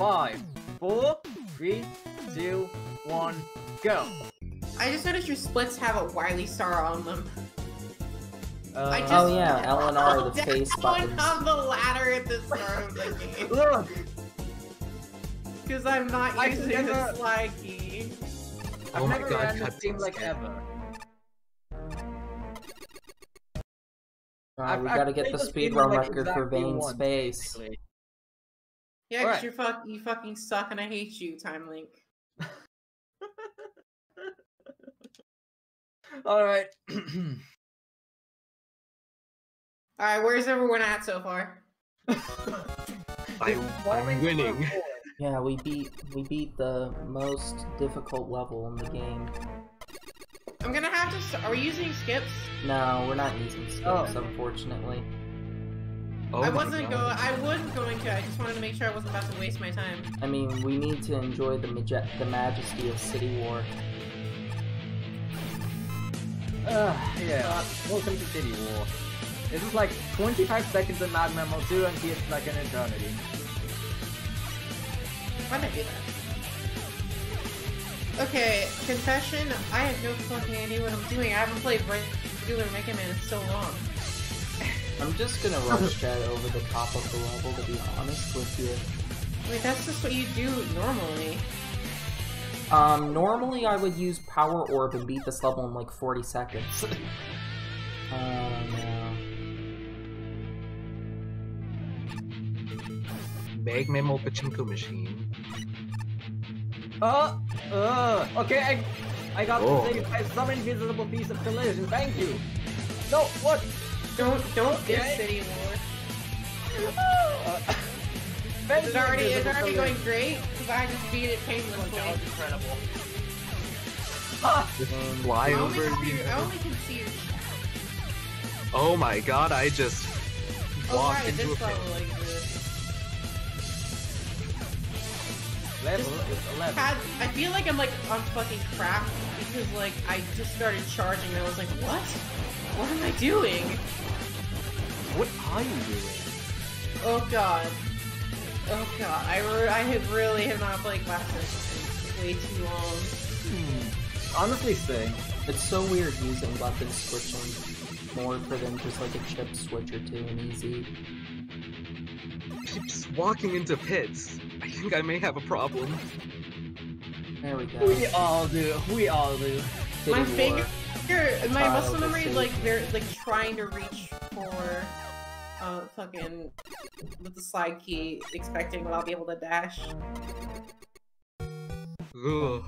Five, four, three, two, one, go. I just noticed your splits have a Wily Star on them. Uh, I just Oh yeah, L and R are the down face buttons. on the ladder at the start of the game. Look, Because I'm not I using never- the slide key. I've Oh my never God, ran this cutscenes game like again. ever. Uh, we I've gotta get played the this speed game, run like, record for exactly Vane once, Space. actually. Yeah, because Alright. you fuck you fucking suck and I hate you, TimeLink. All right. Alright, where's everyone at so far? I'm, I'm winning. Yeah, we beat we beat the most difficult level in the game. I'm gonna have to. Are we using skips? No, we're not using skips, Oh. unfortunately. Oh I wasn't God. going. I wasn't going to. I just wanted to make sure I wasn't about to waste my time. I mean, we need to enjoy the maje- the majesty of City War. Uh, yeah. Welcome to City War. This is like 25 seconds of MaGMML 2 and feels like an eternity. Why did I do that? Okay, confession. I have no fucking idea what I'm doing. I haven't played regular Mega Man in so long. I'm just gonna rush Jet over the top of the level, to be honest with you. Wait, that's just what you do normally. Um, normally I would use Power Orb and beat this level in like 40 seconds. Oh no. MaGMML Pachinko Machine. Oh! uh, okay, I, I got Oh. saved by some invisible piece of collision, thank you. No, what? Don't don't diss Okay. City War. Uh, Is it you, already is it already collision. going great? Because I just beat it painlessly. incredible. Just Um, fly I over see your, I only can see your Oh my god, I just Oh, walked right, into a this pit. level exists. level is 11. Had, I feel like I'm like on fucking crack because like I just started charging and I was like, what? What am I doing? What are you doing? Oh god. Oh god. I, re- I have really have not played Classic in way too long. Hmm. Honestly saying, It's so weird using weapon switching more for than just like a chip switch or two and easy. Keeps walking into pits. I think I may have a problem. There we go. we all do, we all do. City my War. finger, my Child muscle memory is Satan. like very like trying to reach for uh fucking with the slide key, expecting that I'll be able to dash. Ugh.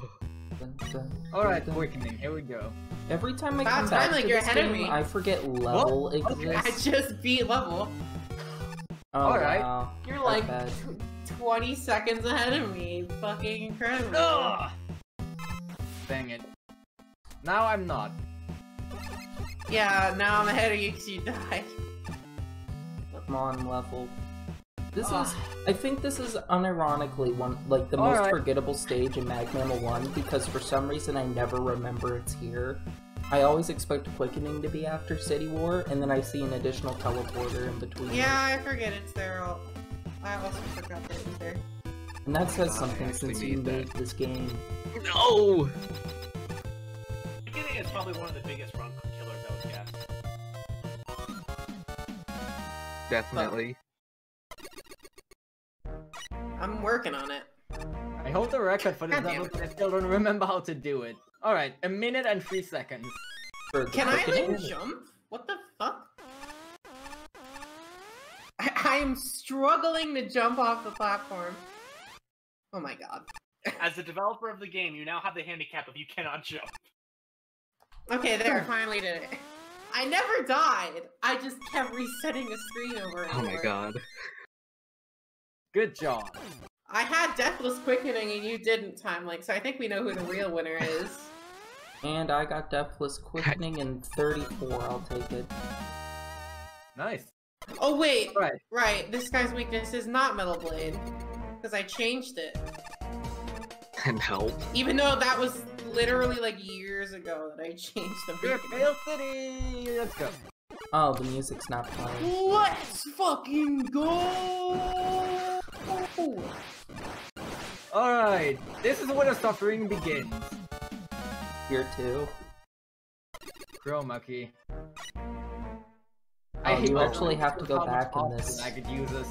Dun, dun, Alright, dun. quickening, here we go. Every time I Wow, come it's back finally to you're this ahead of game, me. I forget level okay. I just beat level. Oh, Alright. wow. You're That's like bad. 20 seconds ahead of me. Fucking incredible. Ugh. Dang it. Now I'm not. Yeah, now I'm ahead of you because you died. Come on, level. This Ugh. is, ah. I think this is unironically one, like the most Alright. forgettable stage in MaGMML 1 because for some reason I never remember it's here. I always expect Quickening to be after City War, and then I see an additional teleporter in between. Yeah, I forget it's there. I'll- also forgot that it was there. And that says ah, something since you need that. made this game. No! Beginning is probably one of the biggest run killers, I would guess. Definitely. I'm working on it. I hold the record for this level, it. but I still don't remember how to do it. Alright, a minute and three seconds. For Can I Quickening? like jump? What the fuck? I, I am struggling to jump off the platform. Oh my god. As the developer of the game, you now have the handicap of you cannot jump. Okay, there, I finally did it. I never died. I just kept resetting the screen over and over. Oh my god. Good job. I had Deathless Quickening and you didn't, TimeLink, so I think we know who the real winner is. And I got Deathless Quickening in 34, I'll take it. Nice. Oh wait, Right. right. This guy's weakness is not Metal Blade because I changed it. And help. Even though that was literally like years ago that I changed the We're. Fail City! Let's go. Oh, the music's not playing. Let's fucking go! Alright, this is where the suffering begins. Here too. Chroma key. Oh, you actually have to go back in this. I could use this.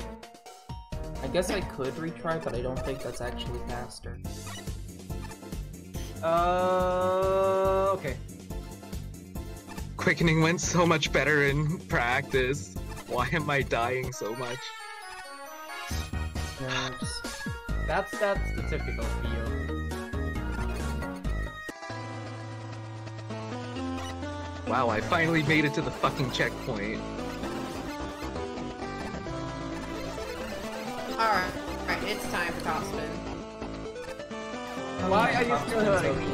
I guess I could retry, but I don't think that's actually faster. Uh, okay. Quickening went so much better in practice. Why am I dying so much? Nerves. That's that's the typical feel. Wow, I finally made it to the fucking checkpoint. Alright, alright, it's time for Topspin. Why are you still hurting me?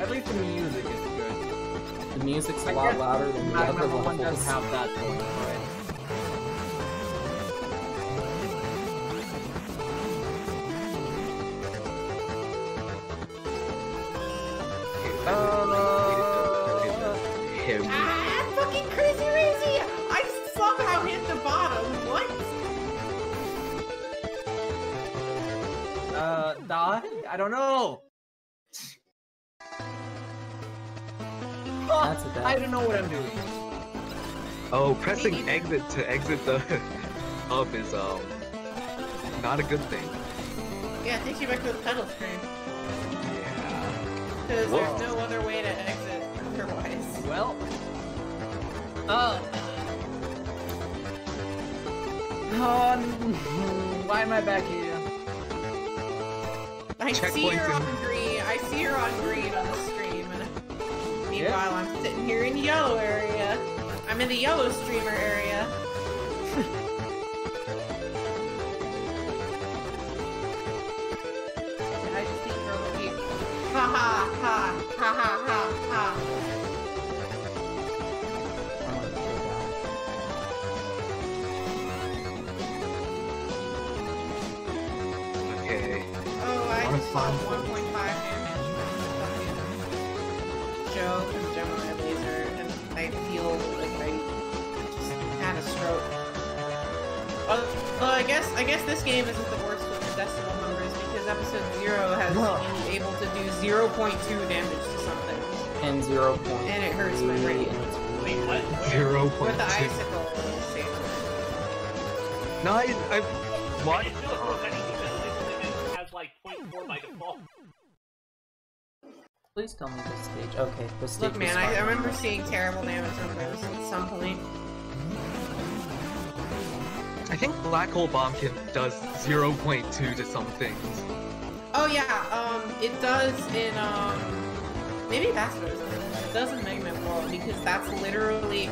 At least the music is good. The music's a I lot louder than the other One levels. does have that going I don't know. That's a. I don't know what I'm doing. Oh, pressing exit to exit the hub is um not a good thing. Yeah, it takes you back to the pedal screen. Yeah. Because there's no other way to exit otherwise. Well. Uh. Oh, n- why am I back here? I see her on green. I see her on green on the stream. And meanwhile, I'm sitting here in yellow area. I'm in the yellow streamer area. I I'm just saw fine. 1.5 damage from fucking Joe from Gemini Laser, and I feel like I just had a stroke. Well, well, I guess I guess this game isn't the worst with the decimal numbers because episode zero has No. been able to do 0.2 damage to something And zero point. And it hurts my brain. and it's Wait, what? What? Zero with the icicle saber. No, I, I what? Please tell me this stage. Okay, the stage Look, man, I, I remember seeing terrible damage numbers at some point. I think Black Hole Bombkin does 0.2 to some things. Oh yeah, um, it does in um, maybe that's what. It does in Mega Man World because that's literally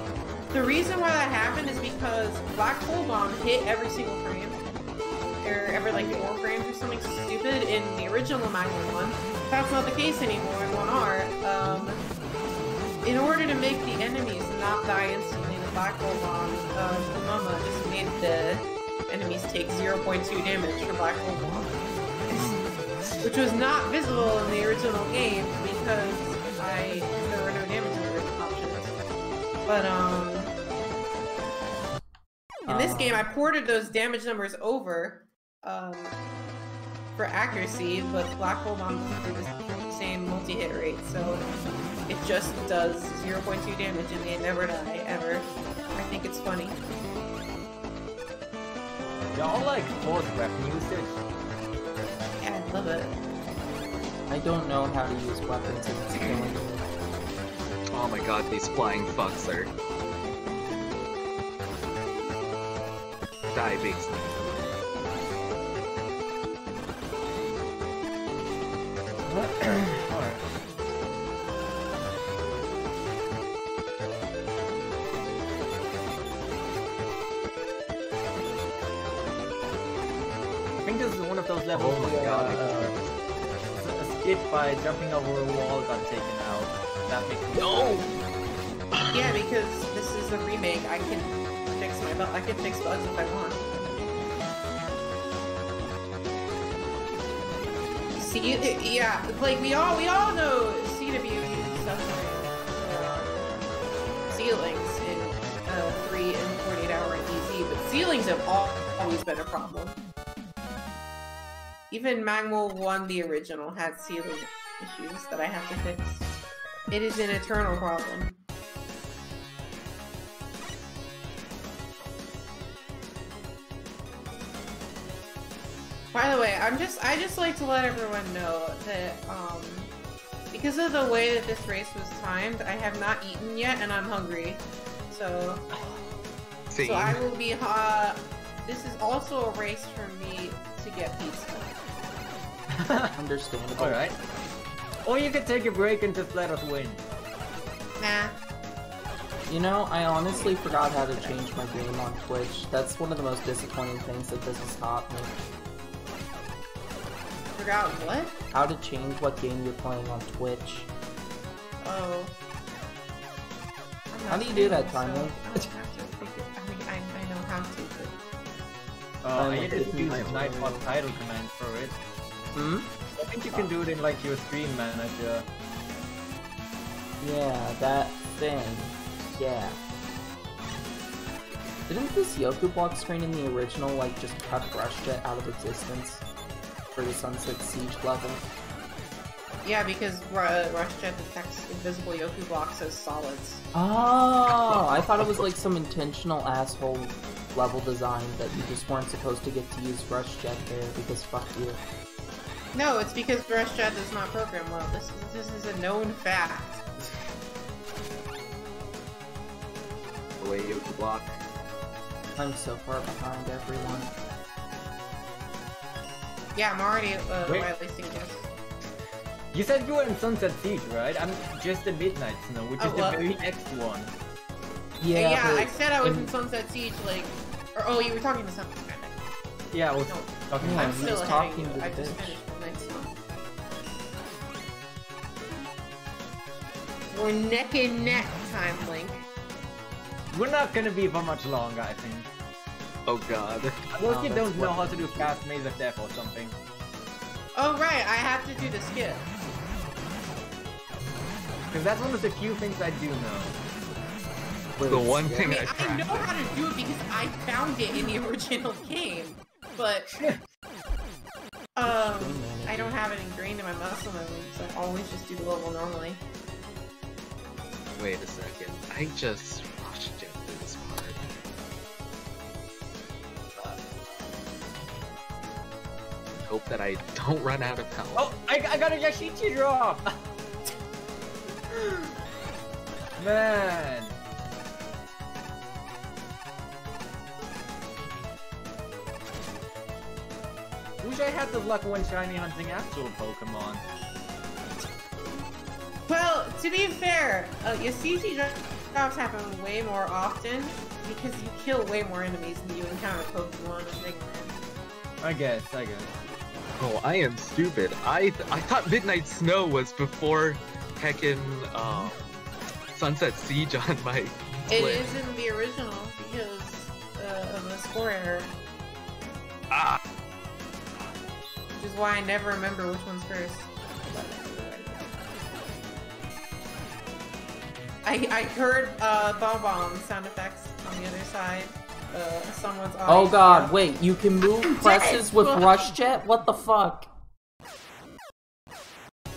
the reason why that happened is because Black Hole Bomb hit every single frame, or every like four frames or something stupid in the original MaGMML one. That's not the case anymore in 1R. Um, in order to make the enemies not die instantly, the Black Hole Bomb, um, Kumama just made the enemies take 0.2 damage for Black Hole Bomb which was not visible in the original game because I there were no damage limiter options. But um, in this Uh, game, I ported those damage numbers over um for accuracy, but Black Hole Bomb doesn't do the same multi-hit rate, so it just does 0.2 damage and they never die ever. I think it's funny. Y'all like force weapon usage? Yeah, I love it. I don't know how to use weapons and it's killing me. Oh my god, these flying fucks are. Die, Biggs. Levels Oh my where God. uh, a skip by jumping over a wall got taken out. That makes me No! Yeah, because this is a remake. I can fix my bu- I can fix bugs if I want. See, it- yeah, like we all we all know stuff like um, ceilings in uh, three and ceilings have always been a problem. Even MaGMML 1, the original, had ceiling issues that I have to fix. It is an eternal problem. By the way, I'm just I just like to let everyone know that um because of the way that this race was timed, I have not eaten yet and I'm hungry. So See, so I will be uh this is also a race for me to get pizza. Understandable. Alright. Or you could take a break and just let us win. Nah. You know, I honestly forgot how to change my game on Twitch. That's one of the most disappointing things that this has taught me. Forgot what? How to change what game you're playing on Twitch. Oh. How do you do that, streaming, so I don't have to figure- I mean, I, I know how to, but Uh, Oh, I like just use title. Nightbot title command for it. Hmm? I think you can do it in like your stream manager. Yeah, that thing. Yeah. Didn't this Yoku block screen in the original, like, just cut Rush Jet out of existence? For the Sunset Siege level? yeah, because uh, Rush Jet detects invisible Yoku blocks as solids. Oh, I thought it was like some intentional asshole level design that you just weren't supposed to get to use Rush Jet there because fuck you. No, it's because Rush Jet does not program well. This is, this is a known fact. the way you block. I'm so far behind everyone. Yeah, I'm already uh, Wait. widely seen this. You said you were in Sunset Siege, right? I'm just in Midnight Snow, which Oh, is the very next one. Yeah, Yeah, I said I was in- in Sunset Siege, like, or oh, you were talking to something. Yeah, I was No, talking Yeah, I'm about still talking to you. I just finished Midnight Snow. We're neck and neck, TimeLink. We're not gonna be for much longer, I think. Oh god. Unless Oh, you don't know how to do fast maze of death or something. Oh right, I have to do the skip. Because that's one of the few things I do know. Wait, the one yeah. I thing mean, I I know how to do it because I found it in the original game, but um, I don't have it ingrained in my muscle memory, so I always just do the level normally. Wait a second. I just Hope that I don't run out of health. Oh, I, I got a Yashichi drop! Man. Wish I had the luck when shiny hunting actual Pokemon. Well, to be fair, uh, Yashichi drops happen way more often because you kill way more enemies than you encounter Pokemon with Mega Man. I guess, I guess. Oh, I am stupid. I th I thought Midnight Snow was before heckin' um, Sunset Siege on my It Wait. is in the original because uh, of the score error, Ah! which is why I never remember which one's first. I, I heard uh, bomb bomb sound effects on the other side. Uh, someone's Oh audio. god, wait, you can move presses with Rush Jet? What the fuck?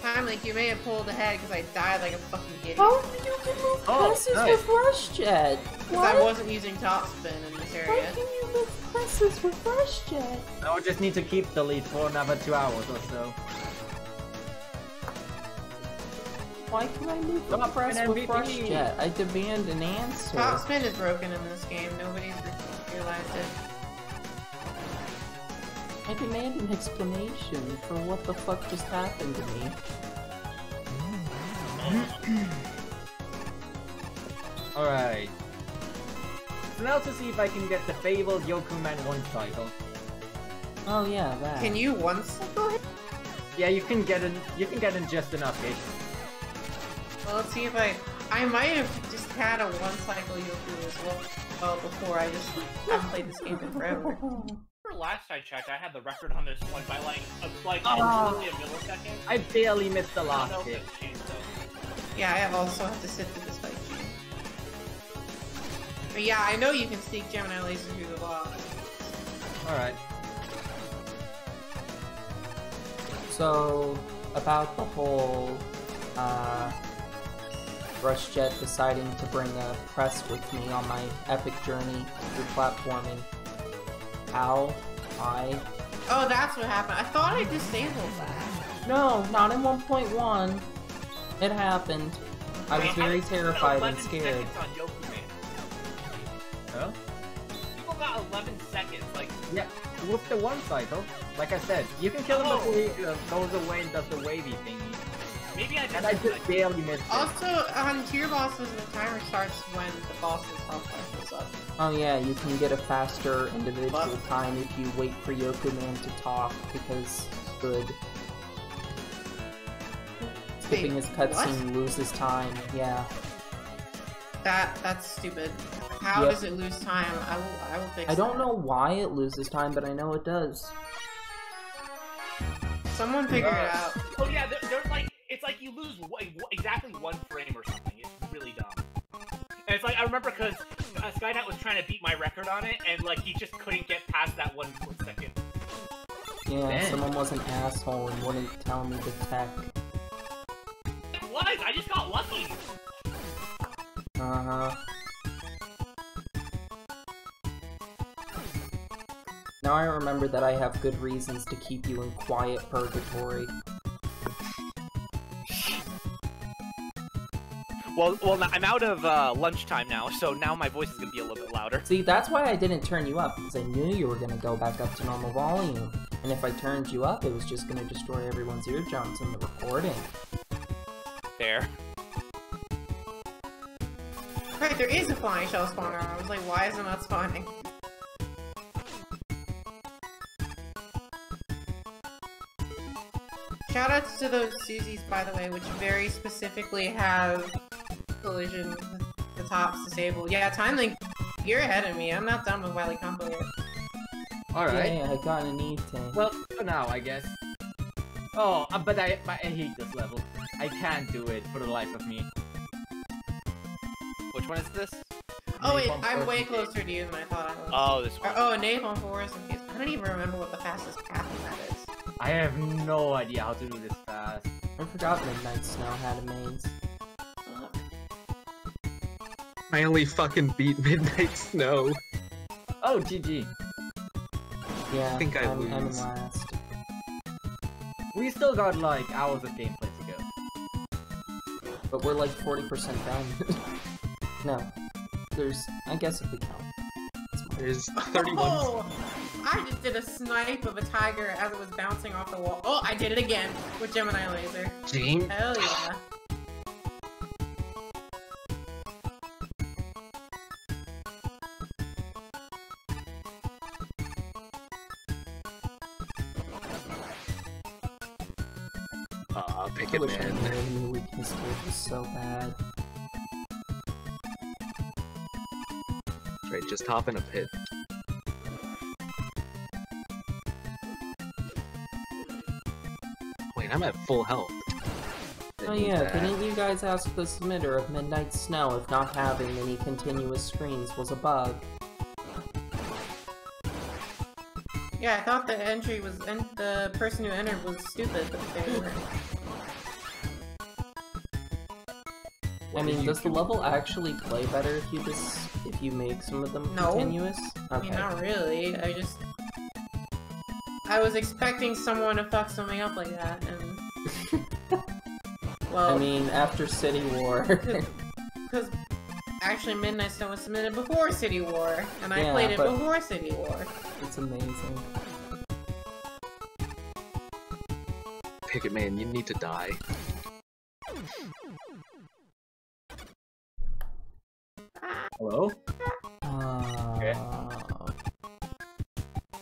TimeLink you may have pulled ahead because I died like a fucking idiot. How you can move Oh, presses nice. with Rush Jet? Because I wasn't using top spin in this area. area. can you move presses with Rush Jet? Now I just need to keep the lead for another two hours or so. Why can I move the Stop press an with MVP. Rush Jet? I demand an answer. Top spin is broken in this game. Nobody's realized it. I demand an explanation for what the fuck just happened to me. Alright. So now to see if I can get the fabled Yokuman 1 cycle. Oh yeah, that. Can you once go ahead? Yeah, you can get in you can get in just enough hits. Well, let's see if I. I might have just had a one cycle Yoku as well. Well, before I just haven't played this game in forever. For last I checked, I had the record on this one by like a, like Ah. literally a millisecond. I barely missed the I last don't know hit. if it's changed though. Yeah, I have also have to sit through this fight. But yeah, I know you can sneak Gemini Laser through the wall. Alright. So, about the whole, uh, Rush Jet deciding to bring a press with me on my epic journey through platforming. How? I? Oh, that's what happened. I thought I disabled that. No, not in 1.1. It happened. I was very terrified and scared. seconds on Yoku Man. Huh? People got 11 seconds. Like, Yeah, with the one cycle, like I said, you can kill him Oh. before he uh, goes away and does the wavy thingy. Maybe I just. And I just like, barely missed it. Also, on tier bosses, the timer starts when the boss's health bar goes up. Oh yeah, you can get a faster individual What? time if you wait for Yoku Man to talk because good. Skipping his what? cutscene loses time. Yeah. That that's stupid. How Yep. does it lose time? I will I will fix I don't that. know why it loses time, but I know it does. Someone figure it Uh, out. Oh yeah, there, you lose exactly one frame or something. It's really dumb. And it's like I remember because uh, Skyknight was trying to beat my record on it, and like he just couldn't get past that one split second. Yeah, Dang. someone was an asshole and wouldn't tell me the tech. It was. I just got lucky. Uh huh. Now I remember that I have good reasons to keep you in quiet purgatory. Well, well, I'm out of uh, lunchtime now, so now my voice is gonna be a little bit louder. See, that's why I didn't turn you up, because I knew you were gonna go back up to normal volume. And if I turned you up, it was just gonna destroy everyone's eardrums in the recording. There. Right, there is a flying shell spawner. I was like, why is it not spawning? Shoutouts to those Susies, by the way, which very specifically have collision with the tops disabled. Yeah, TimeLink, you're ahead of me. I'm not done with Wily Combo yet. Alright. Yay, I got an E-tank. Well, for now, I guess. Oh, uh, but I, but I hate this level. I can't do it for the life of me. Which one is this? Oh wait, I'm way closer to you than I thought I was. Oh, this one. oh, Napalm Forest and Fuse. I don't even remember what the fastest path in that is. I have no idea how to do this fast. I forgot Midnight Snow had a maze. Fuck. I only fucking beat Midnight Snow. Oh, GG. Yeah, I think I am I'm lose. last. We still got like hours of gameplay to go. But we're like 40% done. no. There's, I guess if we count. There's 31. Oh, I just did a snipe of a tiger as it was bouncing off the wall. Oh, I did it again with Gemini Laser. James. Hell yeah. Aw, I Picket wish I Man. knew new weakness to it was so bad. Right, just hop in a pit. Wait, I'm at full health. Oh yeah, need that. didn't you guys ask the submitter of Midnight Snow if not having any continuous screens was a bug? Yeah, I thought the entry was, and the person who entered was stupid, but they were. I mean, does the level actually play better if you just if you make some of them No. continuous? I Okay. mean, not really. I just. I was expecting someone to fuck something up like that, and. Well, I mean, after City War. because actually Midnight Snow was submitted before City War, and I Yeah, played it before City War. it's amazing. Picket Man, you need to die. Hello? Uh,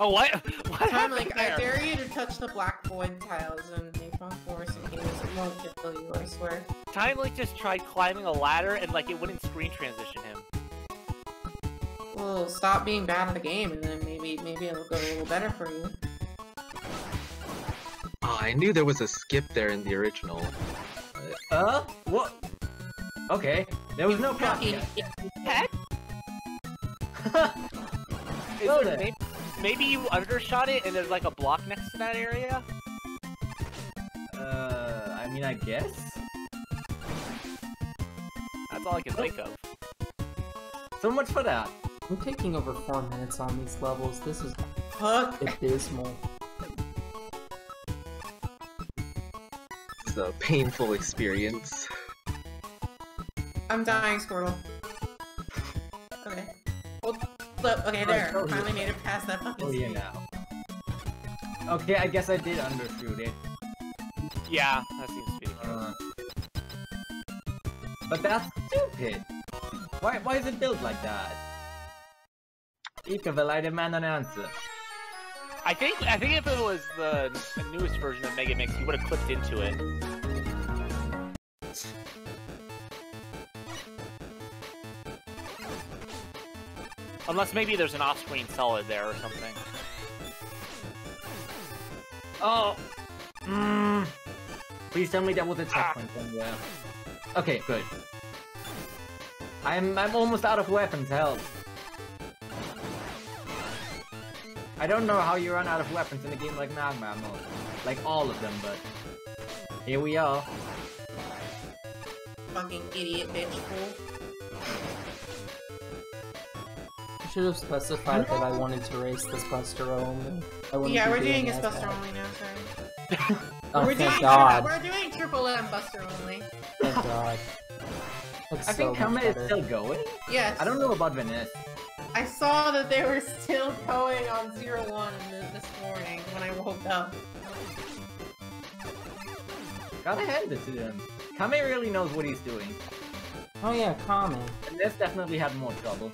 Oh, what? What I'm happened like, I dare you to touch the black void tiles and Napalm Forest and Heroes. It won't kill you, I swear. Time like just tried climbing a ladder and like it wouldn't screen transition him. Well, stop being bad at the game, and then maybe maybe it'll go a little better for you. Oh, I knew there was a skip there in the original. Uh? What? Okay. There was no plot Fucking yet. Heck? Is there, maybe, maybe you undershot it and there's like a block next to that area? Uh, I mean, I guess. That's all I can think of. So much for that. I'm taking over four minutes on these levels. This is Fuck. abysmal. It's a painful experience. I'm dying, Squirtle. Okay. Okay, there. Oh, yeah. Finally made it past that fucking Oh yeah, scene. now. Okay, I guess I did undershoot it. Yeah, that seems to be the case. Uh, but that's stupid. Why? Why is it built like that? Ikaville, I demand an answer. I think I think if it was the, the newest version of Mega Mix, you would have clipped into it. Unless maybe there's an off-screen solid there or something. Oh. Mm. Please tell me that was a checkpoint somewhere. Okay, good. I'm I'm almost out of weapons. Help. I don't know how you run out of weapons in a game like Magma mode. Like all of them, but here we are. Fucking idiot bitch fool. Should have specified that I wanted to race this Buster only. I Yeah, we're doing that a Buster bad. only now, sorry. Oh, we're thank doing God. we're doing triple M Buster only. Thank God. That's I think so Kama much is still going. Yes. I don't know about Vanessa. I saw that they were still going on zero one th- this morning when I woke up. Gotta hand it to them. Kame really knows what he's doing. Oh yeah, Kame. Vanessa definitely had more trouble.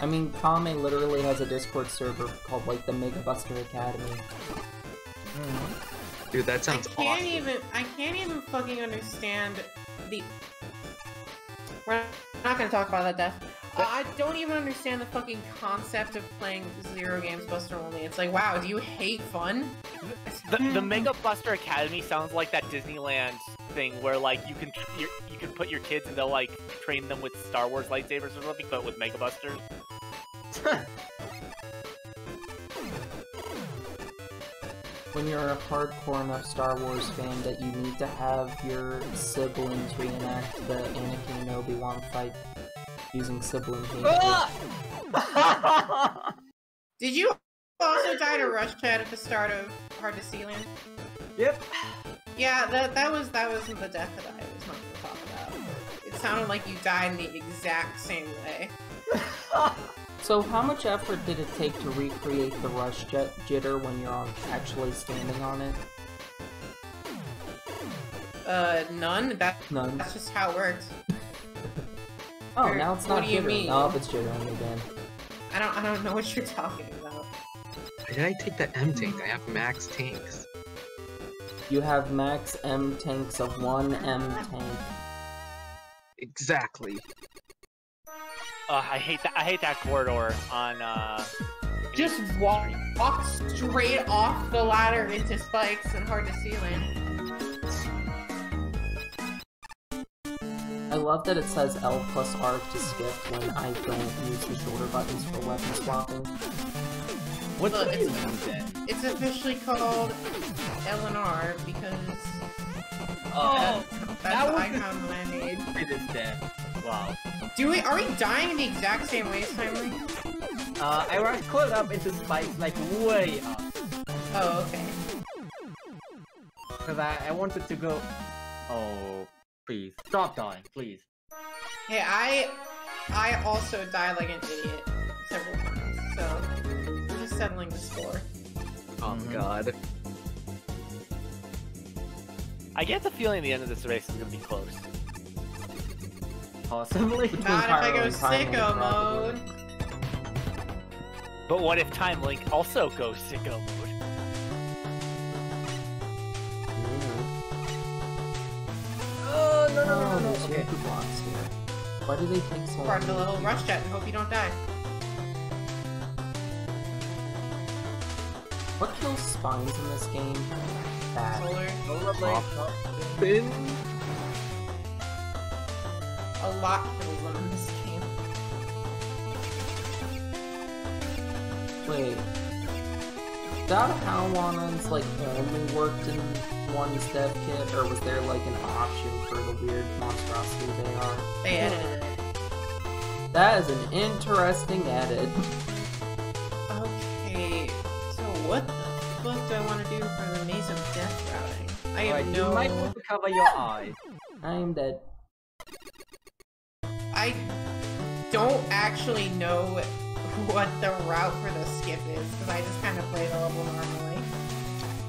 I mean, Kame literally has a Discord server called like the Mega Buster Academy. Dude, that sounds I can't awesome. even I can't even fucking understand the We're not gonna talk about that death. Uh, I don't even understand the fucking concept of playing zero games Buster only. It's like, wow, do you hate fun? The, the Mega Buster Academy sounds like that Disneyland thing where like you can you you can put your kids and they'll like train them with Star Wars lightsabers or something, but with Mega Busters. When you're a hardcore enough Star Wars fan that you need to have your siblings reenact the Anakin and Obi-Wan fight using sibling hate. Did you also die to Rush Jet at the start of Hard to See Land? yep. Yeah, that that was that wasn't the death that I was not gonna talk about. It sounded like you died in the exact same way. So how much effort did it take to recreate the rush jet jitter when you're actually standing on it? Uh, none. That None. that's just how it works. Oh, Or- now it's what not do you jittering. mean? Nope, it's jittering again. I don't I don't know what you're talking about. Why did I take that M tank? I have max tanks. You have max M tanks of one M tank. Exactly. Uh, I hate that. I hate that corridor on. Uh, Just walk walk straight off the ladder into spikes and hard to see land. I love that it says L plus R to skip when I don't use the shoulder buttons for weapon swapping. What's Look, the it's- reason for that? It's officially called L and R because Oh, that's that the was icon that I made. it is dead. Wow. Do we are we dying in the exact same ways, Timely? Uh, I was caught up into spikes like way up. Oh, okay. Because I, I wanted to go... Oh, please. Stop dying, please. Hey, I I also died like an idiot several times, so we're just settling the score. Oh Mhm. god. I get the feeling the end of this race is gonna be close. Possibly. Between Not if I go and Time sicko probably. mode. But what if TimeLink also goes sicko mode? Oh, no, no, no, Oh, no, no. there's Okay. Blocks here. Why do they take so long? Part the to little do? rush jet and hope you don't die. What kills spines in this game? Bad. Solar. Rollerblade. Then a lot goes on in this game. Wait. That Howlon's like only worked in one step kit, or was there like an option for the weird monstrosity they are? They edited it. That is an interesting edit. Okay, so what the fuck do I want to do for the Maze of Death routing? I have right, no... You might want to cover your eyes. I'm dead. I don't actually know what the route for the skip is, because I just kind of play the level normally.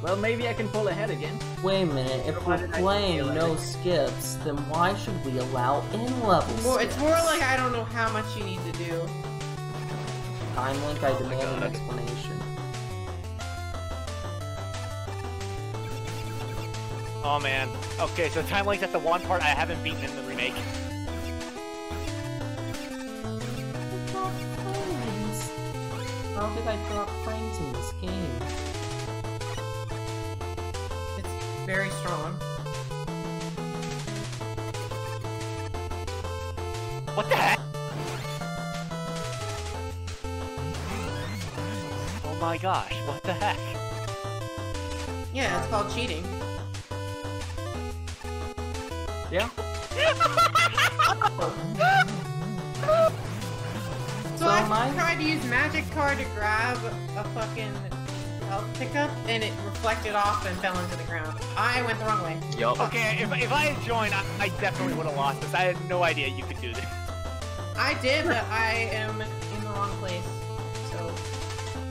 Well, maybe I can pull ahead again. Wait a minute, if we're playing no it. skips, then why should we allow in-level Well, skips? it's more like I don't know how much you need to do. TimeLink, I Oh demand an explanation. Oh man. Okay, so TimeLink's at the one part I haven't beaten in the remake. How did I drop frames in this game? It's very strong. What the heck? Oh my gosh, what the heck? Yeah, it's called cheating. Yeah? So, So I mine- tried to use magic card to grab a fucking health pickup, and it reflected off and fell into the ground. I went the wrong way. Yup. Okay, if, if I had joined, I, I definitely would have lost this. I had no idea you could do this. I did, but I am in the wrong place. So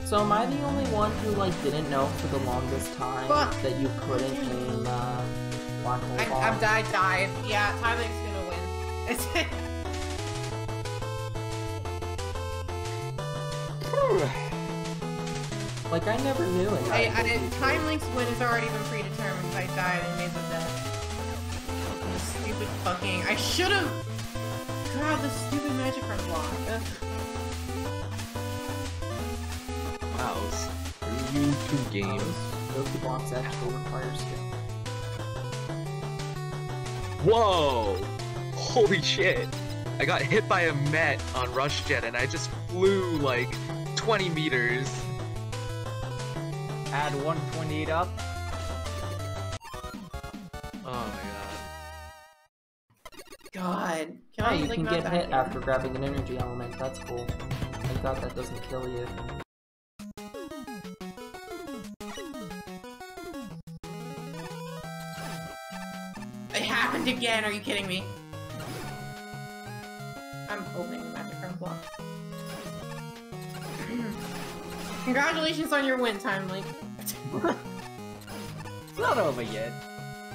So am I the only one who like didn't know for the longest time Fuck. that you couldn't aim uh, black hole I, bomb? I've died, died. Yeah, Tyler's gonna win. Like I never knew it. I, I did. TimeLink's win has already been predetermined. I died and Maze of Death. This stupid fucking. I should have grabbed the stupid magic card block. Ugh. Wow. Screw you two games. Those two blocks actually require skill. Whoa! Holy shit! I got hit by a Met on Rush Jet and I just flew like 20 meters. Add 128 up. Oh my God. God. Can Oh, I you like can get hit here? after grabbing an energy element. That's cool. Thank God that doesn't kill you. It happened again. Are you kidding me? I'm opening the magic card block. Congratulations on your win, TimeLink. It's not over yet.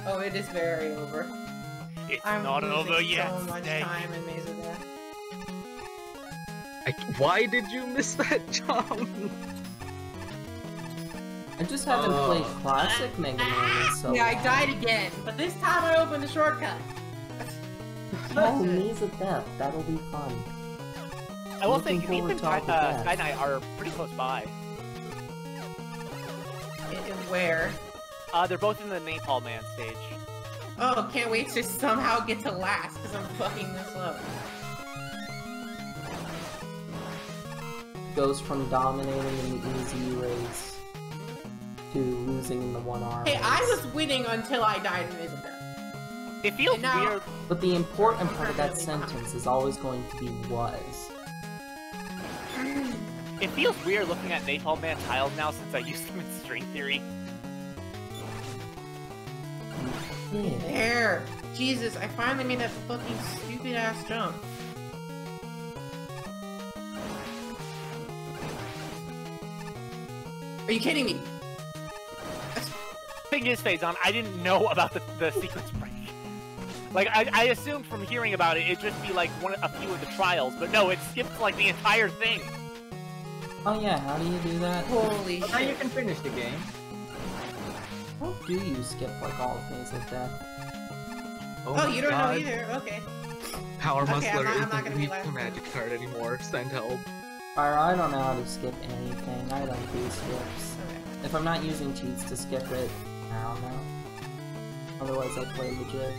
Oh, it is very over. It's I'm not losing over yet. so much Snake. time in Maze of Death. I, why did you miss that jump? I just haven't Oh. played classic Mega Man in so yeah, I died again, but this time I opened the shortcut. Oh, Maze of Death. That'll be fun. I will Looking say, Gnief forward and to Sky, the uh. Sky Knight are pretty close by. It- it- where? Uh, they're both in the Napalm Man stage. Oh, can't wait to somehow get to last because I'm fucking this up. Goes from dominating in the easy race to losing in the one arm. Hey, I was winning until I died in Maze of It feels now- weird. But the important part of that Really not. sentence is always going to be was. It feels weird looking at Napalm Man tiles now since I used them in String Theory. There! Jesus, I finally made that fucking stupid ass jump. Are you kidding me? Thing is, Phazon, I didn't know about the, the sequence break. Like, I, I assumed from hearing about it, it'd just be like one, a few of the trials, but no, it skips like the entire thing. Oh yeah, how do you do that? Holy But now you can finish the game. How do you skip like all of Maze of Death? Oh, my you don't God. know either? Okay. Power Okay, I'm Muscular not- I'm not isn't gonna be weak to Magic Card anymore. Send help. Fire, I don't know how to skip anything. I don't do skips. Okay. If I'm not using cheats to skip it, I don't know. Otherwise, I play legit.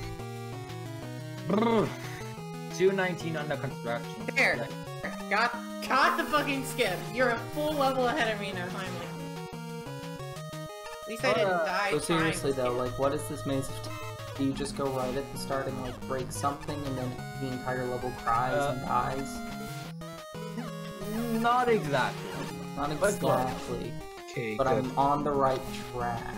219 under construction. There. Yeah. Got, got the fucking skip. You're a full level ahead of me now, finally. At least I didn't Uh, die. But seriously though, skip. like what is this maze of Do you just go right at the start and like break something and then the entire level cries Uh, and dies? Not exactly. Not but exactly. Okay, But good. I'm on the right track.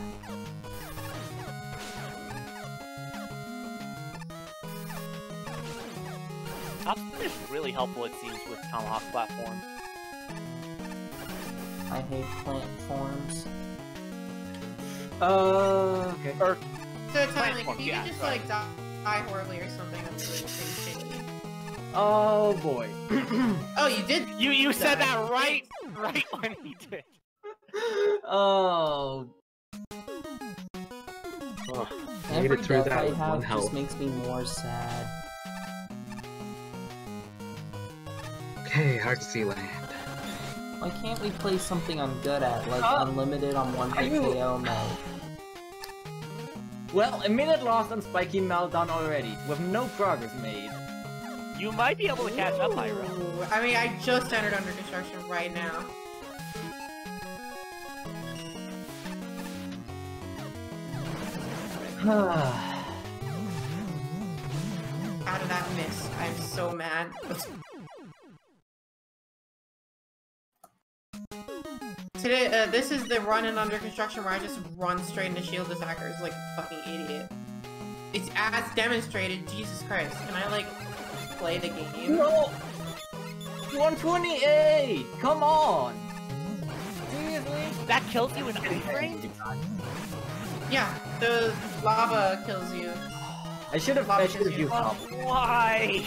Is really helpful, it seems, with Tomahawk platforms. I hate plant forms. Uh, okay. Or So it's like, form, you yeah, could just sorry. like die, die horribly or something, I'm. Oh boy. Oh, you did. you you said Die. that right right when he did. oh. Ugh, made Every it through death that I with one have health. just makes me more sad. Okay, hard to see land. Why can't we play something I'm good at, like Uh, unlimited on one are hit you- KO mode? Well, a minute lost on Spiky Meltdown already, with no progress made. You might be able to catch up, Pyro. Ooh, I mean, I just entered under construction right now. Out of that miss? I'm so mad. Today, uh, this is the run in under construction where I just run straight into shield attackers like a fucking idiot. It's as demonstrated. Jesus Christ! Can I like play the game? No! 128! Come on! Seriously? That kills you in iframes? Yeah, the lava kills you. I should have I should have used Oh, why?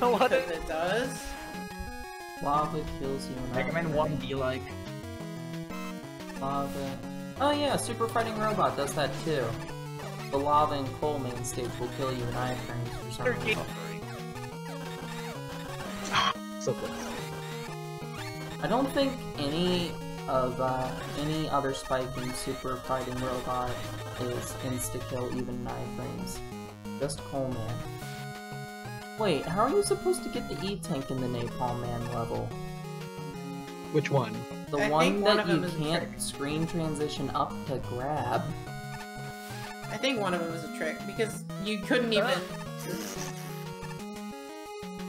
no other. Because it does. Lava kills you. and Mega Man I- 1 be like. Lava. Oh yeah, Super Fighting Robot does that too. The lava and coal main stage will kill you in iframes for some They're reason. So close. I don't think any of uh, any other spike in Super Fighting Robot is insta kill even in iframes. Just coal man. Wait, how are you supposed to get the E tank in the Napalm Man level? Which one? The I one think one that of them you is a can't trick. screen transition up to grab. I think one of them was a trick because you couldn't even.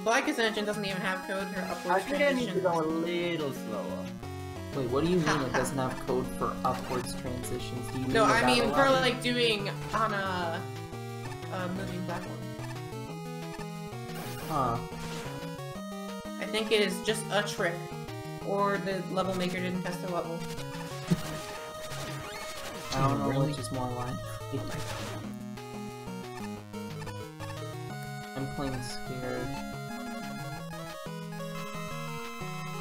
Black Ascension doesn't even have code for I upward think I need to go a little slower. Wait, what do you mean it doesn't have code for upwards transitions? Do you mean No, I mean for like doing on a, a moving platform. Huh. I think it is just a trick, or the level maker didn't test the level. I don't know Really? which is more likely. Oh I'm playing scared.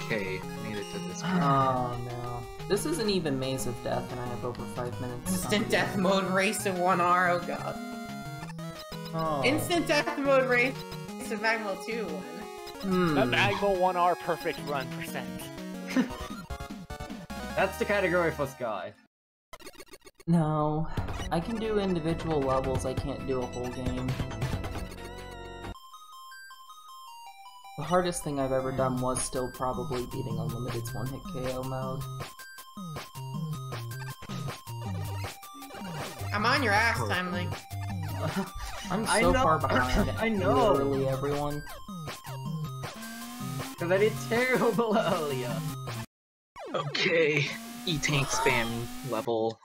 Okay, made it to this Oh part. no. This isn't even Maze of Death and I have over five minutes. Instant death mode race to 1R, oh god. Oh. Instant death mode race to MaGMML 2 one. Hmm. The MaGMML 1R perfect run percent. That's the category for Sky. No. I can do individual levels, I can't do a whole game. The hardest thing I've ever done was still probably beating Unlimited's one-hit KO mode. I'm on your ass, TimeLink. I'm I so know- far behind I know. literally everyone. Because I did terrible earlier. Okay, E-Tank spam level.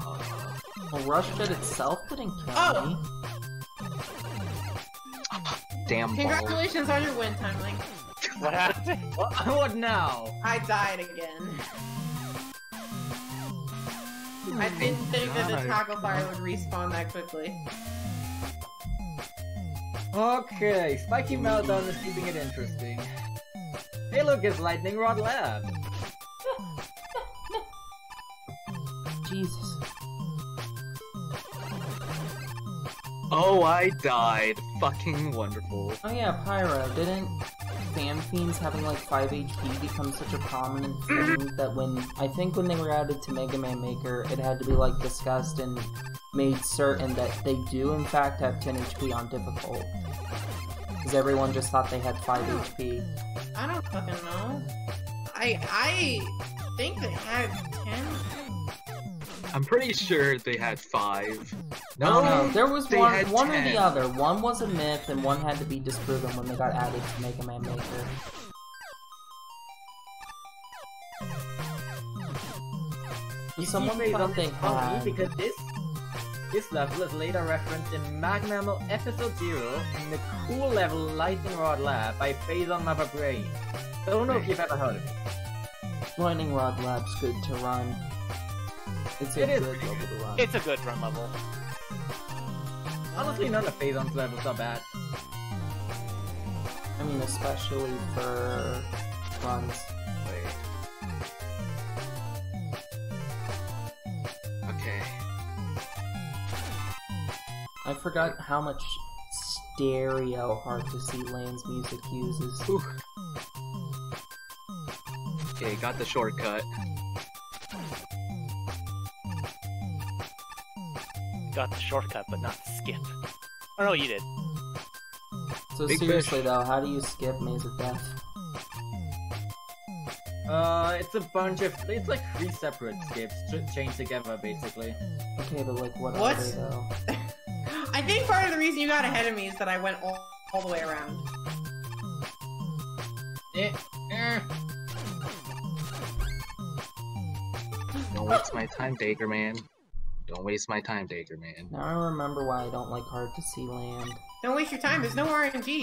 Uh, well, Rush Jet itself didn't kill Oh. me. Damn ball. Congratulations on your win, TimeLink. What happened? What, what now? I died again. I didn't think that the God. tackle fire would respawn that quickly. Okay, Spiky Meltdown is keeping it interesting. Hey look, it's Lightning Rod Lab. Jesus. Oh, I died. Fucking wonderful. Oh yeah, Pyro, didn't Fan Fiends having like 5 HP become such a prominent thing that when, I think when they were added to Mega Man Maker, it had to be like discussed and made certain that they do in fact have 10 HP on difficult. Because everyone just thought they had 5 hmm. HP. I don't fucking know. I I think they had ten. I'm pretty sure they had five. No, no, there was one, had one or the other. One was a myth, and one had to be disproven when they got added to Mega Man Maker. You Someone see, thought they it's funny because this this level is later referenced in Magnamo Episode Zero in the cool level Lightning Rod Lab by Phazon Mother Brain. Don't know if you've ever heard of it. Lightning Rod Lab's good to run. It's a It is good pretty level to run. It's a good run level. Honestly, none of Phazon's levels are bad. I mean, especially for runs. Wait. Okay. I forgot how much stereo Hard to See Land's music uses. Ooh. Okay, got the shortcut. Got the shortcut, but not the skip. Oh no, you did. So Big seriously fish. though, how do you skip Maze of Death? Uh, it's a bunch of it's like three separate skips chained together, basically. Okay, but like what, What? are they though? I think part of the reason you got ahead of me is that I went all, all the way around. Eh, eh. Don't waste my time, Dagger Man. Don't waste my time, Dagger Man. Now I remember why I don't like Hard to See Land. Don't waste your time. There's no RNG.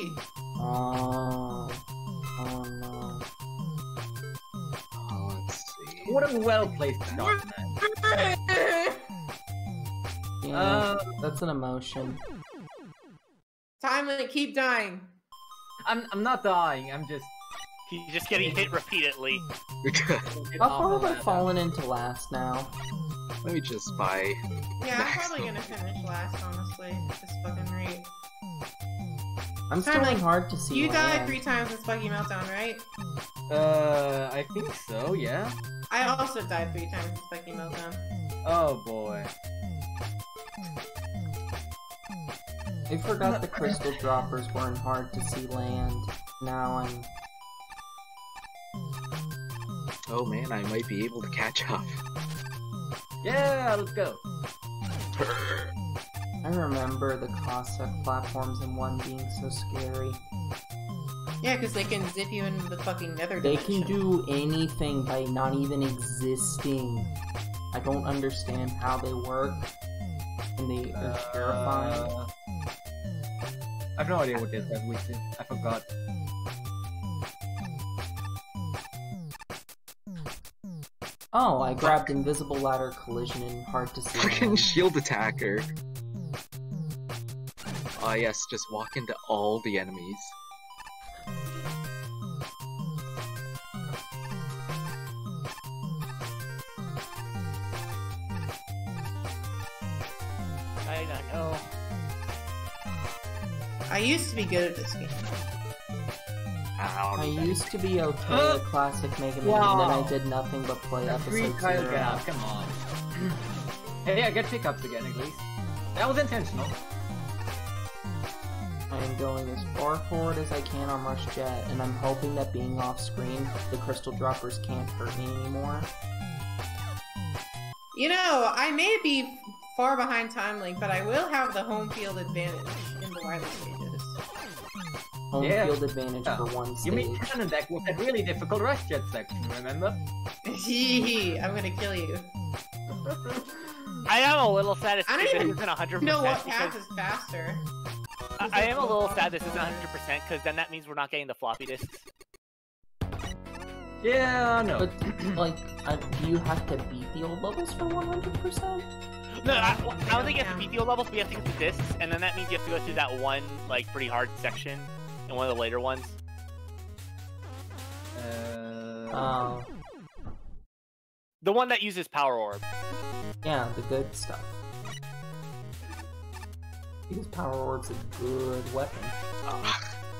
Oh, oh no. Oh, let's see. What a well placed start, man. Yeah, Uh, that's an emotion. time limit. Keep dying. I'm I'm not dying. I'm just. He's just getting hit repeatedly. How far have I fallen into last now? Let me just buy. Yeah, I'm probably gonna finish last, honestly. This fucking rate. I'm still in Mike, Hard to See You died Land. three times in Spiky Meltdown, right? Uh, I think so. Yeah. I also died three times in Spiky Meltdown. Oh boy. I forgot the crystal droppers weren't Hard to See Land. Now I'm Oh man, I might be able to catch up. Yeah, let's go. I remember the Cossack platforms in one being so scary. Yeah, because they can zip you into the fucking nether They dimension. can do anything by not even existing. I don't understand how they work. And they are terrifying. Uh, I have no idea what this does. Wait, I forgot. Oh, I grabbed Invisible Ladder Collision in Hard to See Freaking Land. shield attacker. Ah yes, just walk into all the enemies. I don't know. I used to be good at this game. Ow. I used to be okay at Classic Mega Man, and then I did nothing but play A free episode Kyle zero. Gap, come on. hey, I get pickups again at least. That was intentional. I am going as far forward as I can on Rush Jet, and I'm hoping that being off screen, the crystal droppers can't hurt me anymore. You know, I may be far behind TimeLink, but I will have the home field advantage in the wireless stages. Home Yeah. field advantage Yeah. for one You mean Cannon Deck with that really difficult rush jet section, remember? Hee I'm gonna kill you. I am a little sad it's- I don't this even isn't 100% You know what because path is faster? I, I am a little sad this isn't 100% because then that means we're not getting the floppy disks. Yeah, no. But, like, uh, do you have to beat the old levels for 100%? No, I, I don't think you have to beat the old levels, but you have to get the discs, and then that means you have to go through that one, like, pretty hard section in one of the later ones. Uh, Oh, The one that uses Power Orb. yeah, the good stuff. Because Power Orb's a good weapon.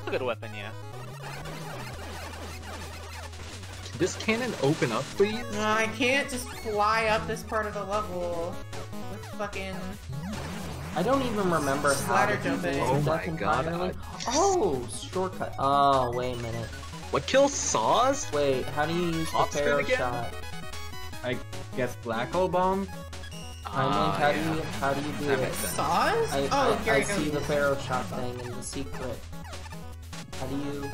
A good weapon, yeah. Can this cannon open up, please? No, I can't just fly up this part of the level. What fucking. I don't even remember how to jumping. do Oh this my God. I- Oh, shortcut. Oh, wait a minute. What kills Saws? Wait, how do you use the Top Pharaoh shot? I guess Black Hole Bomb? Time Ah, Link, how yeah. do you how do you do That it? Saws? I, oh, I, here I I see the Pharaoh shot thing in the secret. How do you?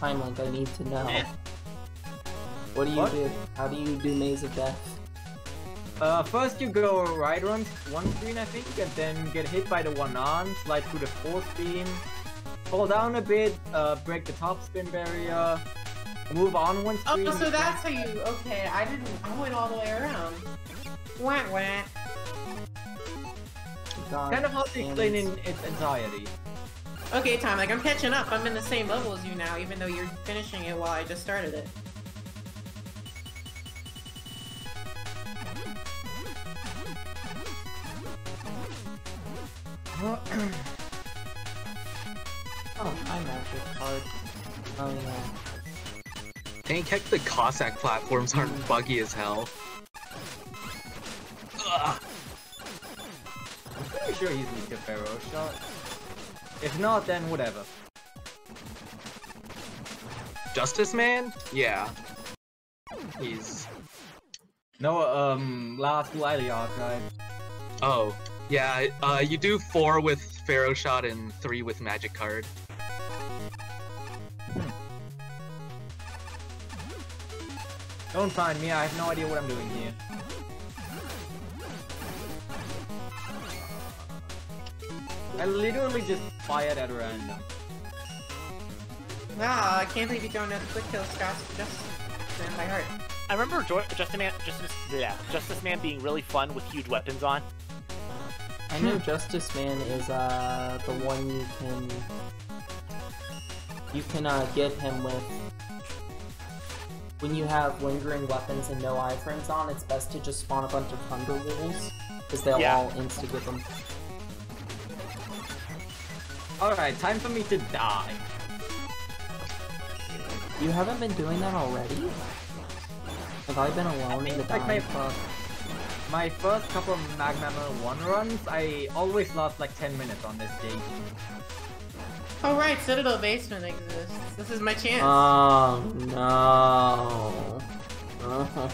TimeLink, I need to know. Eh. What do you What? do? How do you do Maze of Death? Uh, first you go right on one screen, I think, and then get hit by the one on, slide through the fourth beam, fall down a bit, uh, break the top spin barrier, move on one screen. Oh, so that's how you. Okay, I didn't. I went all the way around. Wah wah. God, kind of hard to explain in its entirety. Okay, Tom, like I'm catching up. I'm in the same level as you now, even though you're finishing it while I just started it. Oh, my magic card. Oh yeah. Dang, heck, the Cossack platforms aren't buggy as hell. Ugh. I'm pretty sure he's weak to Pharaoh shot. If not, then whatever. Justice Man? Yeah. He's. No, um, last Wily archive. Oh, yeah. Uh, you do four with Pharaoh Shot and three with Magic Card. Don't find me, I have no idea what I'm doing here. I literally just fired at random. Wow, I can't believe you don't know the quick kill Scott's just ran by heart. I remember jo- Justice Man, Justice, yeah, Justice Man being really fun with huge weapons on. I know Justice Man is uh the one you can you can uh get him with when you have lingering weapons and no iframes on, it's best to just spawn a bunch of Thunder Wolves, because they'll Yeah. all insta give them. Alright, time for me to die. You haven't been doing that already? Have I been alone in the like, dying my-? My first couple of MaGMML 1 runs, I always lost like 10 minutes on this gate. Oh right, Citadel Basement exists. This is my chance. Oh no.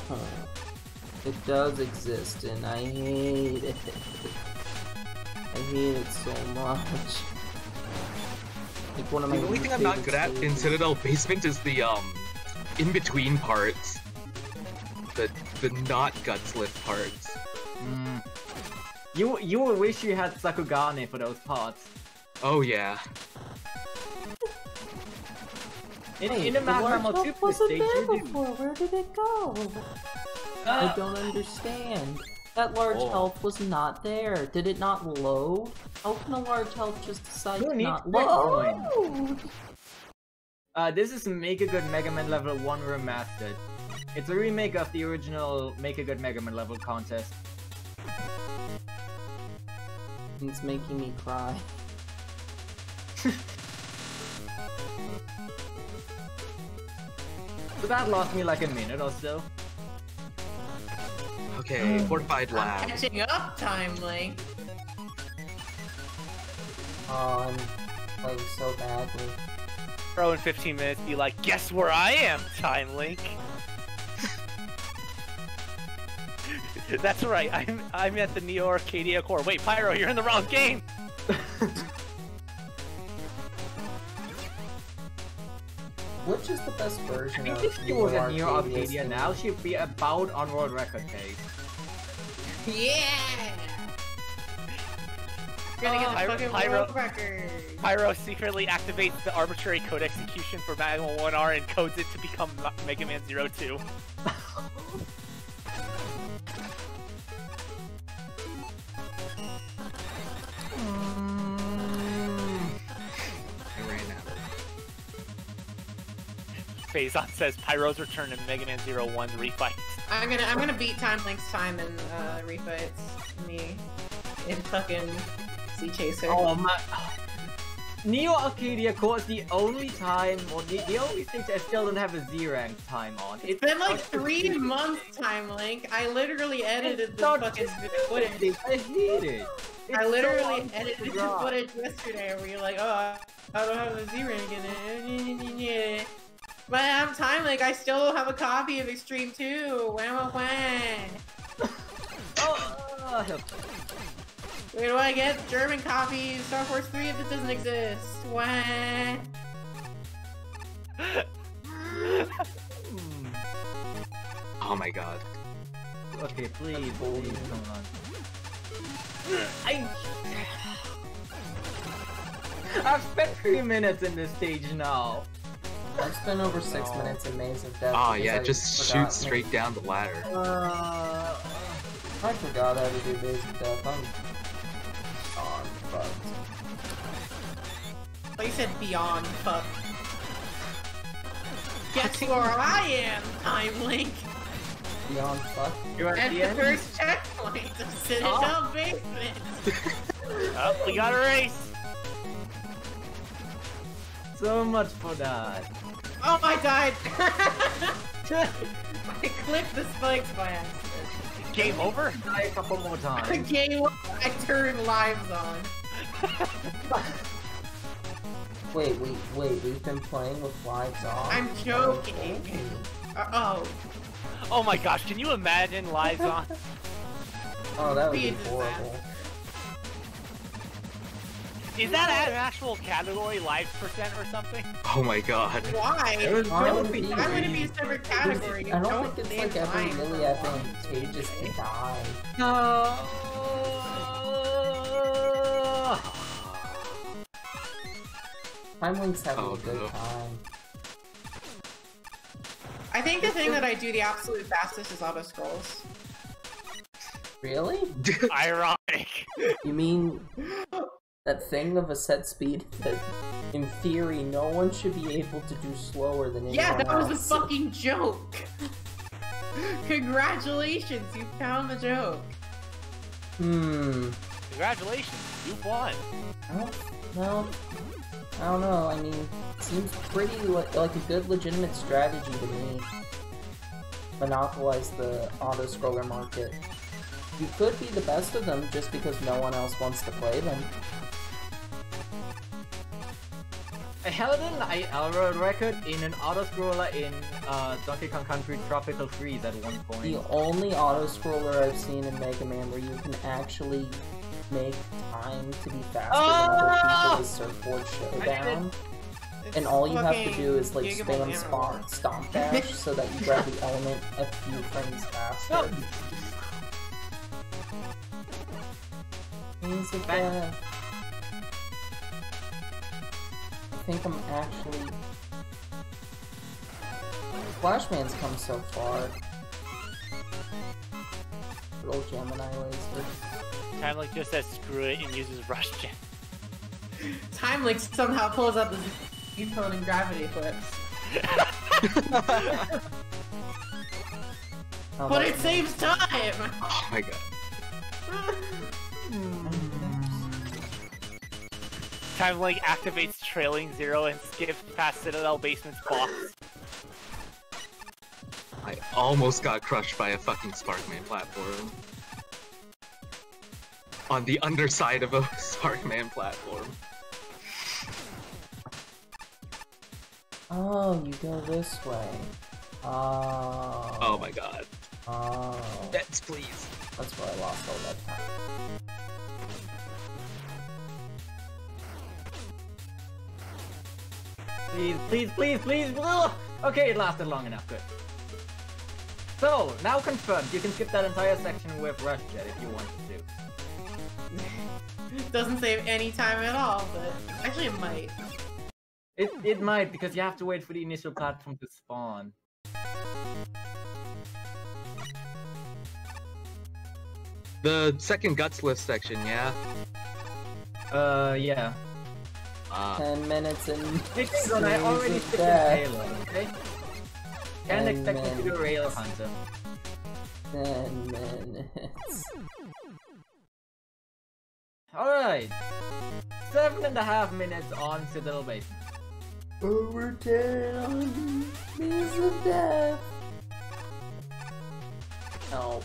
It does exist and I hate it. I hate it so much. Like one of my The only thing I'm not favorite good at in. Citadel Basement is the, um, in-between parts. The, the not guts lift parts. Mm. You you will wish you had Sakugarne for those parts. Oh yeah. In, Hey, in the the Magma large 2 help wasn't stage, there do. before. Where did it go? I don't understand. That large Oh. health was not there. Did it not load? How can a large health just decide Who to not load? Uh, this is Make a Good Mega Man Level 1 Remastered. It's a remake of the original Make a Good Mega Man Level contest. It's making me cry. So that lost me like a minute or so. Okay, hmm. Fortified I'm Lab. catching up, TimeLink. Oh, I'm playing so badly. Pro in 15 minutes, be like, guess where I am, TimeLink. That's right. I'm I'm at the Neo Arcadia core. Wait, Pyro, you're in the wrong game. Which is the best I version think of if she was at Neo Arcadia Arcadia now, she'd be about on world record pace. Yeah. Gonna get the Pyro- fucking Pyro- world record. Pyro secretly activates the arbitrary code execution for MaGMML 1R and codes it to become Mega Man 02. Phazon says Pyro's return in Mega Man 01's refight. I'm gonna I'm gonna beat TimeLink's time in uh, refights. Me in fucking Sea Chaser. Oh my. Neo Arcadia Core is the only time, or the, the only stage I still don't have a Z rank time on. It's been like three months, TimeLink. I literally edited the fucking footage. I hate it. I literally so edited the footage yesterday where you're like, oh, I don't have a Z rank in it. But I'm Time like, I still have a copy of Extreme 2. Wham wham. Oh, uh, Where do I get German copy of Star Force 3 if it doesn't exist? Wah. hmm. Oh my god. Okay, please, please, come on. I... I've spent three minutes in this stage now. I've spent over six No. minutes in Maze of Death. Oh yeah, I just forgot shoot straight down the ladder. Uh, I forgot how to do Maze of Death. I'm on fucked. Like you said, beyond fuck. Guess where I am, TimeLink. Beyond fuck. you're at At the the first checkpoint of Citadel Oh. Basement. Oh, we got a race. So much for that. Oh, I died! I clicked the spikes by accident. Game over. Die a couple more times. Game over, I turned lives on. Wait, wait, wait. We've been playing with lives on. I'm joking. Uh, oh, Oh my gosh, can you imagine lives on? Oh, that would be Be horrible. Is that an actual category, lives percent or something? Oh my god. why? It was Why would trophy it be? Why would it be a separate category? I don't think it's name like ever mine. really advantageous to die. No. TimeLink's having Oh, a good no. time. I think the thing that I do the absolute fastest is auto scrolls. Really? Ironic. You mean that thing of a set speed that, in theory, no one should be able to do slower than anyone Yeah, that was a fucking joke. Congratulations, you found the joke. Hmm. Congratulations, you won. I no. I don't know. I mean, seems pretty li- like a good legitimate strategy to me. Monopolize the auto scroller market. You could be the best of them just because no one else wants to play them. I held an I world record in an auto scroller in uh, Donkey Kong Country Tropical Freeze at one point. The only auto scroller I've seen in Mega Man where you can actually make time to be faster than other Ah! people is Surfboard Showdown. And all you have to do is like spam Banana spot stomp dash so that you grab the element a few frames faster. No. Means think I'm actually. Flashman's come so far. Good old Gemini laser. TimeLink just says screw it and uses Rush Jet. TimeLink somehow pulls out the Z phone and gravity flips. Oh, But it saves time! Oh my god. Hmm. TimeLink activates trailing zero and skips past Citadel Basement's box. I almost got crushed by a fucking Sparkman platform. On the underside of a Sparkman platform. Oh, you go this way. Oh. Oh my god. Oh. Yes, please. That's where I lost all that time. Please, please, please, please. Ugh. Okay, it lasted long enough. Good. So, now confirmed. You can skip that entire section with Rush Jet if you want to. Doesn't save any time at all, but actually it might. It, it might, because you have to wait for the initial platform to spawn. The second Guts Lift section, yeah? Uh, yeah. Uh, Ten minutes and Because I Series already of skipped the death. payload, okay? Can't And expect me to then- do Rail Hunter. Ten minutes. Alright. seven and a half minutes on Citadel Basement. Overtown, Maze of Death. Help.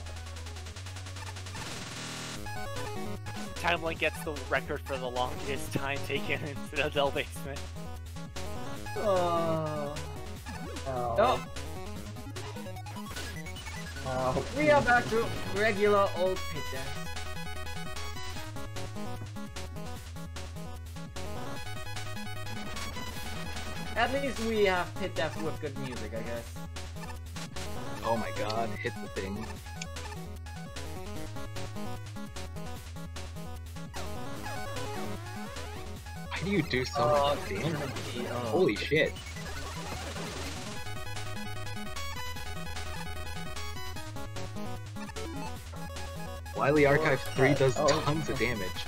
TimeLink gets the record for the longest time taken in Citadel Basement. Uh, oh. Help. Oh, uh, we are back to regular old pit dance. At least we have pit death with good music, I guess. Oh my god, hit the thing. Why do you do so Oh, much damage? oh. Holy shit. Wily Archive 3 does Oh. tons of damage.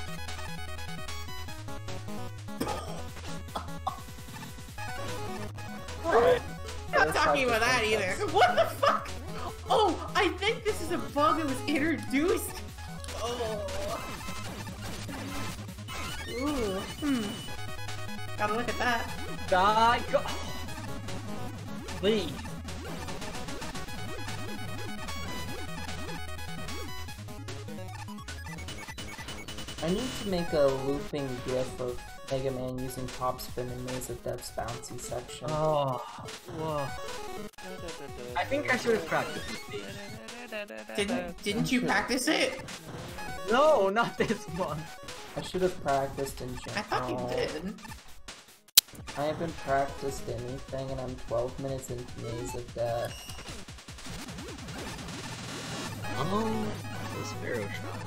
Not talking about that either. What the fuck? Oh, I think this is a bug that was introduced. Oh. Ooh. Hmm. Gotta look at that. Die! Go Please. I need to make a looping gif of Mega Man using top spin in Maze of Death's bouncy section. Oh, whoa. I think I should have practiced this. Didn't didn't you practice it? No, not this one. I should have practiced in general. I thought you did. I haven't practiced anything and I'm 12 minutes into Maze of Death. Oh, the Sparrow Shot.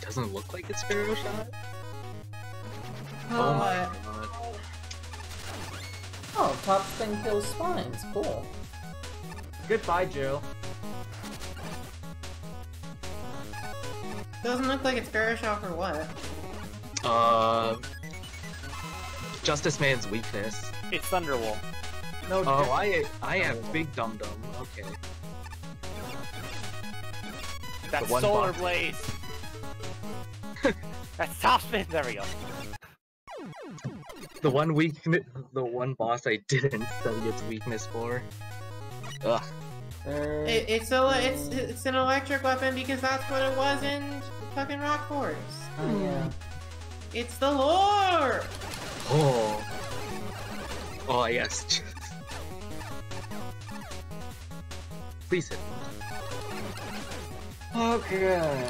Doesn't look like it's Sparrow Shot. Oh my Uh, god. Oh, top spin kills spines. Cool. Goodbye, Jill. Doesn't look like it's Barishov or what? Uh, Justice Man's weakness. It's Thunderwolf. No, Oh, Jill. I I have Big Dum Dum. Okay. That's Solar box. Blaze. That's top spin. There we go. The one weakness, the one boss I didn't study its weakness for. Ugh. There. It, it's a it's it's an electric weapon because that's what it was in fucking Rock Force. oh, yeah. It's the lore. Oh. Oh yes. Please hit. Okay.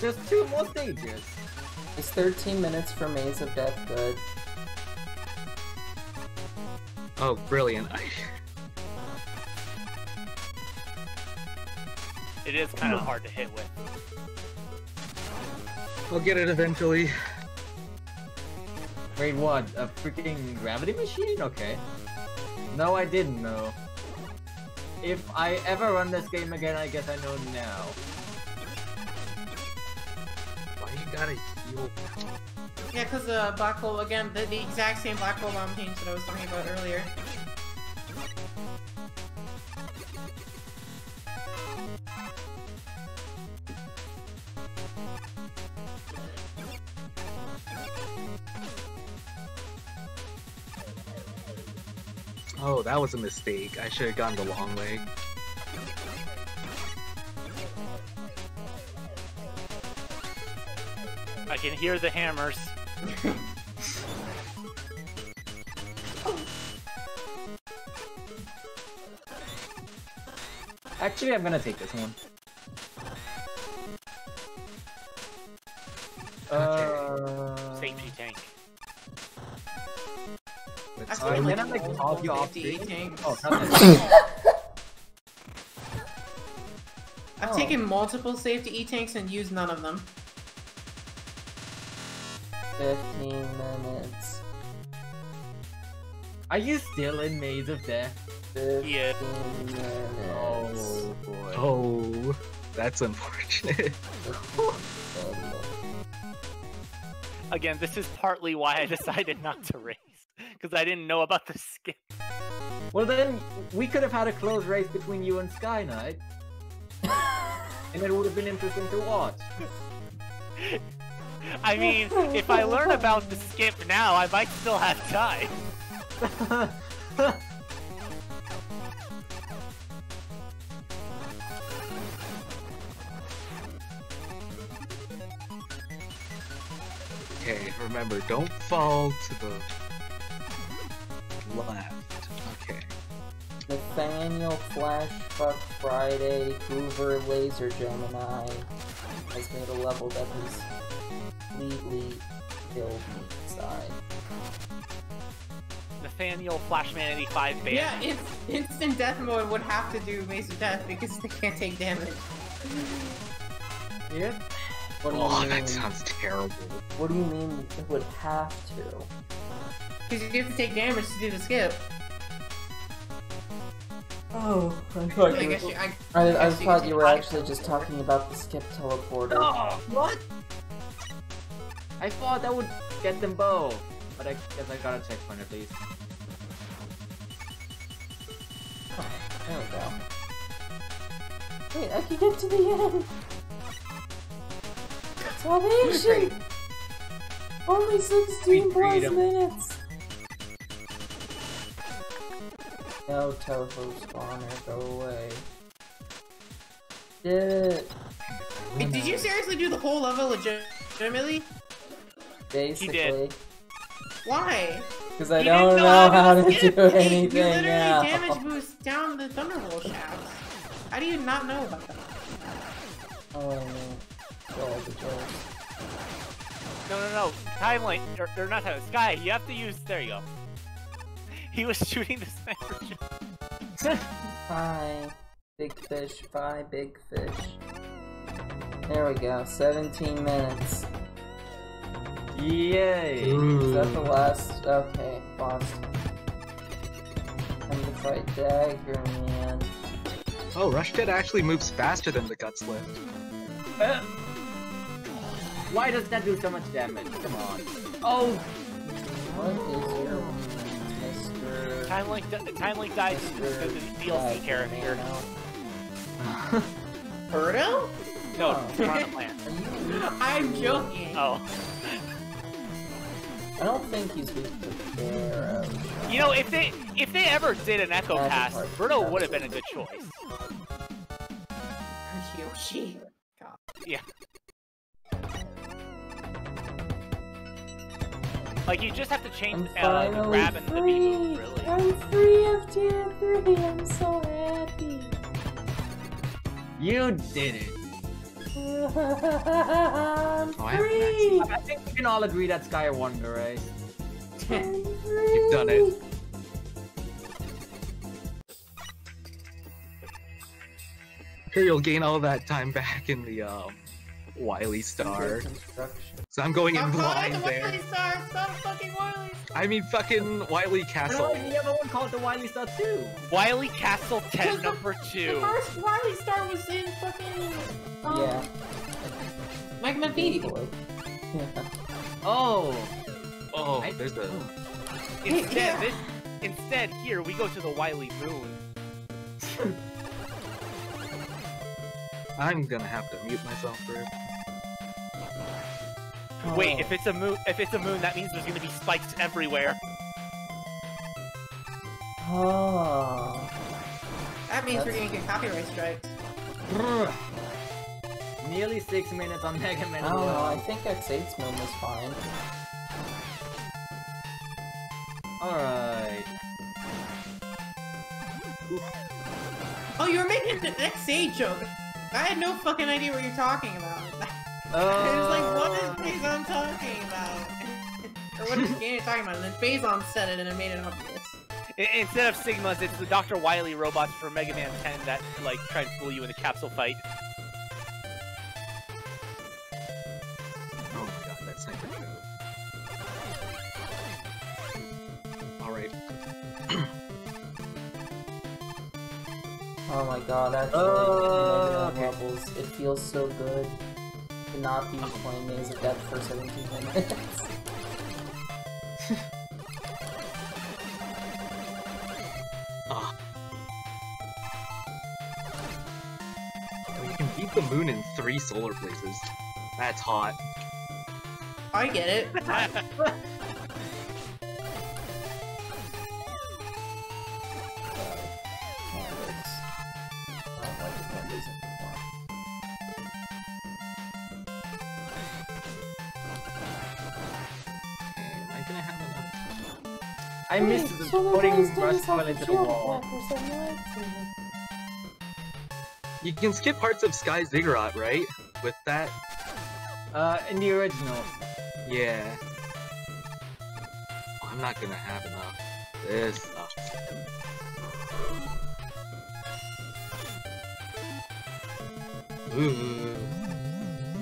Just two more stages. Is 13 minutes for Maze of Death good? Oh, brilliant. It is kind of hard to hit with. I'll get it eventually. Wait, what? A freaking gravity machine? Okay. No, I didn't know. If I ever run this game again, I guess I know now. Why you gotta heal? Yeah, because uh, black hole again, the, the exact same black hole bomb change that I was talking about earlier. Oh, that was a mistake. I should have gone the long way. I can hear the hammers. Actually, I'm gonna take this one. Uh, Let's I've Uh, go. can I, like, pause you off 58 screen? oh. I've Oh. taken multiple safety E-tanks and used none of them. 15 minutes. Are you still in Maze of Death? 15 Yeah. minutes. Oh boy. Oh, that's unfortunate. Again, this is partly why I decided not to race. Because I didn't know about the skip. Well then, we could have had a close race between you and Skyknight. and it would have been interesting to watch. I mean, if I learn about the skip now, I might still have time. Okay, remember, don't fall to the left. Okay. Nathaniel Flash Fuck Friday Hoover Laser Gemini has made a level that has completely killed me inside. Nathaniel Flashman 85 band. Yeah, it's, instant death mode would have to do Maze of Death because they can't take damage. Yep. What do you Oh, mean? that sounds terrible. What do you mean it would have to? Because you have to take damage to do the skip. Oh, I I thought you guess were, you, I, I, I guess you thought could you were actually just talking about the skip teleporter. Oh, what? I thought that would get them both, but I guess I got a checkpoint at least. Oh, there we go. Wait, I can get to the end! Salvation! Only 16 Sweet plus freedom. minutes! No Toho spawner, go away. Did it! Wait, did you seriously do the whole level legitimately? Basically. Why? Because I He don't know, know how how to to do Hey, you anything literally now. damage boost down the Thunderbolt shafts. How do you not know about that? Oh, I know. All the jokes. No, no, no. TimeLink. Or, or not time. Sky, you have to use. There you go. He was shooting the sniper shot. Bye, big fish. Bye, big fish. There we go. 17 minutes. Yay! Is that the last? Okay, boss. Time to fight Dagger Man. Oh, Rush Jet actually moves faster than the Guts Lift. Why does that do so much damage? Come on. Oh, What is your Mr. TimeLink. Time link dies because of the DLC character. Man? Birdo? No, Oh. Torontoland. Are you? I'm joking. Oh. I don't think he's weak to Pharaoh. You know, if they if they ever did an Echo Pass, Heart. Birdo would have been a good choice. Yoshi. God. Yeah. Like you just have to change I'm uh, the finally grab and the B move, free. really. I'm free of Tier 3. I'm so happy. you did it. I'm Oh, I free. I think we can all agree that Sky won the race. You've done it. Here you'll gain all that time back in the um, Wily Star. So I'm going in Stop calling blind the there. Wily Star! Stop fucking Wily I mean, fucking Wily Castle. why is the other one called the Wily Star too? Wily Castle 10 Because the- number The 2. first Wily Star was in fucking... Um, Yeah. Magma V. Boy. Yeah. Oh, Oh, I- there's a. Instead, Yeah. this, instead, here we go to the Wily Moon. I'm gonna have to mute myself first. Wait, Oh. if it's a moon, if it's a moon, that means there's gonna be spikes everywhere. Oh. That means we're gonna get copyright strikes. Brr. nearly six minutes on Mega Man. I don't know. I think X8's moon was fine. All right. Oh, you were making an X8 joke. I had no fucking idea what you're talking about. I was like, what is Uh, Phazon talking about? or what is Gainer talking about? And then Phazon said it and it made it obvious. I- instead of Sigmas, it's the Dr. Wily robots from Mega Man 10 that like try and fool you in the capsule fight. Oh my god, that sniper kill. Alright. Oh my god, actually, Uh, Mega Man levels. It feels so good to not be playing Maze of Death for 17 minutes. Ah. Well, you can beat the moon in three solar places. That's hot. I get it. enough? I missed the putting Rush Coil into the wall. You can skip parts of Sky Ziggurat, right? With that? Uh, in the original. Yeah. Oh, I'm not gonna have enough. This sucks. Ooh.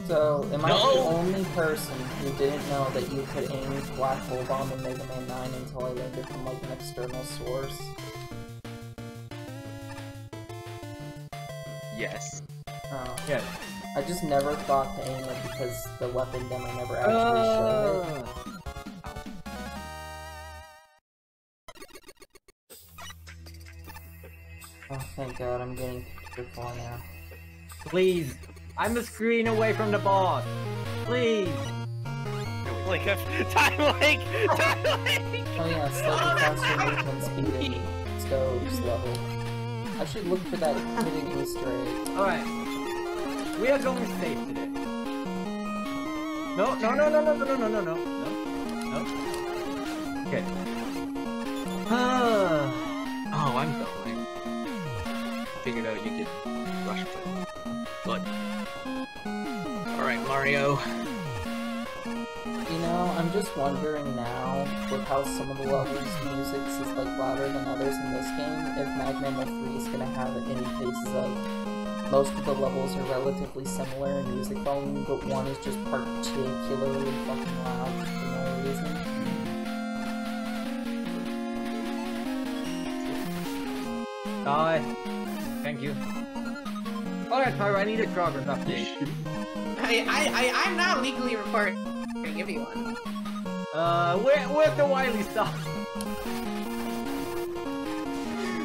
So, am I No! the only person who didn't know that you could aim Black Hole Bomb in Mega Man 9 until I learned it from like an external source? Yes. Oh. Yeah. I just never thought to aim it because the weapon demo never actually showed it. Uh, Oh, thank god, I'm getting picture four now. please. I'm a screen away from the boss. Please. Like a time like time like. Oh yeah, slightly faster movement speed in Stove's level. I should look for that hidden Easter egg. Alright. We are going safe today. No, no, no, no, no, no, no, no, no, no, no. No. Okay. Ah. Oh, I'm going. Figured out you could rush it. Good. Alright, Mario. You know, I'm just wondering now, with how some of the levels' music is like louder than others in this game, if Magma 3 is gonna have any cases of most of the levels are relatively similar in music volume, but one is just particularly fucking loud for no reason. Uh, thank you. Alright, Pyro, I need a progress update. I, I, I, I'm not legally required to give you one. Uh, where, where's the Wily stuff?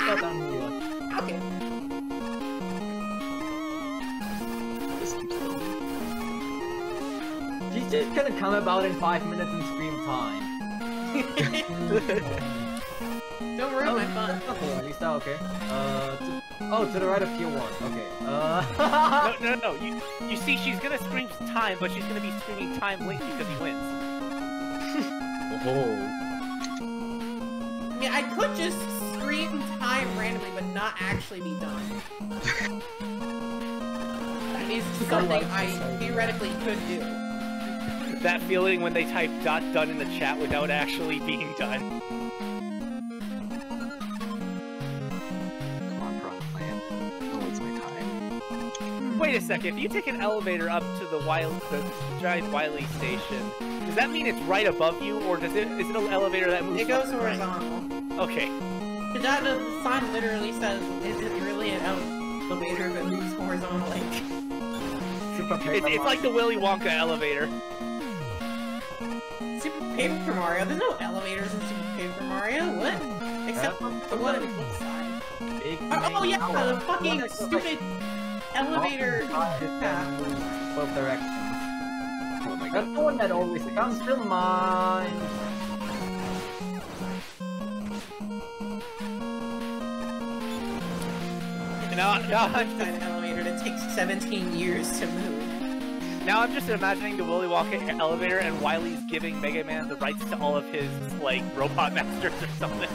Here. Okay. This keeps going. She's just gonna come about in five minutes and scream time. Don't ruin my fun. Okay, at least okay. Uh, oh, to the right of tier one. Okay. Uh, No, no, no. You, you see, she's gonna scream time, but she's gonna be screaming TimeLink because he wins. Oh. I mean, I could just scream time randomly, but not actually be done. that is something I theoretically could do. That feeling when they type dot done in the chat without actually being done. Wait a second. If you take an elevator up to the wild, the giant Wily station, does that mean it's right above you, or does it? Is it an elevator that moves? It goes left or right? horizontal. Okay. The, dot- the sign literally says, is it really an elevator that moves horizontally? Super It's, Paper it's like the Willy Wonka elevator. Super Paper Mario? There's no elevators in Super Paper Mario. What? Except on the one on the side. Big Oh, oh yeah, the fucking Like- stupid elevator. Both Both directions. Oh my That's god. the one that always comes to mind. Now, now, I'm Inside just, an elevator that takes 17 years to move. now I'm just imagining the Willy Wonka elevator and Wily's giving Mega Man the rights to all of his like robot masters or something.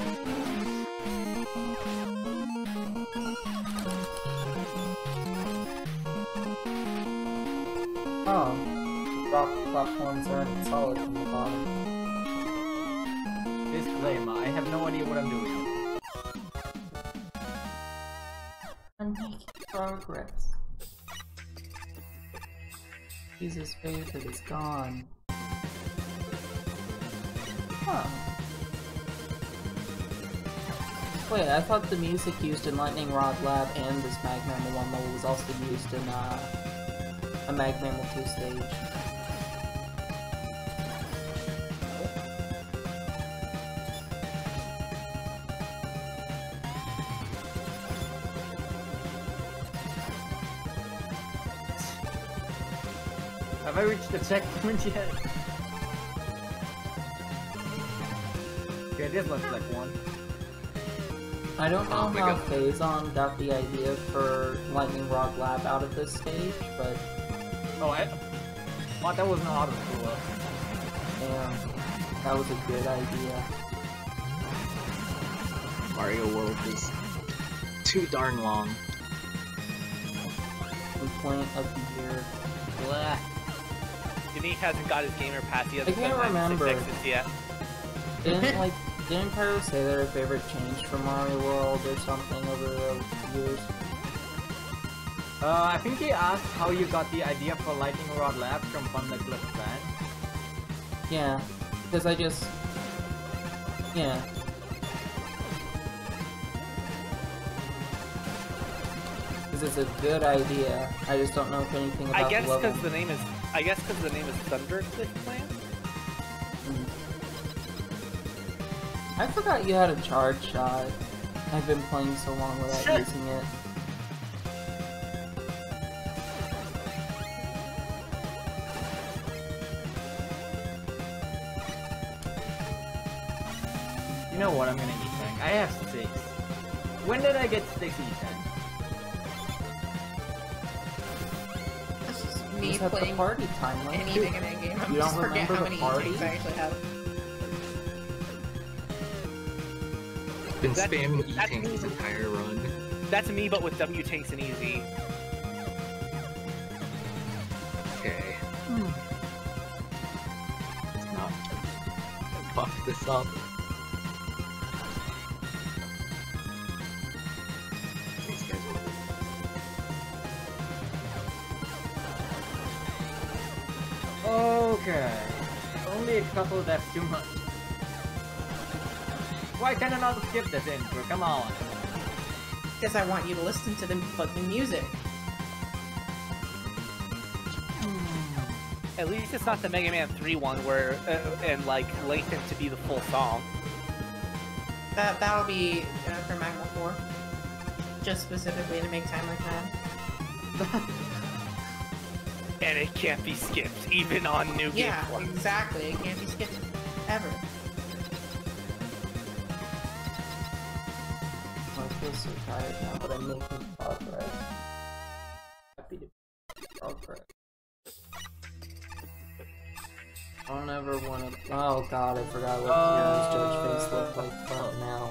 Oh, rock platforms aren't solid from the bottom. Disclaimer, I have no idea what I'm doing. I'm making progress. Jesus' favorite is gone. Huh. Wait, I thought the music used in Lightning Rod Lab and this MaGMML one level was also used in uh, a MaGMML 2 stage. Have I reached the checkpoint yet? Okay, this looks like one. I don't know Oh my how God. Phazon got the idea for Lightning Rod Lab out of this stage, but Oh, I... What, that wasn't auto scroller. damn, that was a good idea. Mario World is too darn long. Complaint of the year. Blah. Denise hasn't got his gamer pass. He hasn't I can't remember. yet. Didn't like didn't Pyro say their favorite change from Mario World or something over the years? Uh, I think he asked how you got the idea for Lightning Rod Lab from Fun the Cliff Yeah, because I just yeah. This is a good idea. I just don't know if anything about I guess because the name is. I guess because the name is Thundercliff Clan. Mm. I forgot you had a charge shot. I've been playing so long without using it. You know what I'm gonna eat, Frank? I have six. When did I get six Ethan? That's just me Just at the playing party time, like, any dude. Mega Man game. I'm You don't just forget how many party? E-tanks I actually have. Been That- spamming that- E-Tank this entire run. That's me, but with W tanks and Easy. Okay. Hmm. Let's not fuck this up. Okay. Only a couple that's too much. Why can I not skip this intro? Come on. Because I want you to listen to the fucking music. At least it's not the Mega Man 3 one where uh, and like lengthened to be the full song. That that'll be uh, for Magma 4. Just specifically to make time like that. And it can't be skipped, even on New Game Yeah, Plus. exactly. It can't be skipped ever. I feel so tired now, but I'm making progress. Happy to make progress. I don't ever want to. Oh god, I forgot what Uh, Hero's Judge face looked like front now.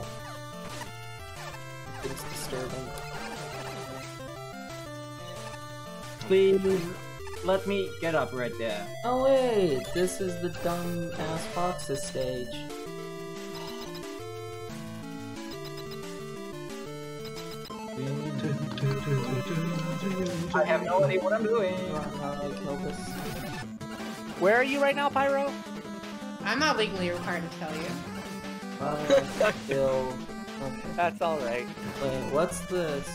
It's disturbing. Please let me get up right there. Oh wait, this is the dumb ass Foxes stage. I have no idea what I'm doing. How do I kill this? Where are you right now, Pyro? I'm not legally required to tell you. How do I kill? Okay. That's alright. Wait, what's this?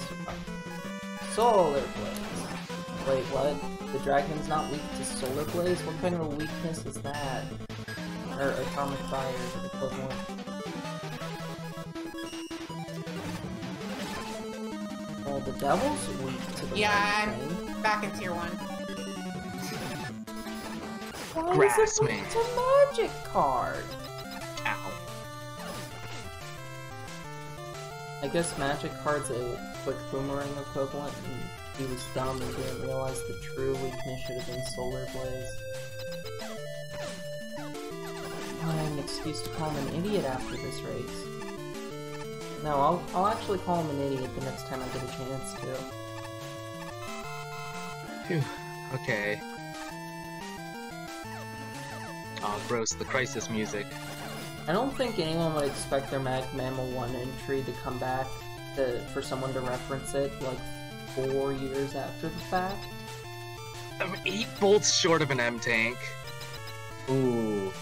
Solar Blaze. Wait, what? The dragon's not weak to Solar Blaze? What kind of a weakness is that? Or Atomic Fire, the equivalent. Well, the devil's weak to the Yeah, right thing. Back in tier 1. Why Grass is it man. weak to magic card? Ow. I guess magic card's a quick boomerang equivalent, and he was dumb and didn't realize the true weakness should have been Solar Blaze. I have an excuse to call him an idiot after this race. No, I'll, I'll actually call him an idiot the next time I get a chance to. Phew. Okay. Oh, gross, the crisis music. I don't think anyone would expect their Mag Mammal 1 entry to come back to, for someone to reference it like four years after the fact. I'm eight bolts short of an M tank. Ooh.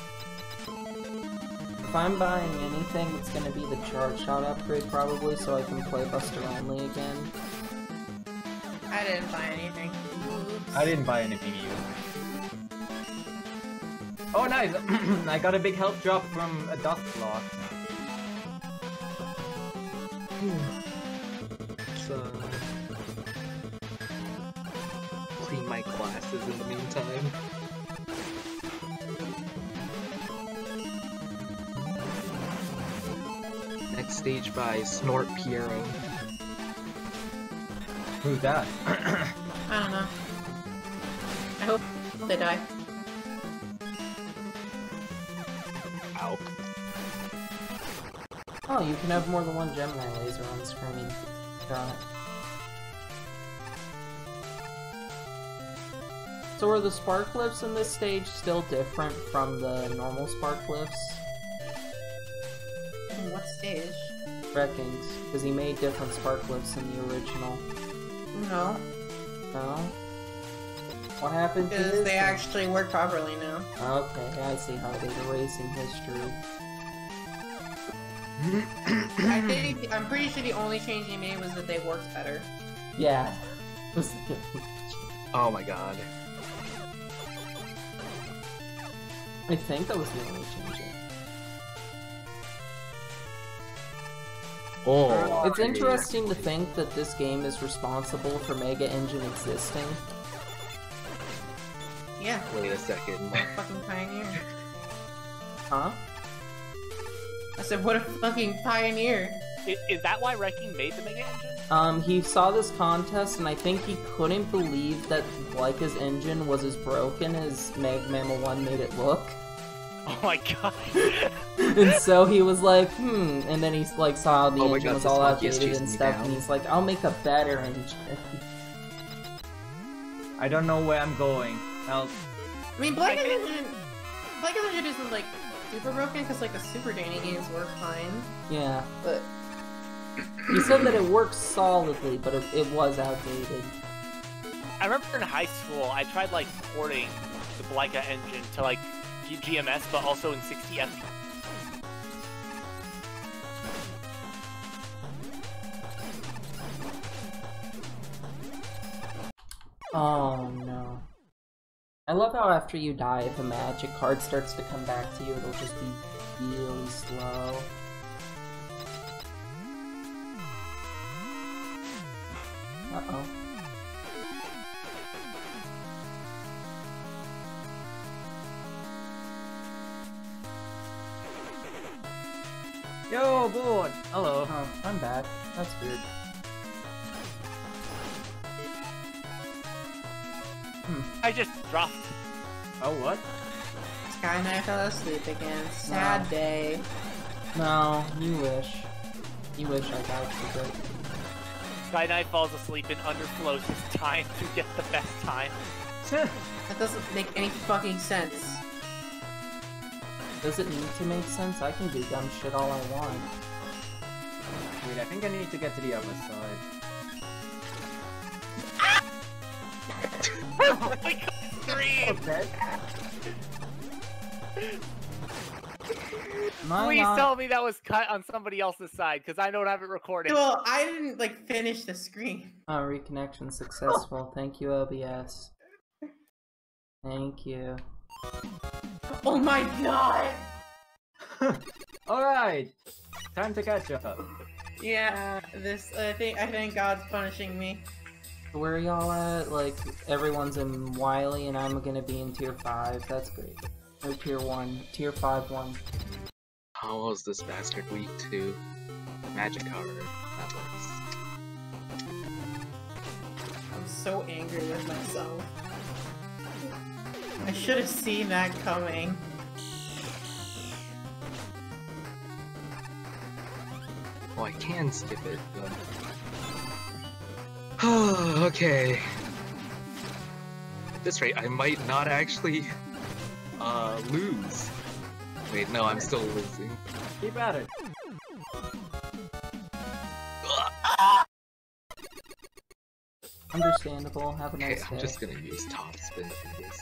If I'm buying anything, it's gonna be the charge shot upgrade probably, so I can play Buster only again. I didn't buy anything. Oops. I didn't buy anything either. Oh, nice! I got a big health drop from a dust block. So... Clean my glass bosses in the meantime. Next stage by SnoruntPyro. Who's that? I don't know. I hope they die. Ow. Oh, you can have more than one Gemini laser on screen. Got it. So are the spark lifts in this stage still different from the normal spark lifts? In what stage? Wreckings, because he made different spark lifts in the original. No, No? What happened to because they one? actually work properly now. Okay, I see how they're erasing history. I think I'm pretty sure the only change they made was that they worked better. Yeah. Oh my god. I think that was the only change. Oh. It's interesting to think that this game is responsible for Mega Engine existing. Yeah, Wait a second. what fucking pioneer. Huh? I said, what a fucking pioneer. Is, is that why Wrecking made the Mega Engine? Um, he saw this contest and I think he couldn't believe that Leica's engine was as broken as MaGMML 1 made it look. Oh my god. and so he was like, hmm, and then he's like saw the Oh engine God, was all monkey outdated and me stuff, and he's like, I'll make a better engine. I don't know where I'm going. Help. I mean, Black Engine, Black Engine isn't like super broken because like the Super Danny games work fine, yeah. but He said that it works solidly, but it, it was outdated. I remember in high school, I tried like porting the Blyka engine to like G- GMS, but also in 60 FPS. Oh no. I love how after you die, if a magic card starts to come back to you, it'll just be really slow. Uh-oh. Yo, board. Hello. Oh, I'm back. That's weird. Hmm. I just dropped. Oh, what? Sky and I fell asleep again. Sad Wow. day. No, you wish. You wish I got for good. Skyknight falls asleep and underflows his time to get the best time. That doesn't make any fucking sense. Does it need to make sense? I can do dumb shit all I want. Wait, I think I need to get to the other side. oh my god, scream! Okay. Am I Please not- tell me that was cut on somebody else's side, because I don't have it recorded. Well, I didn't like finish the screen. Oh, reconnection successful. Thank you, OBS. Thank you. Oh my god! Alright. Time to catch up. Yeah, this I think I think God's punishing me. Where are y'all at? Like, everyone's in Wily and I'm gonna be in tier 5. That's great. Or tier 1. Tier 5 1. How was this bastard week two? Magic card. That works. I'm so angry with myself. I should have seen that coming. Oh, I can skip it, but... okay. At this rate, I might not actually, uh, lose. Wait, no, I'm still losing. Keep at it. Understandable. Have a Okay, nice I'm day. just gonna use top spin for this.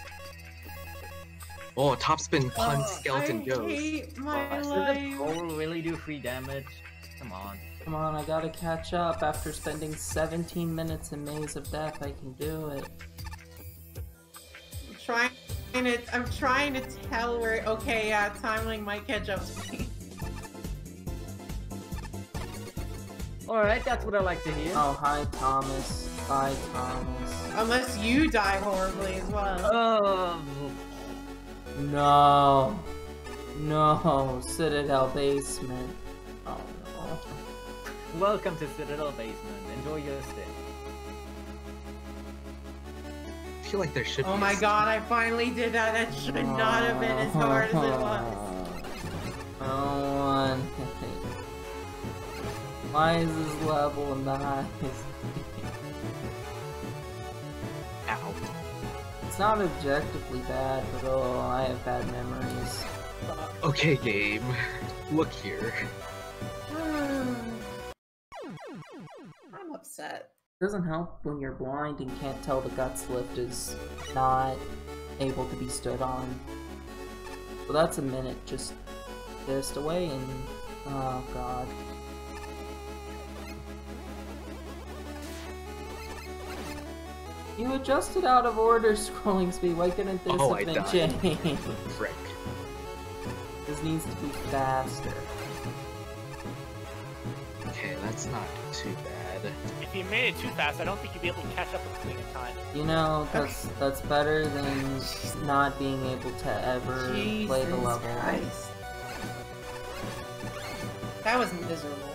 Oh, top spin oh, pun Oh, skeleton I goes. hate my Does the life. goal really do free damage? Come on. Come on, I gotta catch up. After spending 17 minutes in Maze of Death, I can do it. I'm trying to I'm trying to tell where okay, yeah, TimeLink might catch up to me. Alright, that's what I like to hear. Oh, hi, Thomas. Bye, Thomas. Unless you die horribly as well. Oh, No. No. Citadel basement. Oh no. welcome to Citadel Basement. Enjoy your stay. Feel like there should Oh be. my god, I finally did that. That should not have been as hard as it was. Oh, I don't want it. Why is this level nice? Ow. It's not objectively bad, but oh, I have bad memories. Okay, game. Look here. I'm upset. Doesn't help when you're blind and can't tell the guts lift is not able to be stood on. So that's a minute just pissed away and oh god. You adjusted out of order scrolling speed, why couldn't this Oh, have I been changed? Frick. This needs to be faster. Okay, that's not too bad. If you made it too fast, I don't think you'd be able to catch up with Queen in time. You know, that's that's better than not being able to ever Jesus play the level. Christ. That was miserable.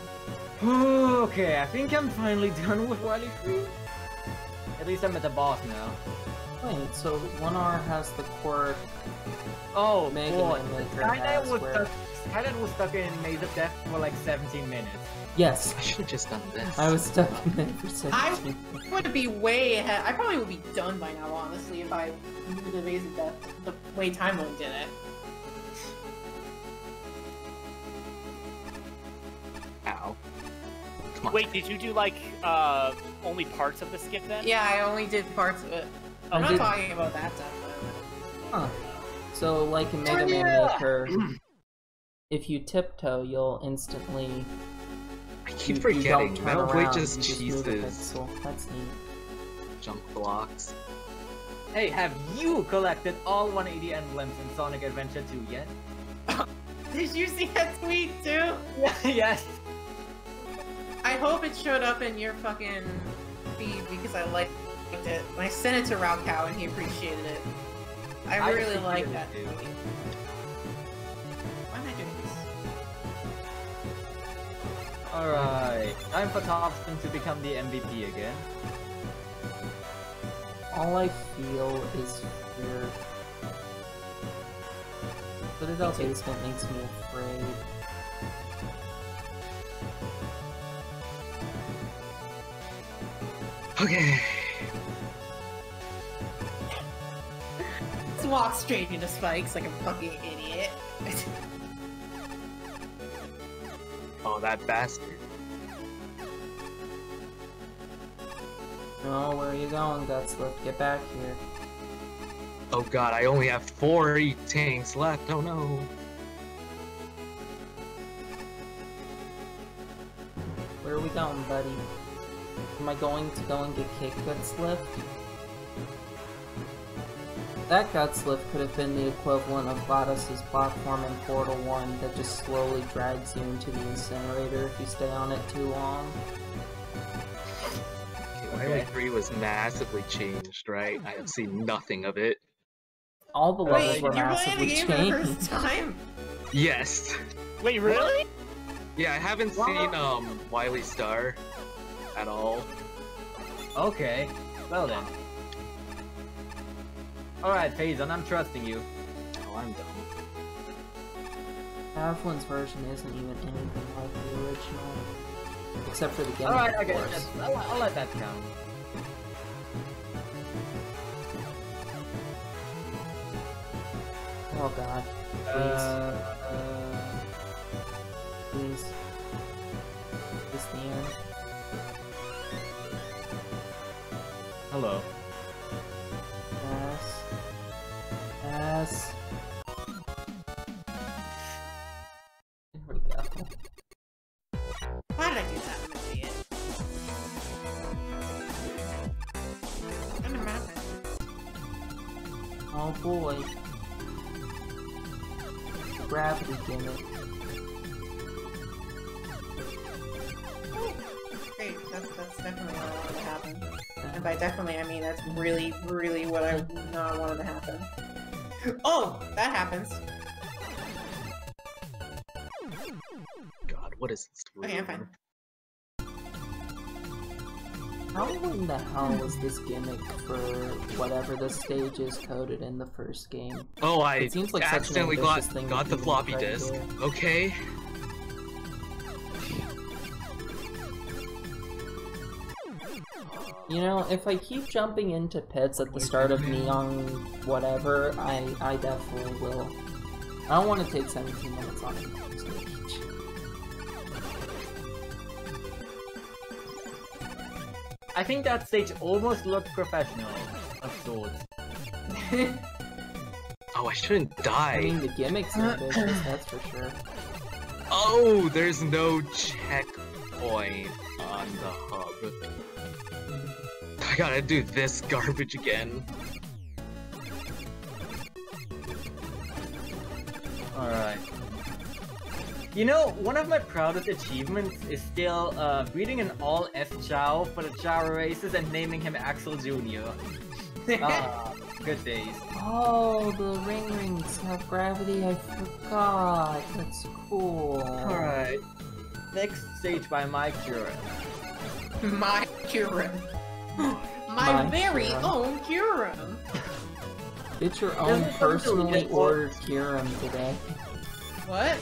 Okay, I think I'm finally done with Wily Free. At least I'm at the boss now. Wait, so 1R has the quirk. Oh, Mega boy. Man Maker Skynet was, where- stuck, Skynet was stuck in Maze of Death for like 17 minutes. Yes, I should have just done this. I was stuck in there for I 17 would be way ahead. I probably would be done by now, honestly, if I knew the Maze of Death the way TimeLink did it. Ow. Come on. Wait, did you do like uh only parts of the skip then? Yeah, I only did parts of it. I'm Oh, not did- talking about that stuff. Huh. So, like in Mega Man yeah. Maker, if you tiptoe, you'll instantly. I keep you forgetting. don't turn Metal around, Blade just just cheeses pixel. That's neat. jump blocks. Hey, have you collected all 180 emblems in Sonic Adventure 2 yet? Did you see that tweet too? yes. I hope it showed up in your fucking feed because I liked it. And I sent it to Raocow and he appreciated it. I I really appreciate like that too. tweet. Alright, time for Thompson to become the MVP again. All I feel is fear. Citadel Basement makes me afraid. Okay. Just walk straight into spikes like a fucking idiot. Oh, that bastard. No, where are you going, Gutslift? Get back here. Oh god, I only have four E tanks left. Oh no. Where are we going, buddy? Am I going to go and get kicked, Gutslift? That Gutslift could have been the equivalent of GLaDOS's platform in Portal 1 that just slowly drags you into the incinerator if you stay on it too long. Wily 3 was massively changed, right? I have seen nothing of it. All the levels Wait, were you're playing the massively game for the changed. first time? Yes. Wait, really? Yeah, I haven't seen um Wily Star at all. Okay, well then. Alright, Phazon, I'm trusting you. Oh, I'm dumb. Halflin's version isn't even anything like the original. Except for the game, Alright, okay, course. that's- I'll, I'll let that count. Oh god. Uh, uh, Please. Is this the end? hello. How in the hell was this gimmick for whatever the stage is coded in the first game? Oh, I It seems like accidentally got, got the floppy disk. here. Okay. You know, if I keep jumping into pits at the start of Neon whatever, I, I definitely will. I don't want to take 17 minutes on a I think that stage almost looked professional of sorts. Oh, I shouldn't I die. mean, the gimmick's ambitious, that's for sure. Oh, there's no checkpoint on the hub. I gotta do this garbage again. Alright. You know, one of my proudest achievements is still uh, breeding an all S Chao for the Chao races and naming him Axel Jr. Ah, good days. Oh, the ring rings have gravity, I forgot. That's cool. Alright. Next stage by Mike Curran. My Kieran. My, My very Kieran. own Kieran. It's your own Doesn't come to personally ordered Kirim today. What?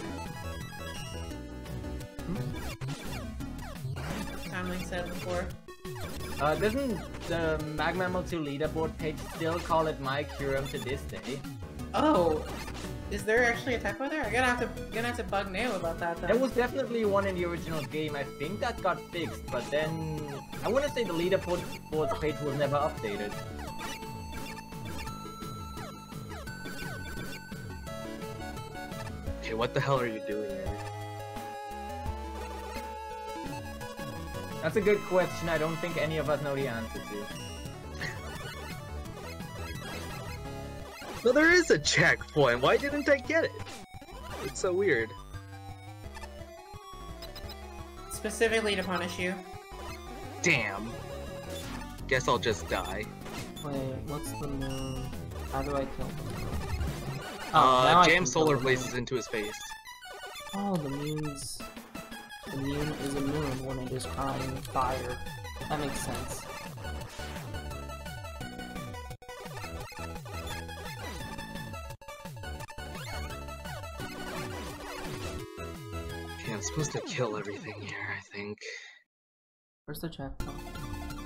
Family said before. Uh, doesn't the MaGMML 2 leaderboard page still call it Mike Curran to this day? Oh, is there actually a typo there? I'm gonna have to gonna have to bug Nail about that then. There was definitely one in the original game. I think that got fixed, but then I want to say the leaderboard page was never updated. Okay, what the hell are you doing here? That's a good question. I don't think any of us know the answer to. Well, there is a checkpoint. Why didn't I get it? It's so weird. Specifically to punish you. Damn. Guess I'll just die. Wait, what's the moon? How do I kill the moon? Oh, now uh, jam solar the blazes into his face. Oh, the moon's... The moon is a moon when it is crying fire. That makes sense. Okay, I'm supposed to kill everything here, I think. Where's the checkpoint?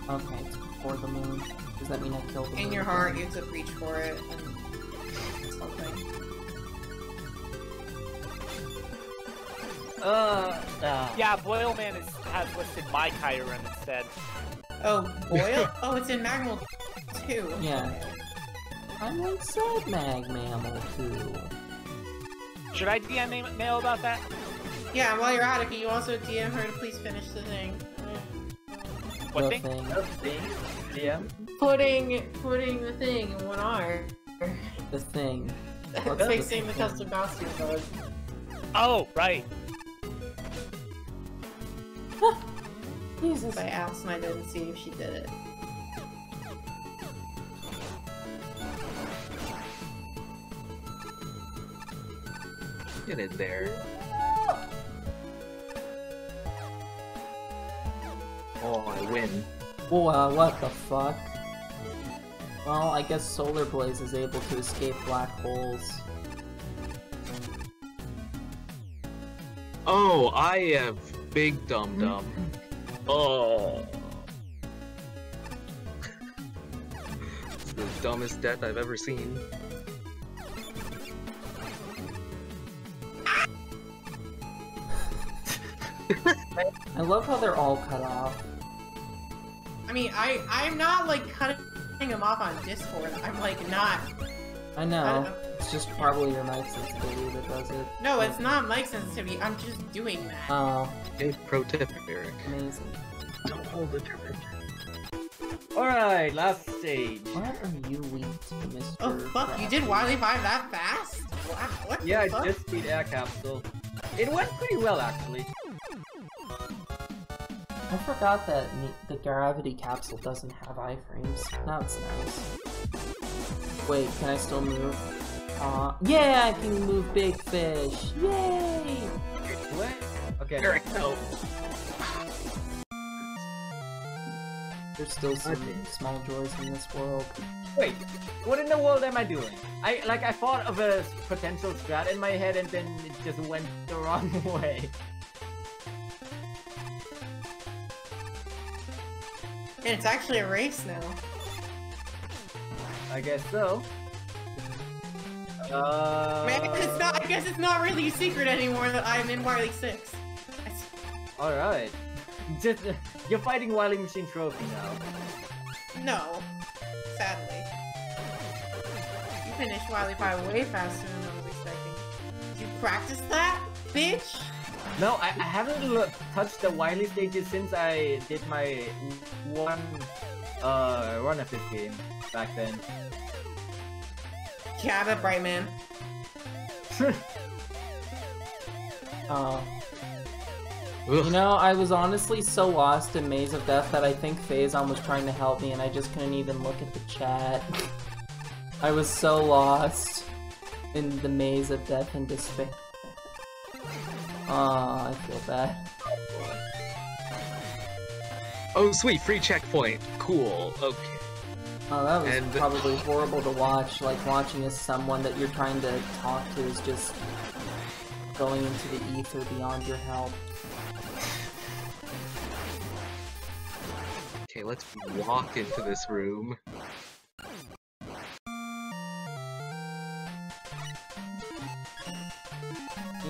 Oh. Okay, it's before the moon. Does that mean I killed the moon? In your heart, you have to reach for it and something. Uh, ah. Yeah, Boilman is, has listed my Kyurem instead. Oh, boil? oh, it's in MaGMML too. Yeah. I'm like said MaGMML too. Should I DM Na- Nail about that? Yeah, while you're at it, can you also DM her to please finish the thing? What the thing? thing. That's thing. DM. Putting putting the thing in one arm. The thing. What's the Fixing the thing? custom costume code. Oh, right. Jesus. I asked and I didn't see if she did it. Get it there. Oh, I win. Oh, uh, what the fuck? Well, I guess Solar Blaze is able to escape black holes. Oh, I have big dum mm-hmm. dum. Oh. it's the dumbest death I've ever seen. I love how they're all cut off. I mean, I I'm not like cutting them off on Discord. I'm like not. I I know. don't. It's just probably your mic sensitivity that does it. No, it's not mic sensitivity. I'm just doing that. Oh, Hey, pro tip, Eric. amazing. Don't hold the Eric. Alright, last stage. What are you weak to, Mr. oh fuck! You did Wily Five that fast? Wow, what Yeah, the I fuck? just beat Air Capsule. It went pretty well, actually. I forgot that the gravity capsule doesn't have iframes. Now it's nice. Wait, can I still move? Uh, yeah, I can move big fish. Yay! What? Okay. There I go. There's still some small joys in this world. Wait, what in the world am I doing? I like I thought of a potential strat in my head and then it just went the wrong way. And it's actually a race now. I guess so. Uh, Man, it's not. I guess it's not really a secret anymore that I'm in Wily Six. All right. Just you're fighting Wily Machine Trophy now. No, sadly. You finished Wily Five way faster than I was expecting. Did you practice that, bitch? No, I, I haven't lo- touched the Wily stages since I did my one uh run of this game back then. Yeah, that bright man. Uh, Ugh. you know, I was honestly so lost in Maze of Death that I think Phazon was trying to help me and I just couldn't even look at the chat. I was so lost in the Maze of Death and despair. Aw, I feel bad. Oh, sweet, free checkpoint. Cool. Okay. Oh, that was And- probably horrible to watch. Like watching as someone that you're trying to talk to is just going into the ether beyond your help. Okay, let's walk into this room.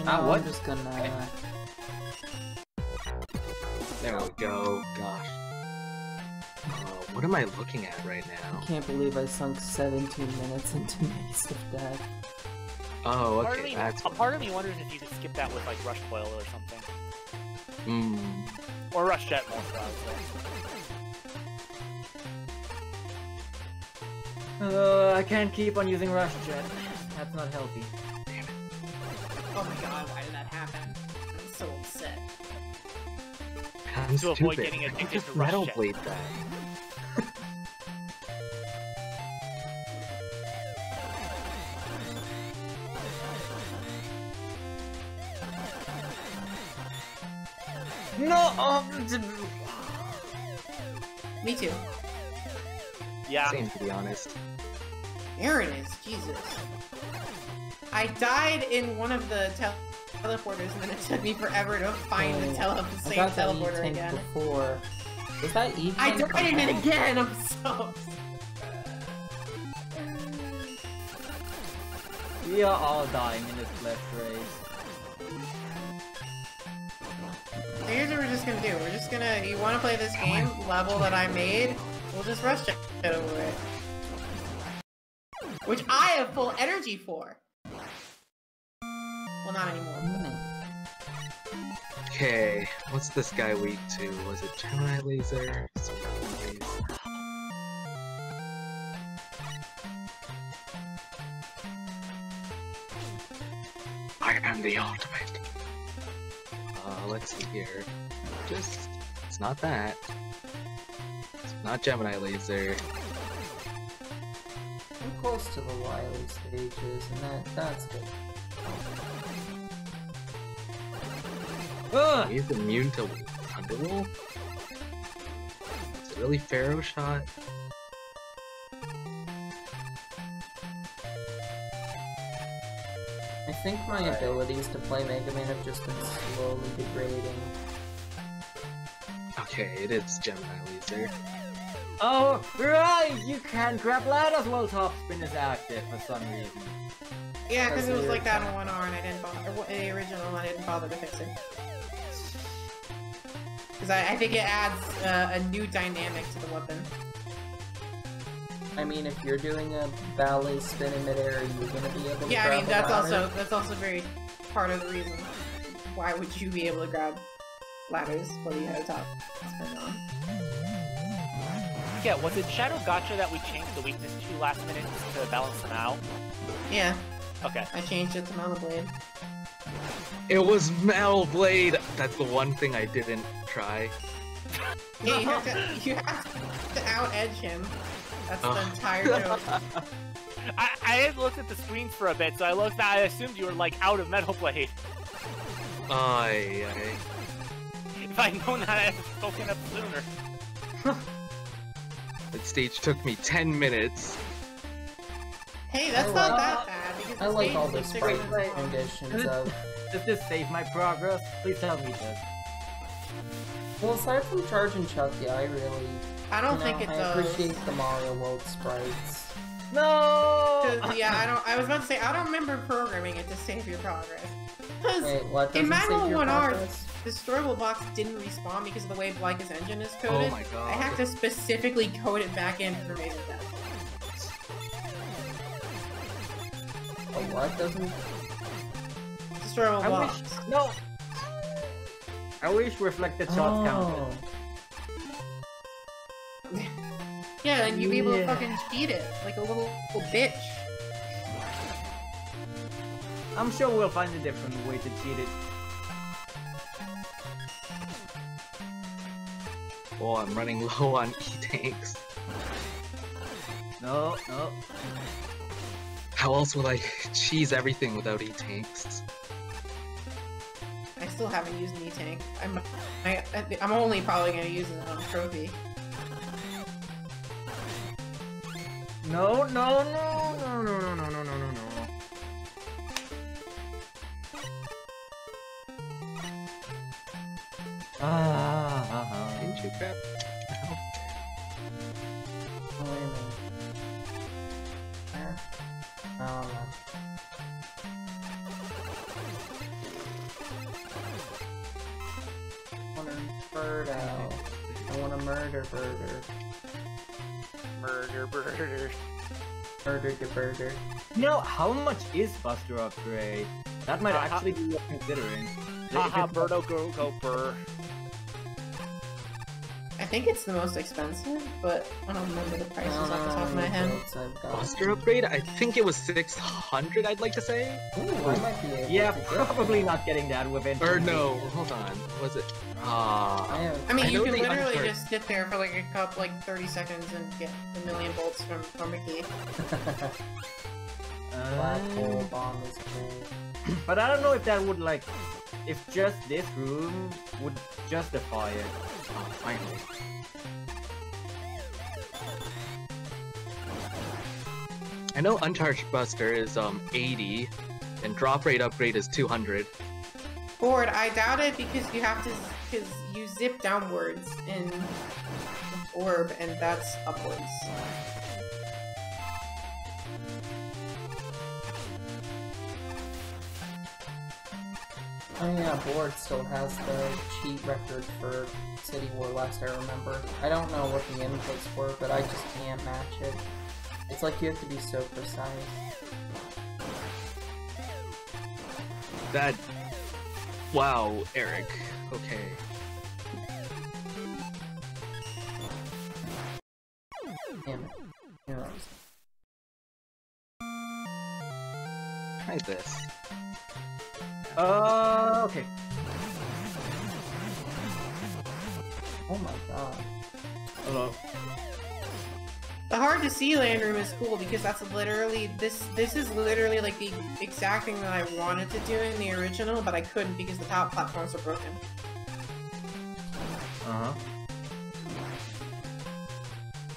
You know, Ah, what? I'm just gonna. There we go. Gosh. Uh, what am I looking at right now? I can't believe I sunk 17 minutes into Maze of Death. Oh, part of okay, me, that's a part of me wonders if you could skip that with like Rush Coil or something, Hmm. or Rush Jet more so. I. Uh, I can't keep on using Rush Jet. That's not healthy. Oh my god, why did that happen? I'm so upset. I'm To avoid getting I addicted just to Rush Metal Jet. Blade that. No. Um, Me too. Yeah, Same, to be honest. Aaron is Jesus. I died in one of the tel- teleporters, and then it took me forever to find the, Oh, tele- the I same teleporter again. before. Was that E? I died in it again. I'm so. we are all dying in this flesh race. So here's what we're just gonna do. We're just gonna. You want to play this game level that I made? We'll just rush it over it. Which I have full energy for. Well, not anymore. Okay, what's this guy weak to? Was it Gemini Laser? I am the ultimate. Uh, let's see here. Just, it's not that. It's not Gemini Laser. I'm close to the Wily stages, and that that's good. Ugh! He's immune to Thunderwolf? Is it really Pharaoh Shot? I think my abilities to play Mega Man have just been slowly degrading. Okay, it is Gemini Laser. Oh, right! You can't grab ladders while top spin is active for some reason. Yeah, because it was like that they're- one R, and I didn't bother. The original, I didn't bother to fix it. Because I, I think it adds uh, a new dynamic to the weapon. I mean, if you're doing a ballet spin in midair, you're you gonna be able to Yeah, I mean that's ladder? also that's also very part of the reason. Why would you be able to grab ladders while you had a top spin on? yeah. Was it Shadow Gotcha that we changed the weakness to last minute to balance them out? Yeah, Okay. I changed it to Metal Blade. It was Metal Blade! That's the one thing I didn't try. Yeah, you have to, you have to out edge him. That's the Oh. entire joke. I, I had looked at the screens for a bit, so I looked. I assumed you were like out of Metal Blade. Ay, ay. If I'd known that, I'd have spoken up sooner. That stage took me 10 minutes. Hey, that's I not like- that bad because I like all is the like six sprite minutes long. renditions of. Does this save my progress? Please tell me this. Well, aside from Chargin' Chuck, yeah, I really. I don't you think know, it I does. appreciate the Mario World sprites. No. yeah, I don't. I was about to say I don't remember programming it to save your progress. Because Wait, what In doesn't Manual save your 1R, the storyable box didn't respawn because of the way Blyka's engine is Oh coded. my god. I have to specifically code it back in for Maze of Death. Oh, what doesn't? The storyable I box. wish. No! I wish reflected shots oh. counted. Oh. Yeah, and you'd be able to fucking cheat it like a little, little bitch. I'm sure we'll find a different way to cheat it. Oh, I'm running low on E-tanks. No, no. How else will I cheese everything without E-tanks? I still haven't used an E-Tank. I'm, I, I'm only probably gonna use it on trophy. No, no, no, no, no, no, no, no, no, no, no. Ah, ah, ah. Didn't you grab? No. I want a Birdo. I want a murder birder. Murder, murder. Murder to birder. You know, how much is Buster Upgrade? That might Uh, actually be worth considering. Haha, Birdo, go, go, burr. I think it's the most expensive, but I don't remember the prices off the top of my Um, head. builds I've got. Buster upgrade? I think it was 600, I'd like to say? Ooh, I might be able Yeah, to probably that. not getting that within. Or no, hold on. Was it? Ah. I have. I mean, I you can literally unchart- just sit there for like a couple, like 30 seconds and get a million bolts from, from Mickey. Black Um, hole bomb is cool. But I don't know if that would like, if just this room would justify it. Oh, finally. I know Uncharged Buster is um 80, and drop rate upgrade is 200. Board, I doubt it because you have to, because you zip downwards in orb, and that's upwards. Oh yeah, Board still has the cheat record for City War last I remember. I don't know what the inputs were, but I just can't match it. It's like you have to be so precise. That. Wow, Eric. Okay. The Land Room is cool because that's literally this. This is literally like the exact thing that I wanted to do in the original, but I couldn't because the top platforms are broken. Uh huh.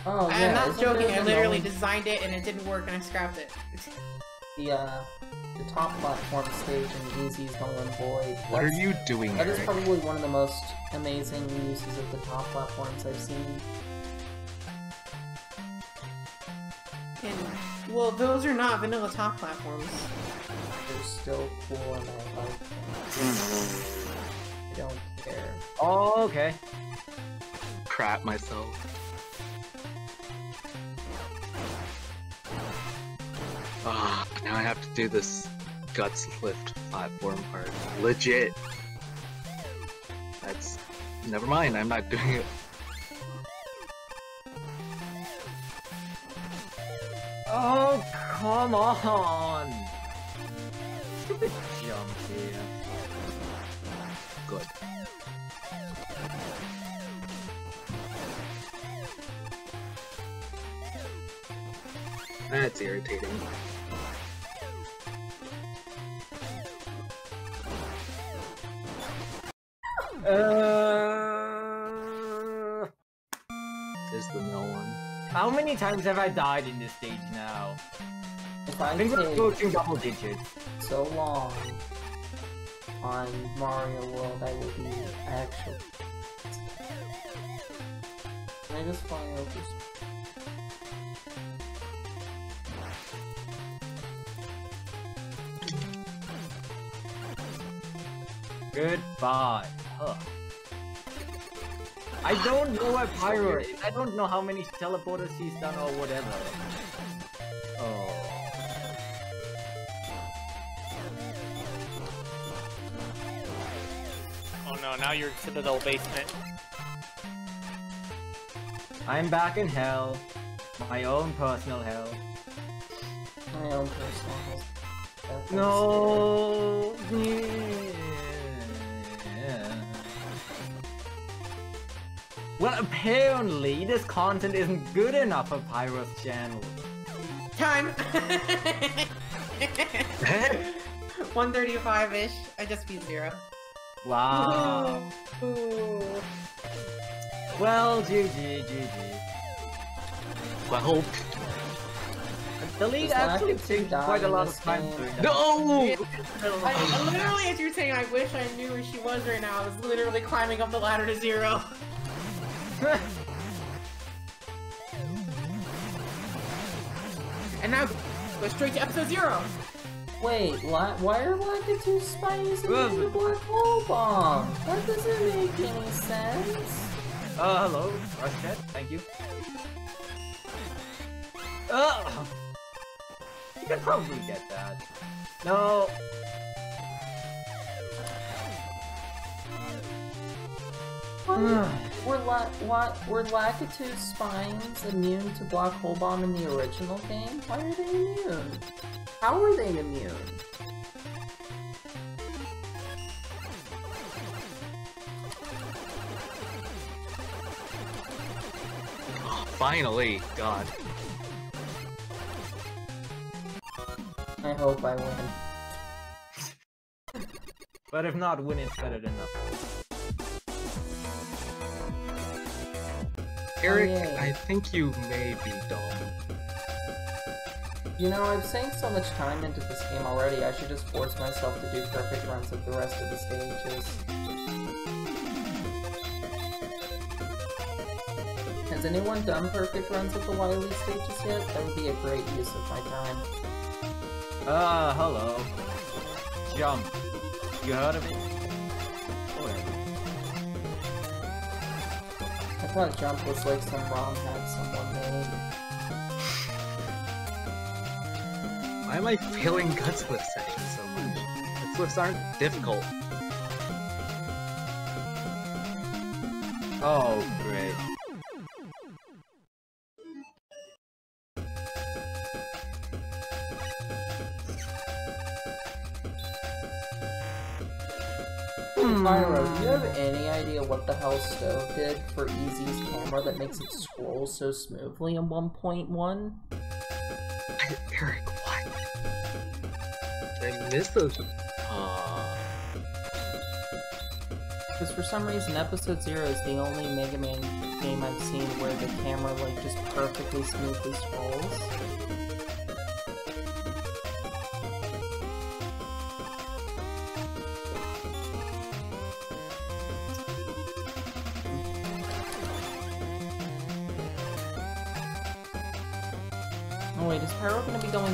Oh yeah. I'm not isn't joking. I literally moment- designed it and it didn't work, and I scrapped it. It's, the uh the top platform stage in Easy's Null and Void. What are you doing, That is Eric? probably one of the most amazing uses of the top platforms I've seen. Well, those are not vanilla top platforms. They're still cool and I like them. I don't care. Oh, okay. Crap myself. Ah, now I have to do this guts lift platform part. Legit. That's. Never mind, I'm not doing it. Oh, come on! Stupid jump here. Good. That's irritating. Uh... how many times have I died in this stage now? I think we're approaching double digits. so long on Mario World, I will be actually. Can I just fly over? Goodbye. Huh. I don't know what Pyro is. I don't know how many teleporters he's done or whatever. Oh. Oh no, now you're in Citadel basement. I'm back in hell. My own personal hell. My own personal hell. No. Well, apparently this content isn't good enough for Pyro's channel. Time. 135-ish. I just beat zero. Wow. Ooh. well, GG, GG. Well, The lead actually lack of two takes quite a lot of time game. doing that. no! I, I literally, as you're saying, I wish I knew where she was right now. I was literally climbing up the ladder to zero. And now, go straight to episode zero. Wait, la- why are Lakitu spines in Ugh. the black hole bomb? That doesn't make any sense. Uh, hello, Rush Jet, thank you. Oh! You can probably get that. No. Were La- why were Lakitu spines immune to black hole bomb in the original game? Why are they immune? How are they immune? Oh, finally, God. I hope I win. But if not, win is better than nothing. Eric, yeah. I think you may be dumb. You know, I've sank so much time into this game already, I should just force myself to do perfect runs of the rest of the stages. Has anyone done perfect runs of the Wily stages yet? That would be a great use of my time. Ah, hello. Jump. You heard of it? Whatever. I thought Jump was like some ROM hack someone made. Why am I failing Gutslift sections so much? Gutslifts aren't difficult. Oh, great. Pyro, do you have any idea what the hell Stove did for Easy's camera that makes it scroll so smoothly in 1.1? I, Eric, what? I miss those? Uh, Because for some reason, Episode Zero is the only Mega Man game I've seen where the camera like just perfectly smoothly scrolls.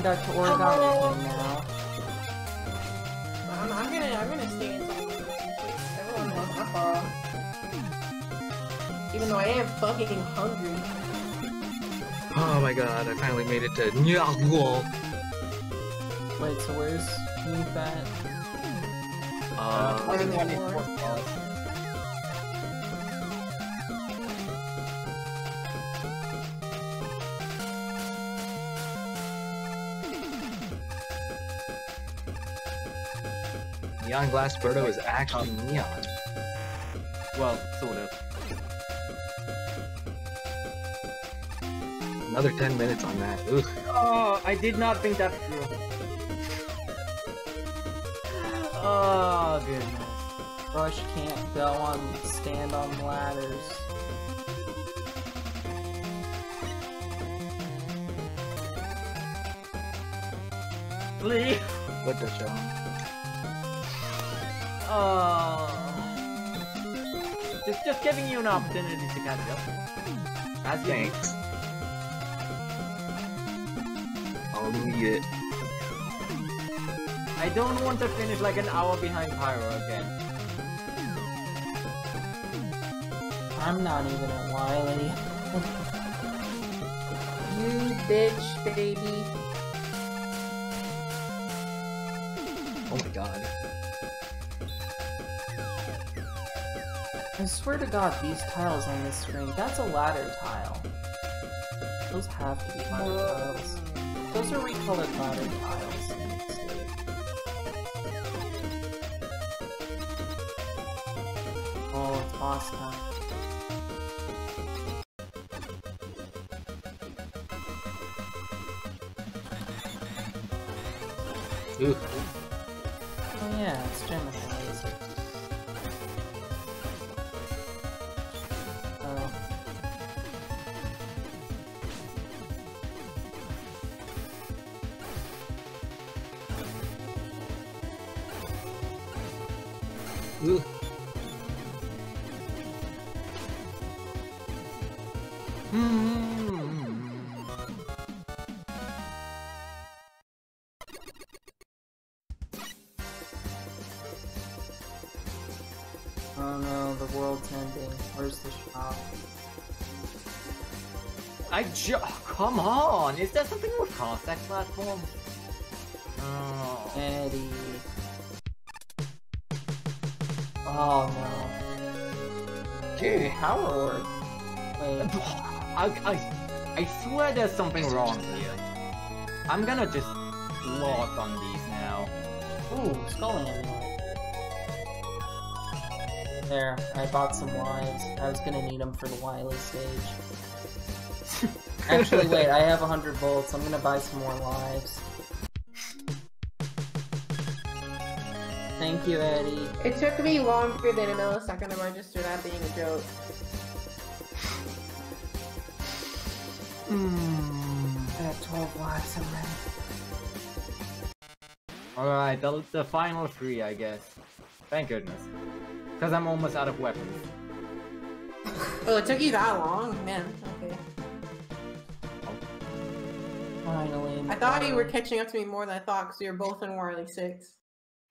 Gonna be going back to Oregon now? I'm, I'm gonna, I'm gonna stay in Everyone knows my fault. Even though I am fucking hungry. oh my god, I finally made it to Nyaguo. Wait, so where's Meat at? Uh, I Neon Glass Birdo is actually neon. Well, sort of. Another 10 minutes on that. Ugh. Oh, I did not think that through. Oh, goodness. Rush can't go on stand on ladders. Please. What the show? Oh. Just, just giving you an opportunity to catch up. As you Thanks. I'll read it. I don't want to finish like an hour behind Pyro again. I'm not even at Wily. You bitch, baby. Oh my god. I swear to god, these tiles on this screen, that's a ladder tile. Those have to be ladder tiles. Those are recolored ladder tiles. Oh, it's boss oh, come on! Is there something with Cossack platform? Oh. Eddie. Oh no. Okay. Power orb. Wait. I, I, I swear there's something wrong here. I'm gonna just lock on these now. Ooh, skull. There, I bought some lives. I was gonna need them for the Wily stage. Actually, wait, I have 100 volts. I'm gonna buy some more lives. Thank you, Eddie. It took me longer than a millisecond to register that being a joke. Hmm, I have 12 lives, I'm ready. Alright, the, the final three, I guess. Thank goodness. Because I'm almost out of weapons. Oh, it took you that long? Man, Finally. I thought you were catching up to me more than I thought because you're both in Wily 6.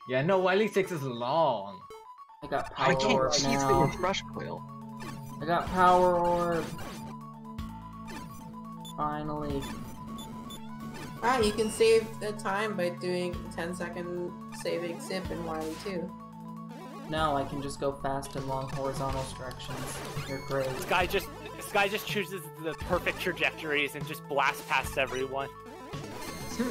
Yeah, no, Wily 6 is long. I got I power can't orb cheese the now. refresh coil. I got power orb. Finally. Ah, you can save the time by doing 10 second saving sip in Wily 2. No, I can just go fast and long horizontal directions. They're great. This guy just this guy just chooses the perfect trajectories and just blasts past everyone.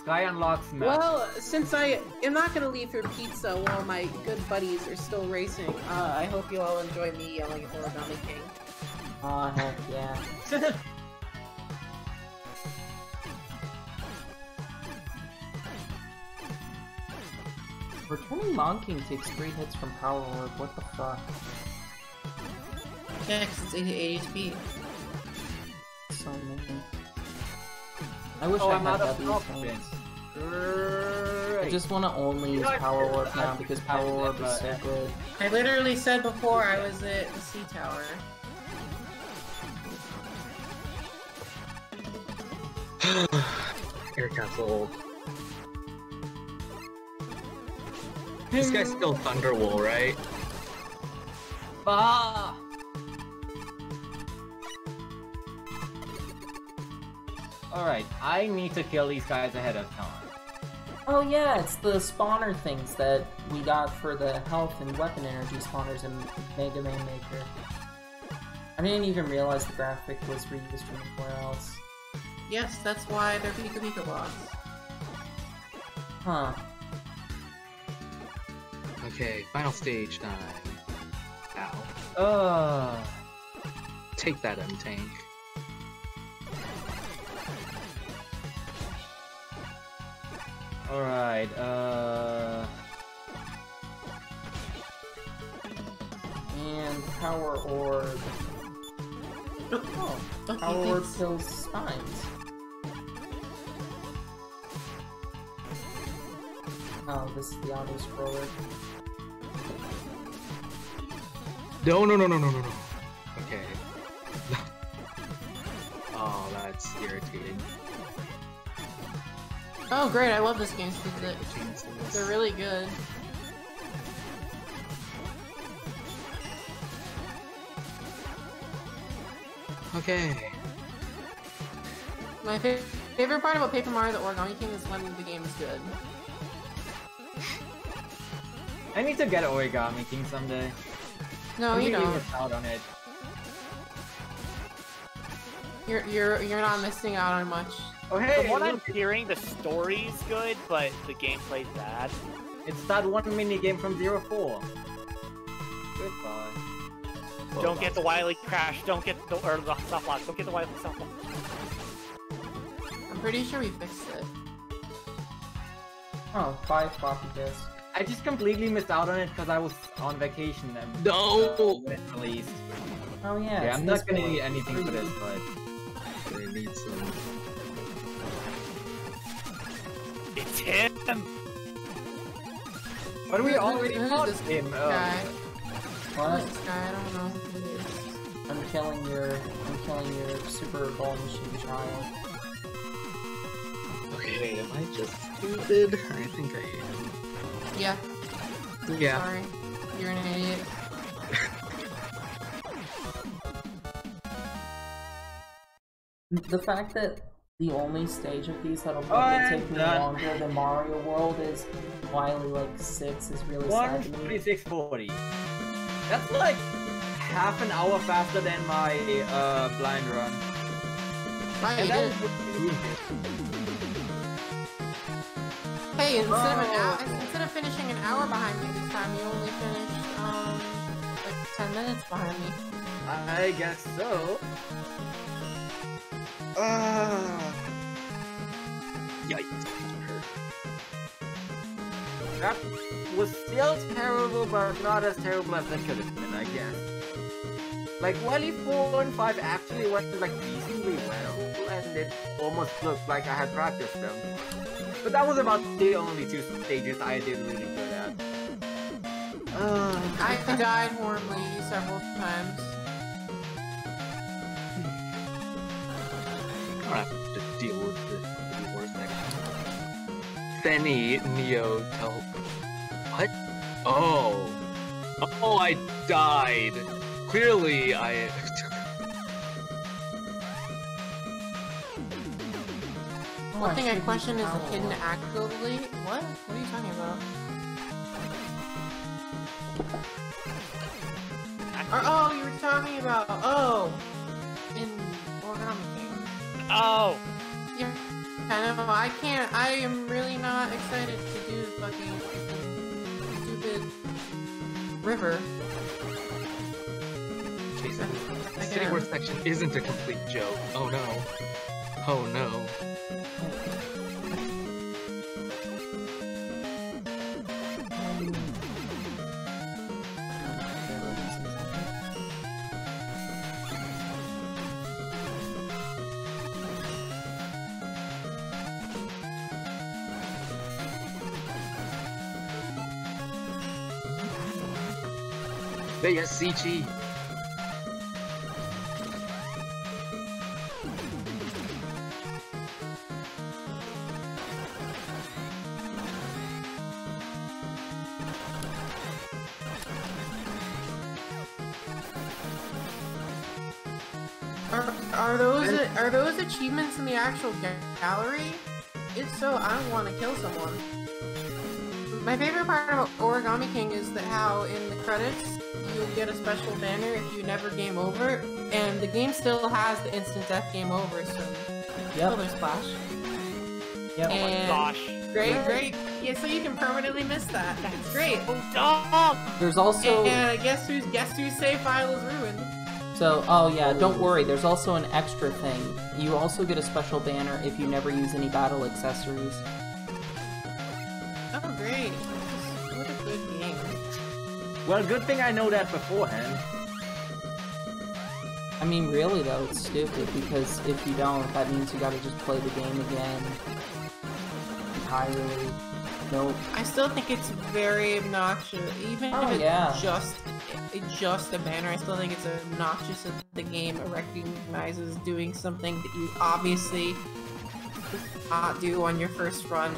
Sky unlocks map. Well, since I am not gonna leave for pizza while my good buddies are still racing, uh, I hope you all enjoy me yelling at Origami King. Aw, heck yeah. Returning Monking takes 3 hits from Power Orb, what the fuck? Yeah, 'cause it's 80 HP. So many. I wish oh, I I'm had that of W. I just want to only use Power figured- Orb now because Power that, Orb is so good. I literally said before I was at the Sea Tower. Air Castle. This guy's still Thunderwool, right? Ah! Alright, I need to kill these guys ahead of time. Oh yeah, it's the spawner things that we got for the health and weapon energy spawners in Mega Man Maker. I didn't even realize the graphic was reused from somewhere else. Yes, that's why they're Pika Pika blocks. Huh. Okay, final stage nine. Ow. Uh. Take that, M-Tank. Alright, uh... And power orb... Oh, power orb kills spines. Oh, this is the auto-scroller. No, no, no, no, no, no, no. Okay. oh, that's irritating. Oh, great! I love this game. They're, they're really good. Okay. My fa favorite part about Paper Mario: The Origami King is when the game is good. I need to get Origami King someday. No, you really don't. out on it. You're you're you're not missing out on much. Oh hey, From what I'm hearing, the story's good, but the gameplay's bad. it's that one mini game from Zero Four. Goodbye. don't get the Wily Crash. Don't get the or the soft lock. Don't get the Wily soft lock. I'm pretty sure we fixed it. Oh, five floppy disks. I just completely missed out on it because I was on vacation and No! uh, when it released. Oh yeah. Yeah, I'm not gonna one. need anything for this, but They need some. It's him. but we Who- already who is fought this him. Guy. Um, What? This guy? I don't know who he is. I'm killing your I'm killing your super ball machine child. Okay, am I just stupid? I think I am. Yeah. Yeah. Sorry. You're an idiot. The fact that the only stage of these that'll probably I'm take me done. longer than Mario World is Wily like six is really one sad to me. That's like half an hour faster than my uh, blind run. I And Hey, instead of an hour, instead of finishing an hour behind me this time, you only finished um like ten minutes behind me. I guess so. Uh, Yikes. that that was still terrible, but not as terrible as it could have been, I guess. Like, Wily 4 and 5 actually went like decently well, and it almost looked like I had practiced them. But that was about the only two stages I did really good at. Uh, I died horribly several times. I'm gonna have to deal with this the worst next time. Benny, Neo, tell. What? Oh. Oh, I died. Clearly, I. One thing I question is the Power hidden Orb. actively. What? What are you talking about? Or, oh, you were talking about oh, in Origami King. Oh, Yeah, I know. I can't. I am really not excited to do fucking stupid river. Jason, the City uh, can. War section isn't a complete joke. Oh no. Oh no. CG. Are, are those are those achievements in the actual gallery? If so, I want to kill someone. My favorite part about Origami King is that how in the credits you'll get a special banner if you never game over, and the game still has the instant death game over, so Yep. Color Splash. Yep. Oh and gosh. great, great. Yeah, so you can permanently miss that. That's great. Oh, dog. There's also And uh, guess who's guess whose save file is ruined? so oh yeah, don't worry. There's also an extra thing. You also get a special banner if you never use any battle accessories. Well, good thing I know that beforehand. I mean, really though, it's stupid because if you don't, that means you gotta just play the game again entirely. Nope. I still think it's very obnoxious, even Oh, if it's yeah. just it's just a banner. I still think it's obnoxious that the game recognizes doing something that you obviously did not do on your first run,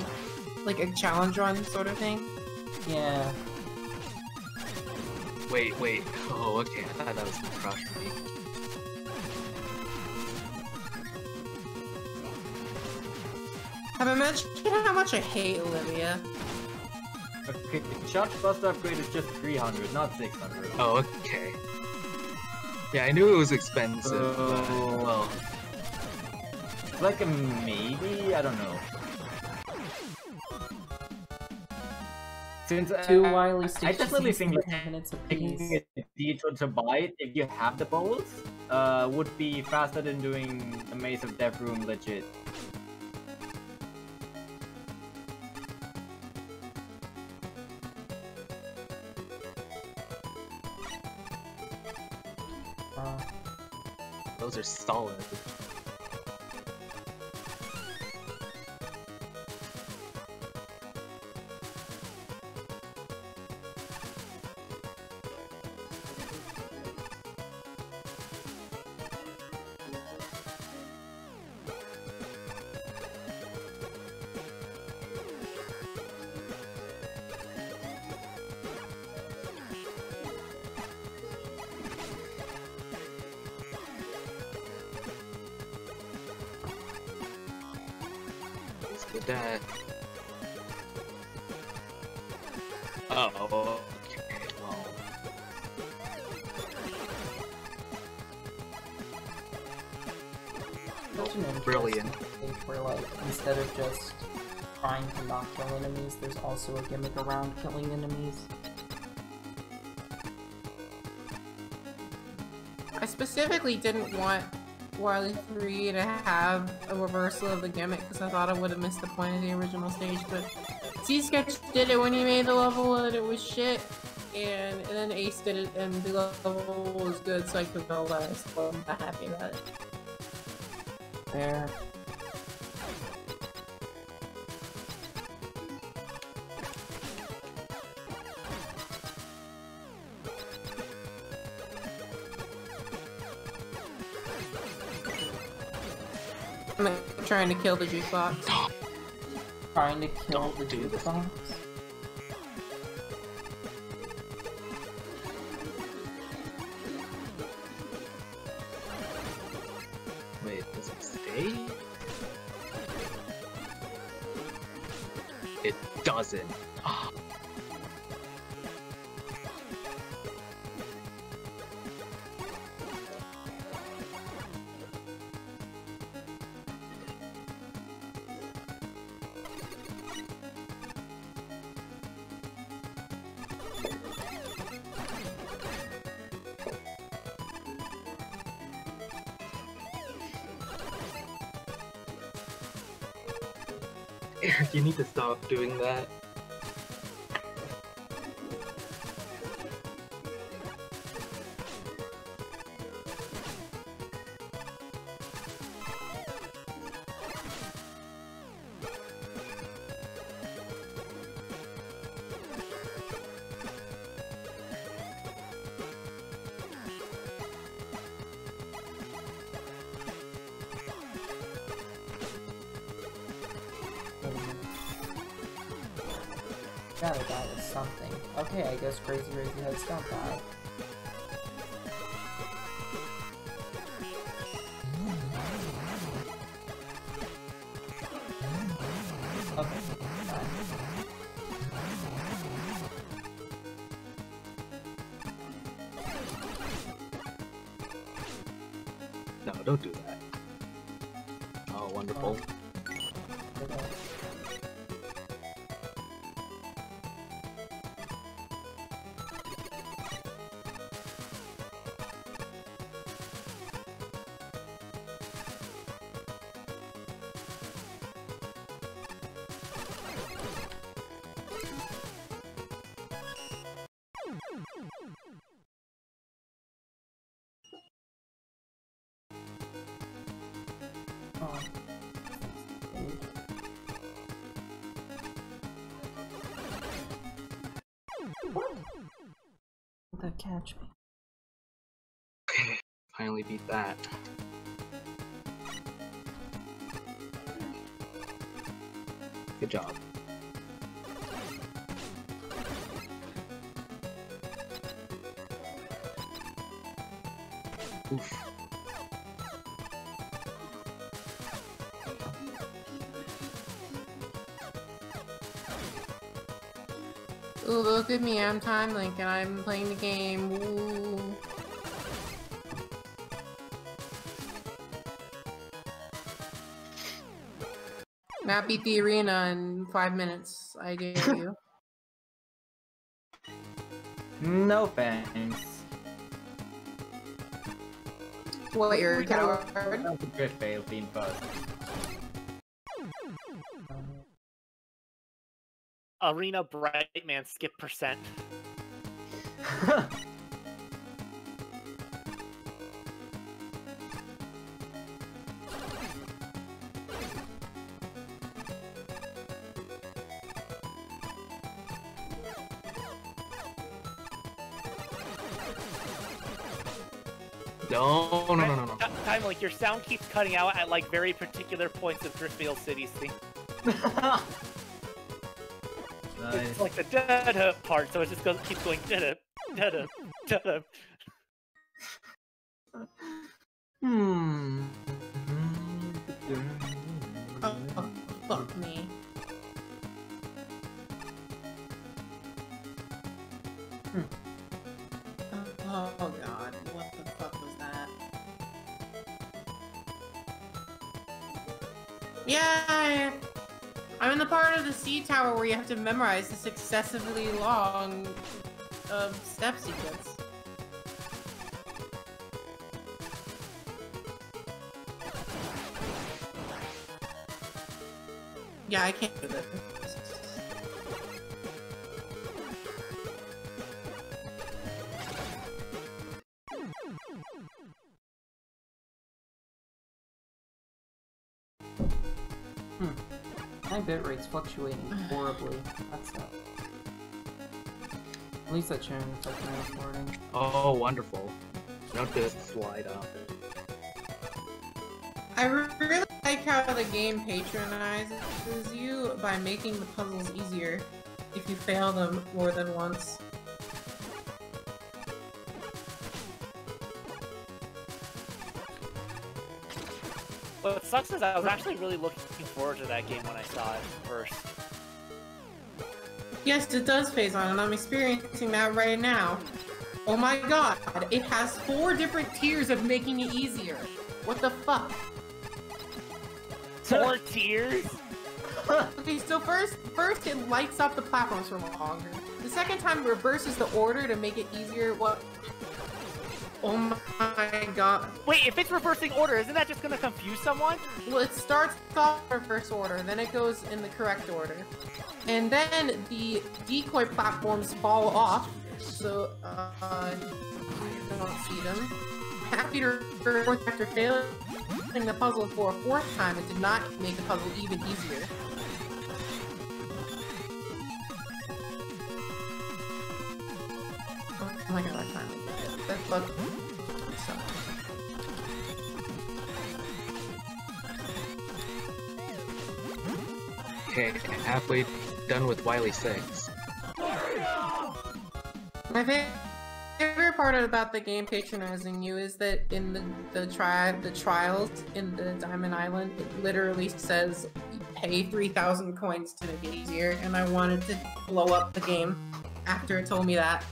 like a challenge run sort of thing. Yeah. Wait, wait. Oh, okay. I thought that was the crush for me. Have I mentioned how much I hate Olivia? Okay, the Charge Buster upgrade is just 300, not 600. Oh, okay. Yeah, I knew it was expensive, but Oh. well, Like a maybe? I don't know. Since uh, Two Wily I definitely think like like 10 minutes taking apiece. a detour to buy it if you have the bowls uh, would be faster than doing a Maze of Death Room legit. Uh, those are solid. Also a gimmick around killing enemies. I specifically didn't want Wily 3 to have a reversal of the gimmick because I thought I would have missed the point of the original stage, but C-Sketch did it when he made the level and it was shit, and, and then Ace did it and the level was good, so I could go that. I still am not happy about it. There. Trying to kill the jukebox. Trying to kill Don't the jukebox. Doing that. Gotta die with something. Okay, I guess crazy crazy heads don't die. That. Good job. Oof. Ooh, look at me, I'm TimeLink and I'm playing the game. Ooh. Matt beat the arena in five minutes. I dare you. No thanks. what, you're a We gotta- coward? That was a good fail being first. Arena Bright Man skip percent. No, no, no, no, no. TimeLink your sound keeps cutting out at like very particular points of Driftfield City's thing. nice. It's like the da da part, so it just goes keeps going da da da da have to memorize this excessively long um, step sequence. Yeah, I can't do this. My fluctuating horribly. That's that. At least that shouldn't affect my recording. Oh, wonderful. Don't just slide up. I really like how the game patronizes you by making the puzzles easier if you fail them more than once. What sucks is I was actually really looking forward to that game when I saw it first. Yes, it does phase on, and I'm experiencing that right now. Oh my god, it has four different tiers of making it easier. What the fuck? Four tiers? Okay, so first, first it lights up the platforms for longer. The second time it reverses the order to make it easier. What? Oh my god. Wait, if it's reversing order, isn't that just gonna confuse someone? Well, it starts off in reverse order, then it goes in the correct order. And then the decoy platforms fall off, so uh, you don't see them. Happy to report after failing the puzzle for a fourth time, it did not make the puzzle even easier. Oh my god, I finally did it. That bug sucked. Okay, halfway done with Wily 6. My fa- favorite part about the game patronizing you is that in the the tri the trials in the Diamond Island, it literally says pay three thousand coins to make it easier, and I wanted to blow up the game after it told me that.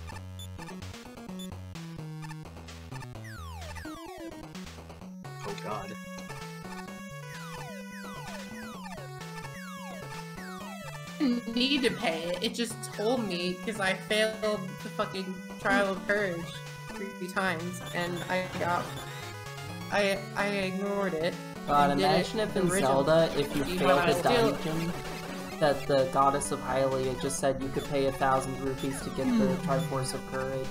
Need to pay it. It just told me because I failed the fucking trial of courage three times, and I got. I I ignored it. God, and did imagine it if in original- Zelda, if you You failed know, the dungeon, that the goddess of Hylia just said you could pay a thousand rupees to get the Hmm. Triforce of Courage.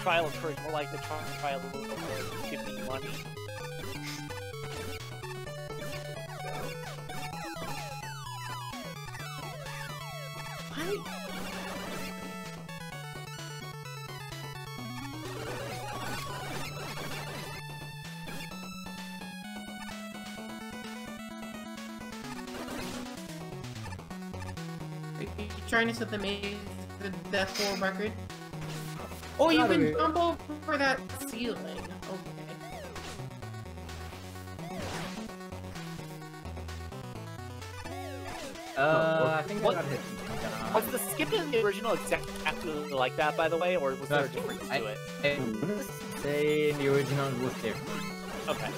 Trial of courage, more like the trial of courage. Give me money. trying to set the maze the death world record. Oh, you can jump over that ceiling. Okay. Uh, oh, I think? I got hit. Was the skip in the original exactly like that, by the way, or was there a difference I- to it? I wanna say in the original was different. Okay.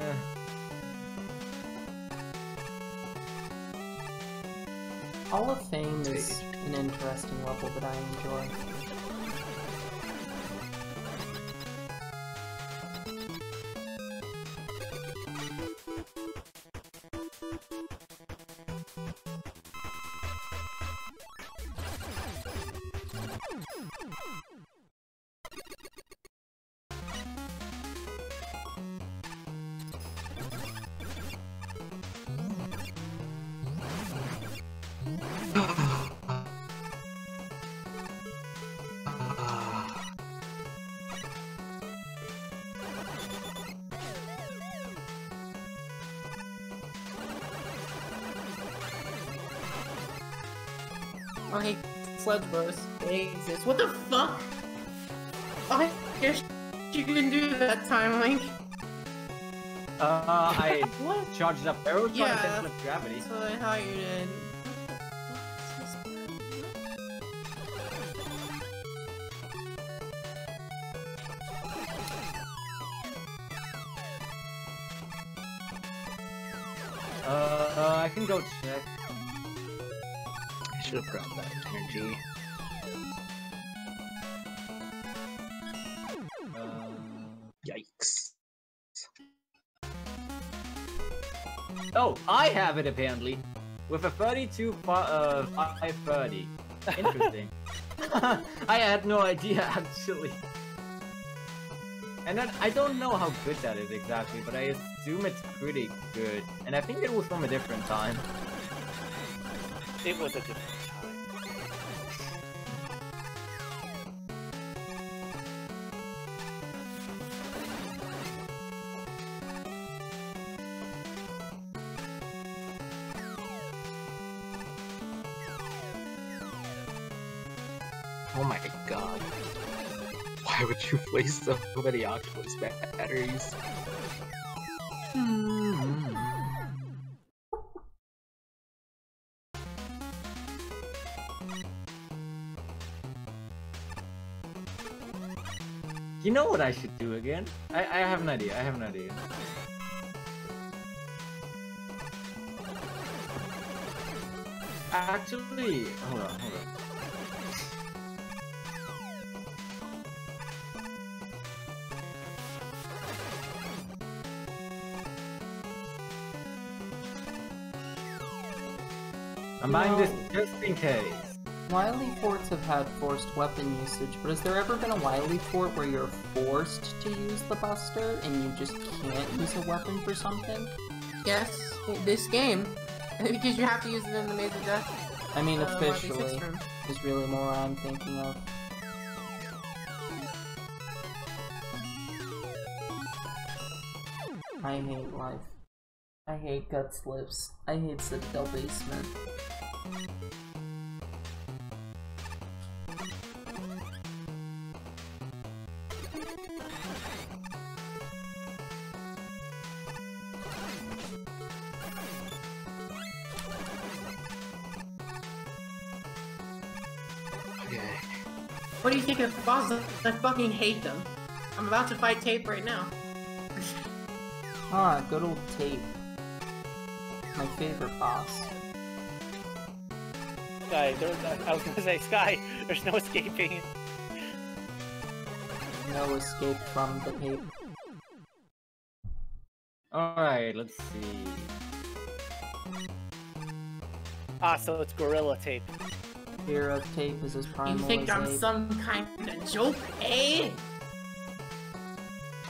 Uh, Hall of Fame is an interesting level that I enjoy. They exist. What the fuck? I guess you can do that time, Link. uh, I What? charged up arrow trying Yeah. to cancel up gravity. So I thought you did. I have it apparently. With a 32 fi- uh, 530. Interesting. I had no idea actually. And then I don't know how good that is exactly, but I assume it's pretty good. And I think it was from a different time. It was a different you waste so many octopus batteries? You know what I should do again? I, I have an idea, I have an idea. Actually, hold on, hold on. I'm this just in case. Wily forts have had forced weapon usage, but has there ever been a Wily fort where you're forced to use the Buster and you just can't use a weapon for something? Yes, this game. because you have to use it in the Maze of Death. I mean, uh, officially, room. is really more what I'm thinking of. I hate life. I hate gut slips. I hate Citadel Basement. What do you think of the bosses? I fucking hate them. I'm about to fight Tape right now. Ah, good old tape. My favorite boss. Sky, there I was gonna say, Sky, there's no escaping. No escape from the tape. Alright, let's see. Ah, so it's Gorilla Tape. Fear of tape is as You think I'm ape. some kind of joke, eh?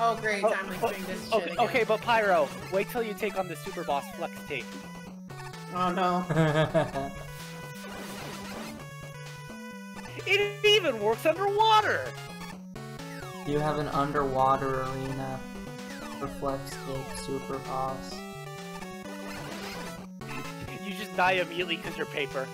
Oh great, Oh, time like oh, doing this shit Okay, again. okay, but Pyro, wait till you take on the Super Boss Flex Tape. Oh no. It even works underwater! you have an underwater arena. Reflex Kick, Super Boss. You just die immediately because you're paper.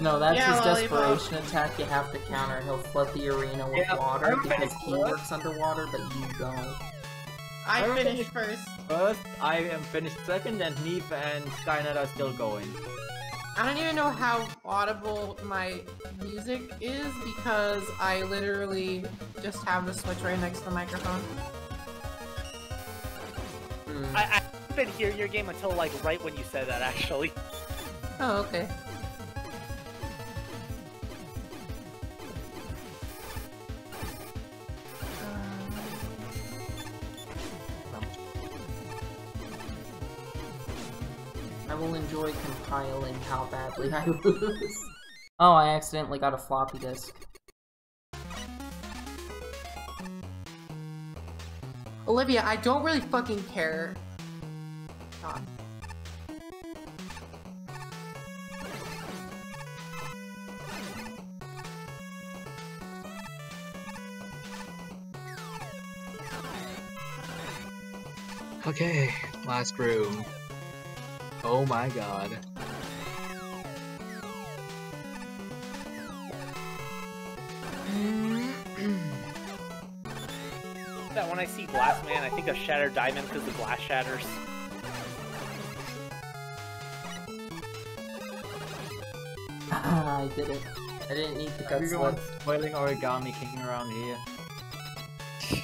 No, that's Yeah, his Lollipop. desperation attack you have to counter. He'll flood the arena with Yeah, water because he works underwater, but you don't. I I finished first. First, I am finished second, and Gnief and Skyknight are still going. I don't even know how audible my music is because I literally just have the switch right next to the microphone. Hmm. I, I didn't hear your game until like right when you said that actually. Oh, okay. Will enjoy compiling how badly I lose. oh, I accidentally got a floppy disk. Olivia, I don't really fucking care. God. Okay, last room. Oh my god. That when I see Glass Man, I think of Shattered Diamond because the glass shatters. Ah, I did it. I didn't need the gut Everyone's slip. spoiling Origami King around here.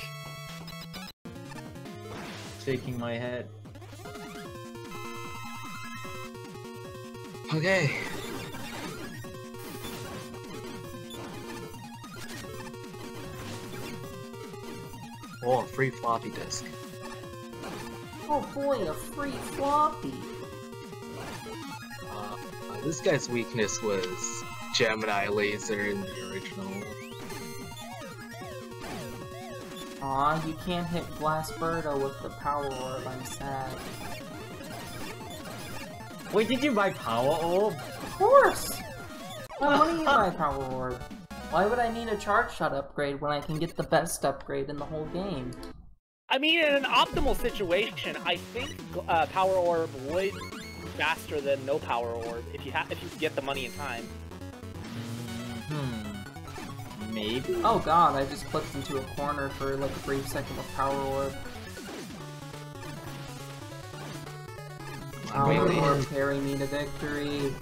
Shaking my head. Okay. Oh, a free floppy disk. Oh boy, a free floppy! Uh, uh, this guy's weakness was Gemini laser in the original. Aw, you can't hit Blastberto with the power orb, I'm sad. Wait, did you buy Power Orb? Of course! Why wouldn't you buy Power Orb? Why would I need a charge shot upgrade when I can get the best upgrade in the whole game? I mean, in an optimal situation, I think uh, Power Orb would be faster than no Power Orb if you ha- if you get the money in time. Hmm. Maybe. Oh god, I just clipped into a corner for like a brief second with Power Orb. Power Really? Orb carry me to victory.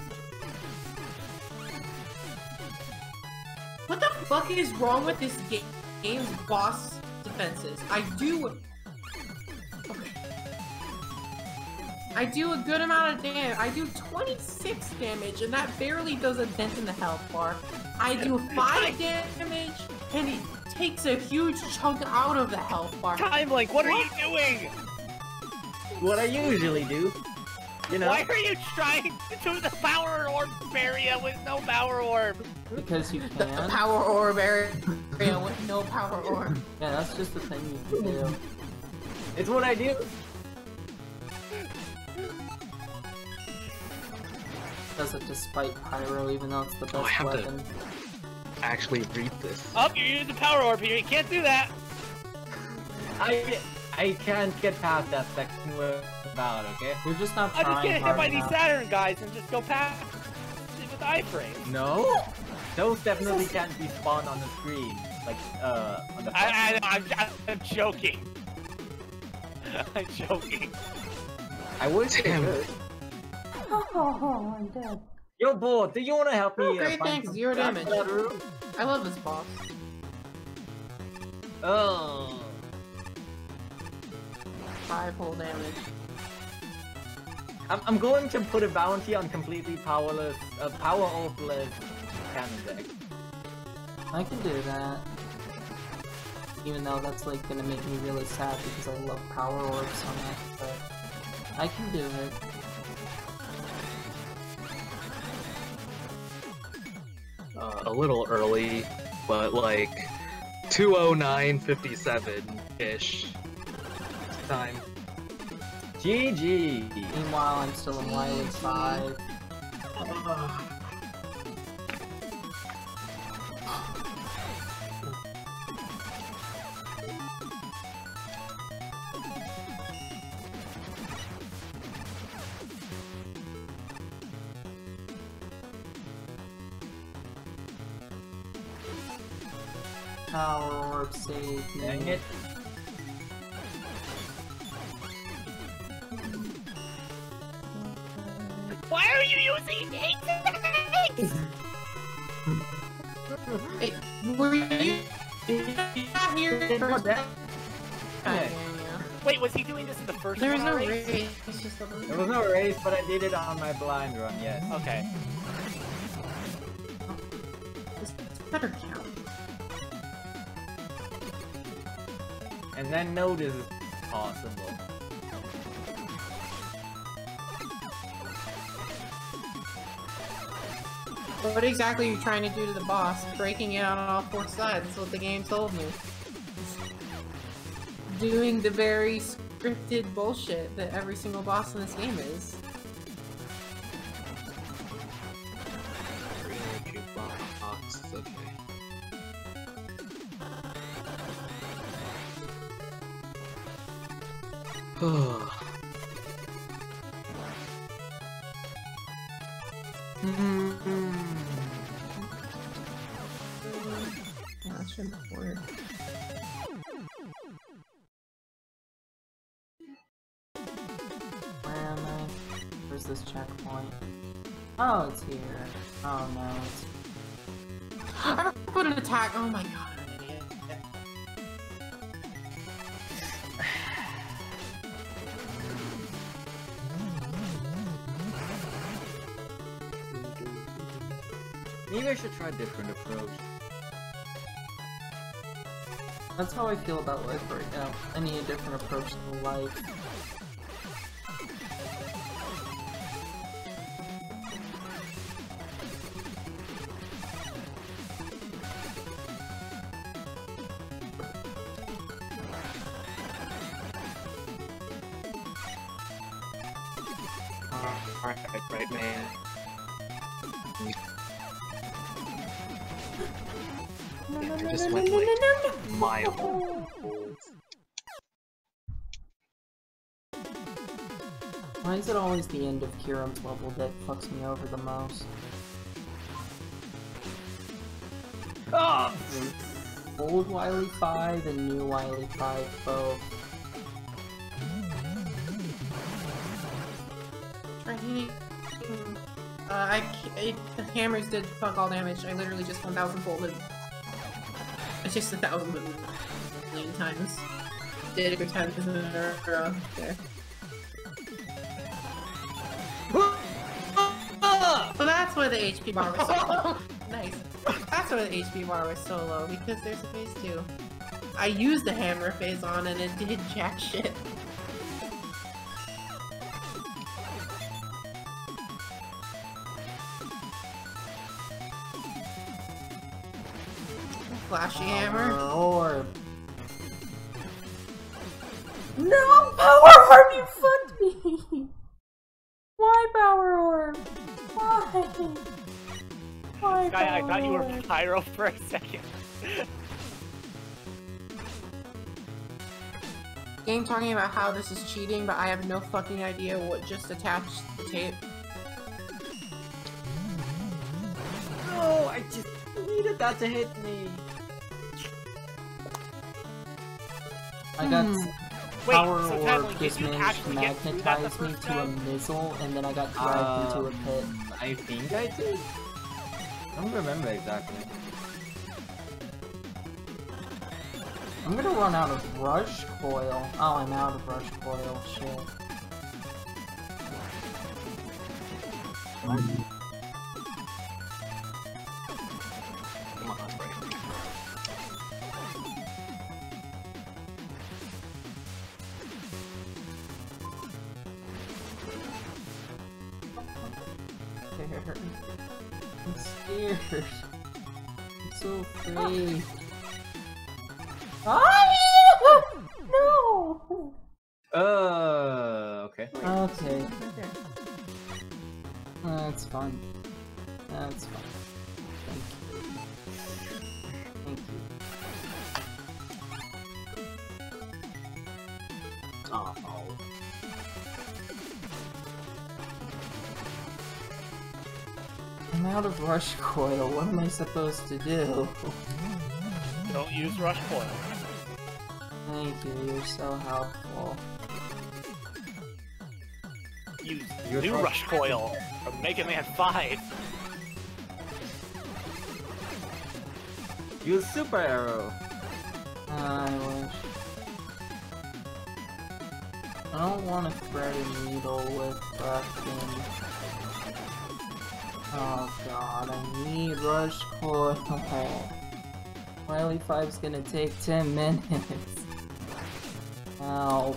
What the fuck is wrong with this ga- game's boss defenses? I do. Okay. I do a good amount of damage. I do 26 damage, and that barely does a dent in the health bar. I do 5 damage, and it takes a huge chunk out of the health bar. TimeLink, what are you doing? What I usually do. You know. Why are you trying to do the Power Orb area with no Power Orb? Because you can. The power orb area with no power orb. Yeah, that's just the thing you can do. It's what I do. Does it despite Pyro, even though it's the best Oh, I best have to- weapon. Actually, read this. Oh, you used the Power Orb here. You can't do that. I I can't get past that section without, okay? You're just not I'm trying just getting hit hard by these. Saturn guys and just go past it with iframes. No. Those definitely can't be spawned on the screen. Like, uh, on the I, I, I'm, I'm joking. I'm joking. I would say Damn. good. Oh, I'm dead. Yo, boy, do you want to help me? Oh, uh, great, find thanks, some zero stuff damage. in? I love this boss. Oh. Five whole damage. I'm, I'm going to put a bounty on completely powerless, uh, power orbless cannon deck. I can do that. Even though that's like gonna make me really sad because I love power orbs so much, but I can do it. Uh, a little early, but like 209.57-ish time. GG! Meanwhile, I'm still in Wily 5. Power orb save me. Dang it. Hey, were you not here? Wait, was he doing this in the first There was no already? race. It's just a There was no race, but I did it on my blind run, yes. Okay. This better count. And then note is possible. What exactly are you trying to do to the boss? Breaking it out on all four sides. That's what the game told me. Doing the very scripted bullshit that every single boss in this game is. How I feel about life right now. I need a different approach to life. The end of Kiram's level that fucks me over the most? Oh! Old Wily 5 and new Wily 5 both. Trying. Hmm, uh, I, it, the hammers did fuck all damage. I literally just 1000 folded. It's just a thousand million times. Did it good times in a row there. Uh, Why the HP bar was so low. nice. That's why the HP bar was so low, because there's a phase two. I used the hammer phase on and it did jack shit. Flashy oh, hammer. For a second. Game talking about how this is cheating, but I have no fucking idea what just attached the tape. No, I just needed that to hit me. I got Hmm. Wait, Power so Orb Kathleen, just did you to actually get through that the magnetize me to a missile, and then I got dragged into a Um, pit. I think I did. I don't remember exactly. I'm gonna run out of Rush Coil. Oh, I'm out of Rush Coil. Shit. Mm. Coil. What am I supposed to do? Don't use rush coil. Thank you, you're so helpful. Use Use new rush- rush coil from Mega Man 5. Use super arrow. I wish. I don't want to thread a needle with fucking. Oh god, I need rush coil. Wily 5's gonna take 10 minutes. Help.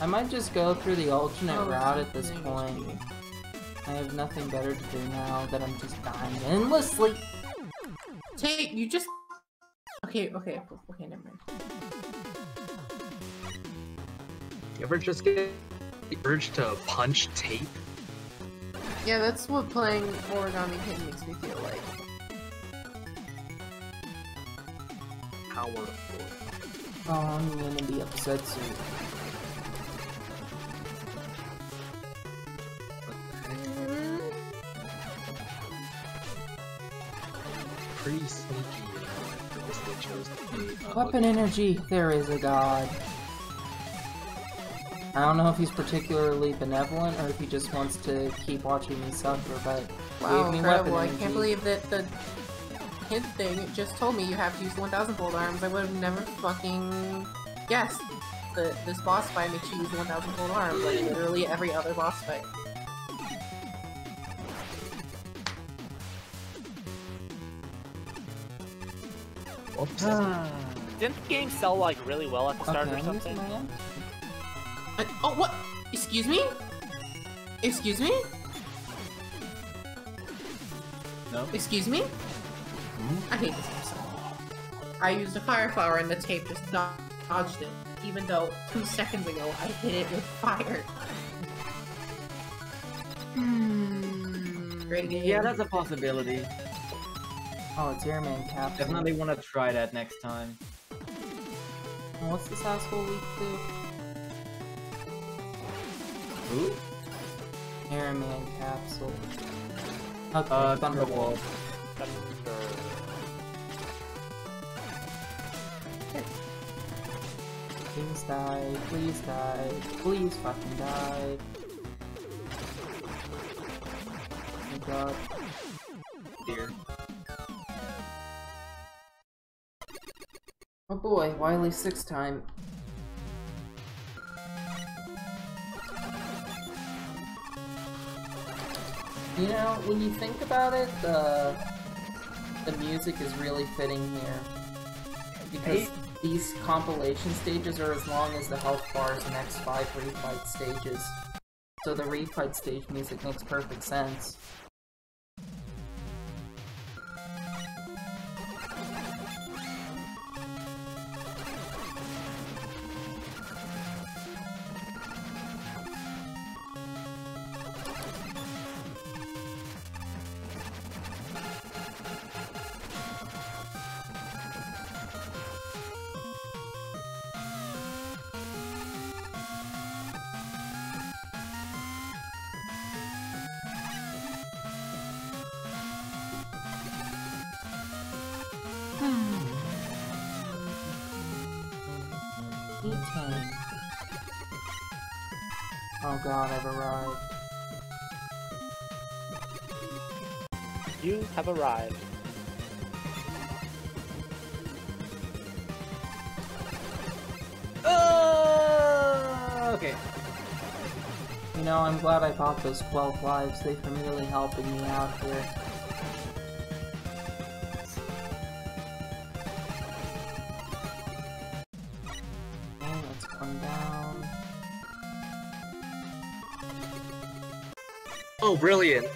I might just go through the alternate Oh, route at this point. I have nothing better to do now that I'm just dying endlessly. Take you just. Okay, okay, okay, never mind. You ever just get the urge to punch tape? Yeah, that's what playing Origami King makes me feel like. Powerful. Oh, I'm gonna be upset soon. Pretty sneaky. I guess they chose to be, Weapon energy, there is a god. I don't know if he's particularly benevolent or if he just wants to keep watching me suffer, but Wow, gave me incredible! weapon I can't believe that the hint thing just told me you have to use 1,000 fold arms. I would have never fucking guessed that this boss fight makes you use 1,000 fold arms, like literally every other boss fight. Whoops. Didn't the game sell like really well at the start Okay, or something? My hand. Uh, oh, what? Excuse me? Excuse me? No? Excuse me? I hate this game so much. I used a fire flower and the tape just do- dodged it, even though two seconds ago I hit it with fire. Hmm. Great game. Yeah, that's a possibility. Oh, it's Airman Cap. Definitely want to try that next time. What's this asshole weak to? Who? Airman Capsule. Okay, Uh. Thunderbolt. Please die, please die, please fucking die. Oh my god. Dear. Oh boy, Wily six time. You know, when you think about it, the the music is really fitting here. Because these compilation stages are as long as the health bar's next five refight stages. So the refight stage music makes perfect sense. Arrived. Uh, okay. You know, I'm glad I bought those 12 lives. They've been really helping me out here. Let's come down. Oh, brilliant!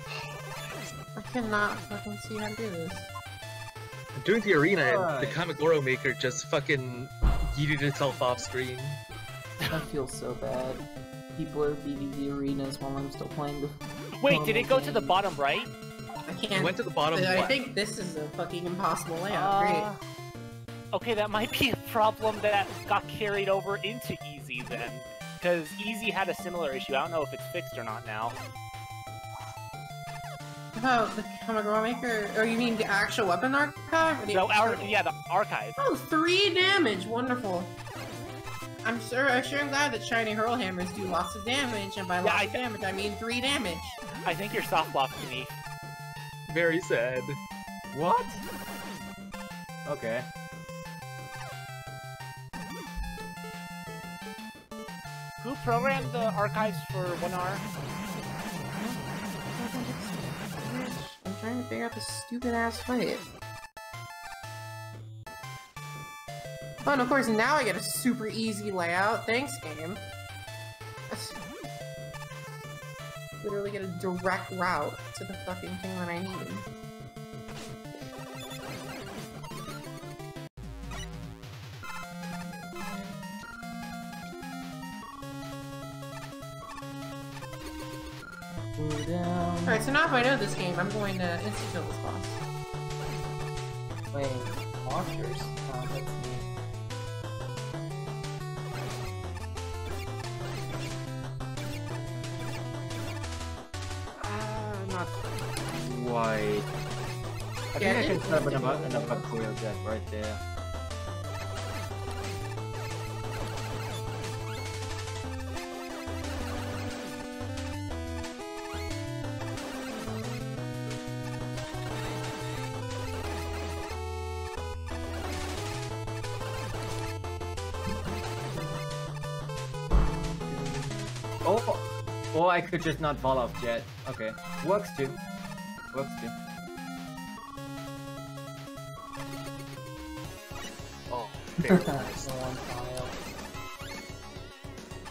I cannot fucking see how to do this. Doing the arena, and the Alright. Kamigoro maker just fucking yeeted itself off screen. I feel so bad. People are beating the arenas while I'm still playing the. Wait, did it go to the bottom right? I can't. went to the bottom I left. think this is a fucking impossible layout. Great. Uh, Okay, that might be a problem that got carried over into Easy then. Because Easy had a similar issue. I don't know if it's fixed or not now. About the Kamigawa Maker, or you mean the actual weapon archive? Or the No, our, yeah, the archive. Oh, three damage! Wonderful. I'm sure, I'm sure I'm glad that shiny hurl hammers do lots of damage, and by lots of damage, I mean three damage. I think you're soft blocked me. Very sad. What? Okay. Who programmed the archives for 1R? Trying to figure out this stupid ass fight. Oh, and of course, now I get a super easy layout. Thanks, game. Literally get a direct route to the fucking thing that I need. Down. Alright, so now if I know this game, I'm going to insta-kill this boss. Wait, watchers. Oh, that's neat. Uh, not quite. I Yeah, think I can is set up an, difficult. an Apocalypse Jet right there. I could just not fall off jet. Okay, works too. Works too. Oh, very nice.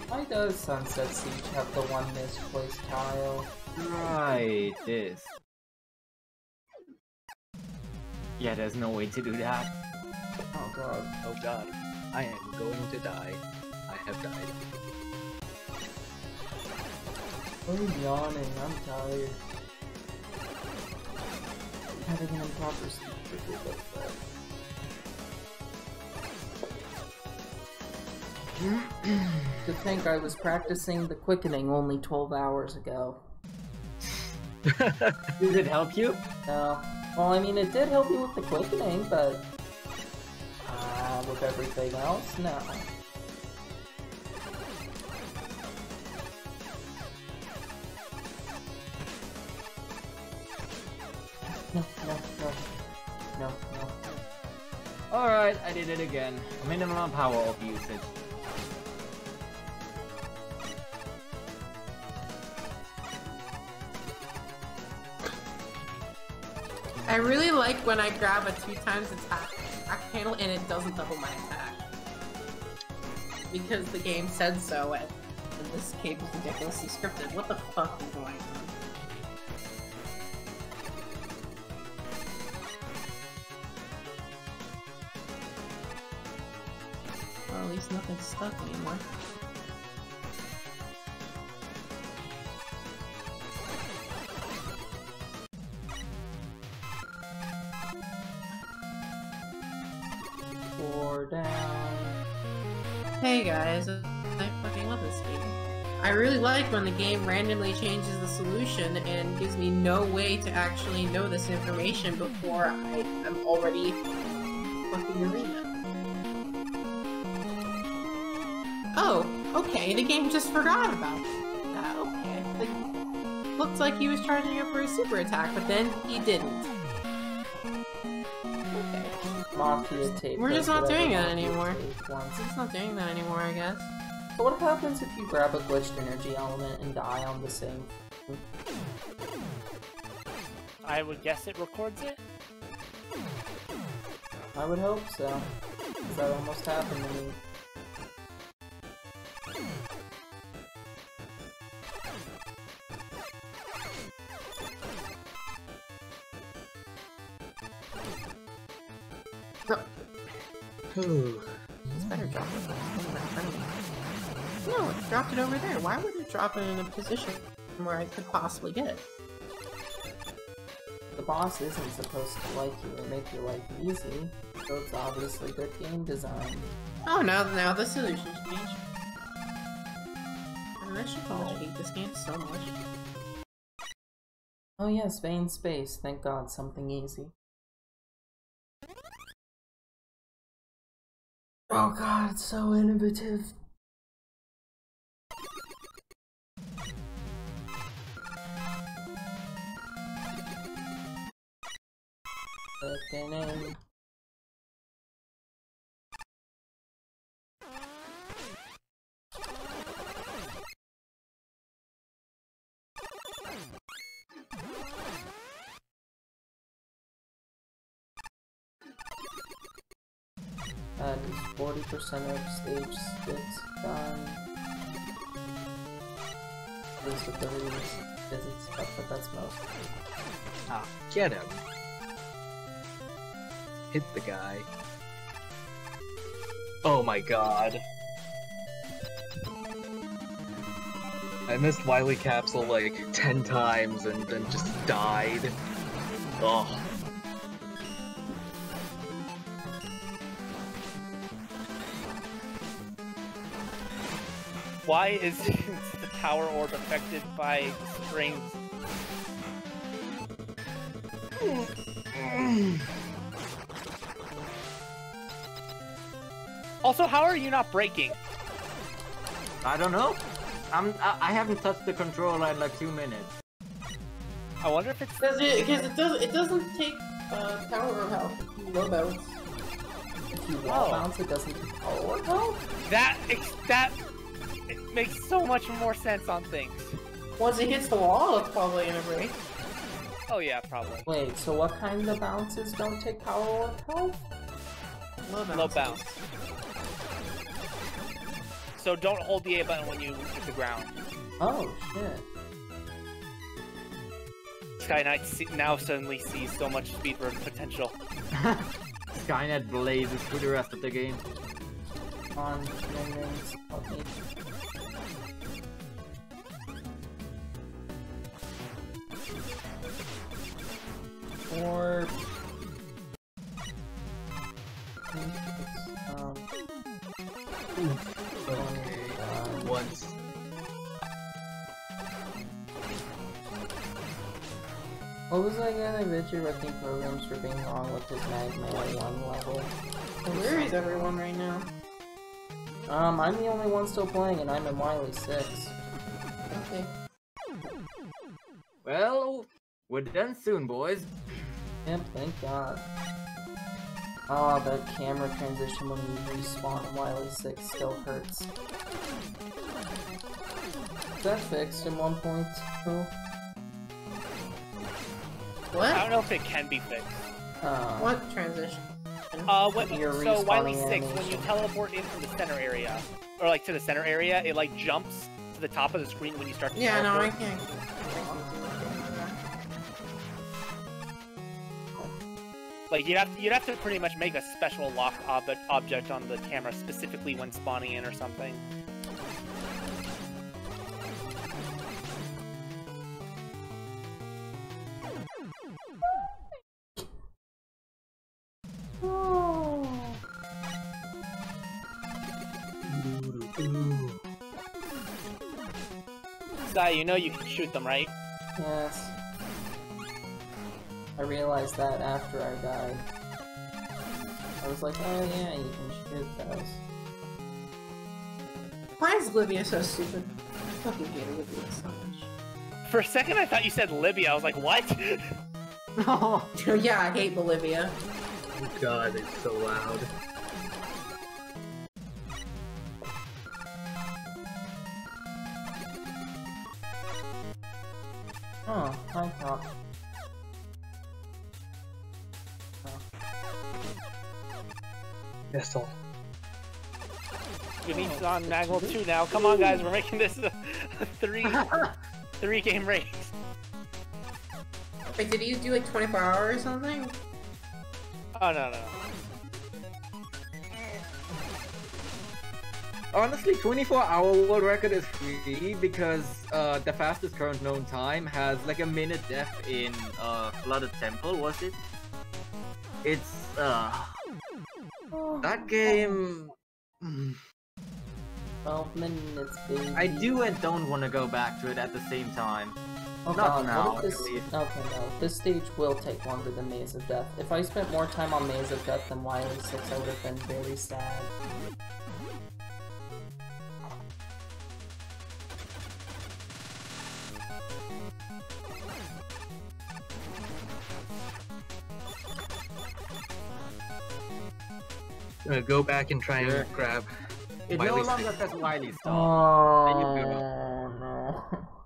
Why does Sunset Siege have the one misplaced tile? Right, this. Yeah, there's no way to do that. Oh god. Oh god, I am going to die. I have died. I'm yawning, I'm tired. Having an improper sleep like that. to think I was practicing the quickening only 12 hours ago. Did it help you? No. Well, I mean, it did help you with the quickening, but... Uh, with everything else. No, Alright, I did it again. Minimum power of usage. I really like when I grab a two times attack, attack panel and it doesn't double my attack. Because the game said so and, this game is ridiculously scripted. What the fuck is going on? Well, at least nothing's stuck anymore. Four down. Hey guys, I fucking love this game. I really like when the game randomly changes the solution and gives me no way to actually know this information before I am already fucking arena. Okay, the game just forgot about that. Okay. It looked like he was charging up for a super attack, but then he didn't. Okay. Mafia tape. We're just not doing that anymore. tape. It's not doing that anymore, I guess. So what happens if you grab a glitched energy element and die on the same? I would guess it records it. I would hope so. 'cause that almost happened to me. It over there. Why would it drop it in a position where I could possibly get it? The boss isn't supposed to like you or make your life easy, so it's obviously good game design. Oh, now now the solution's changed. Oh, I should probably hate this game so much. Oh yes, Vane Space. Thank God, something easy. Oh god, it's so innovative. Beginning. That is 40% of stage 6 done. This with the physics but that's most. Ah, get him. Hit the guy. Oh my god. I missed Wily Capsule like 10 times and then just died. Oh. Why is the power orb affected by strings? Also, how are you not breaking? I don't know. I'm. I, I haven't touched the controller in like two minutes. I wonder if it's Because it, cause it, does, it doesn't take uh, power or health. Low bounce. If you wall Oh. bounce, it doesn't do power health? that ex- that it makes so much more sense on things. Once it hits the wall, it's probably gonna break. Oh yeah, probably. Wait, so what kind of bounces don't take power or health? Low bounce. Low bounce. So don't hold the A button when you hit the ground. Oh, shit. Sky Knight see- now suddenly sees so much speedrun potential. Skyknight blazes through the rest of the game. On minions, help me. Or... Um... What was I gonna Richard wrecking programs for being wrong with his Magma at one level? Where is everyone right now? Um, I'm the only one still playing and I'm in Wily 6. Okay. Well, we're done soon, boys. Yep, thank god. Oh, the camera transition when you respawn in Wily 6 still hurts. Is that fixed in 1.2? I don't know if it can be fixed. Uh, What transition? Uh, when, so Wily respawning Six, when you animation. teleport into the center area, or like to the center area, it like jumps to the top of the screen when you start to Yeah, no, I teleport. can't. Like you'd have you'd have to pretty much make a special lock ob- object on the camera specifically when spawning in or something. Sai, you know you can shoot them, right? yes. I realized that after I died. I was like, oh yeah, you can shoot those. Why is Olivia so stupid? I fucking hate Olivia so much. For a second, I thought you said Libya. I was like, what? oh, yeah, I hate Bolivia. Oh god, it's so loud. Oh, hi, Top. Yes, all. We need on MaGMML 2 now. Come on, guys. We're making this a, a three three game race. Wait, did he do like 24 hours or something? Oh no no. Honestly, 24-hour world record is free because uh, the fastest current known time has like a minute death in uh, Flooded Temple, was it? It's uh, that game. mm, 12 minutes, baby. I do and don't want to go back to it at the same time. Oh Not god, now, what if at this... Okay, no. This stage will take longer than Maze of Death. If I spent more time on Maze of Death than Wily 6, I would have been very sad. Gonna go back and try Sure. and grab. It no longer says Wily stop. Oh, no.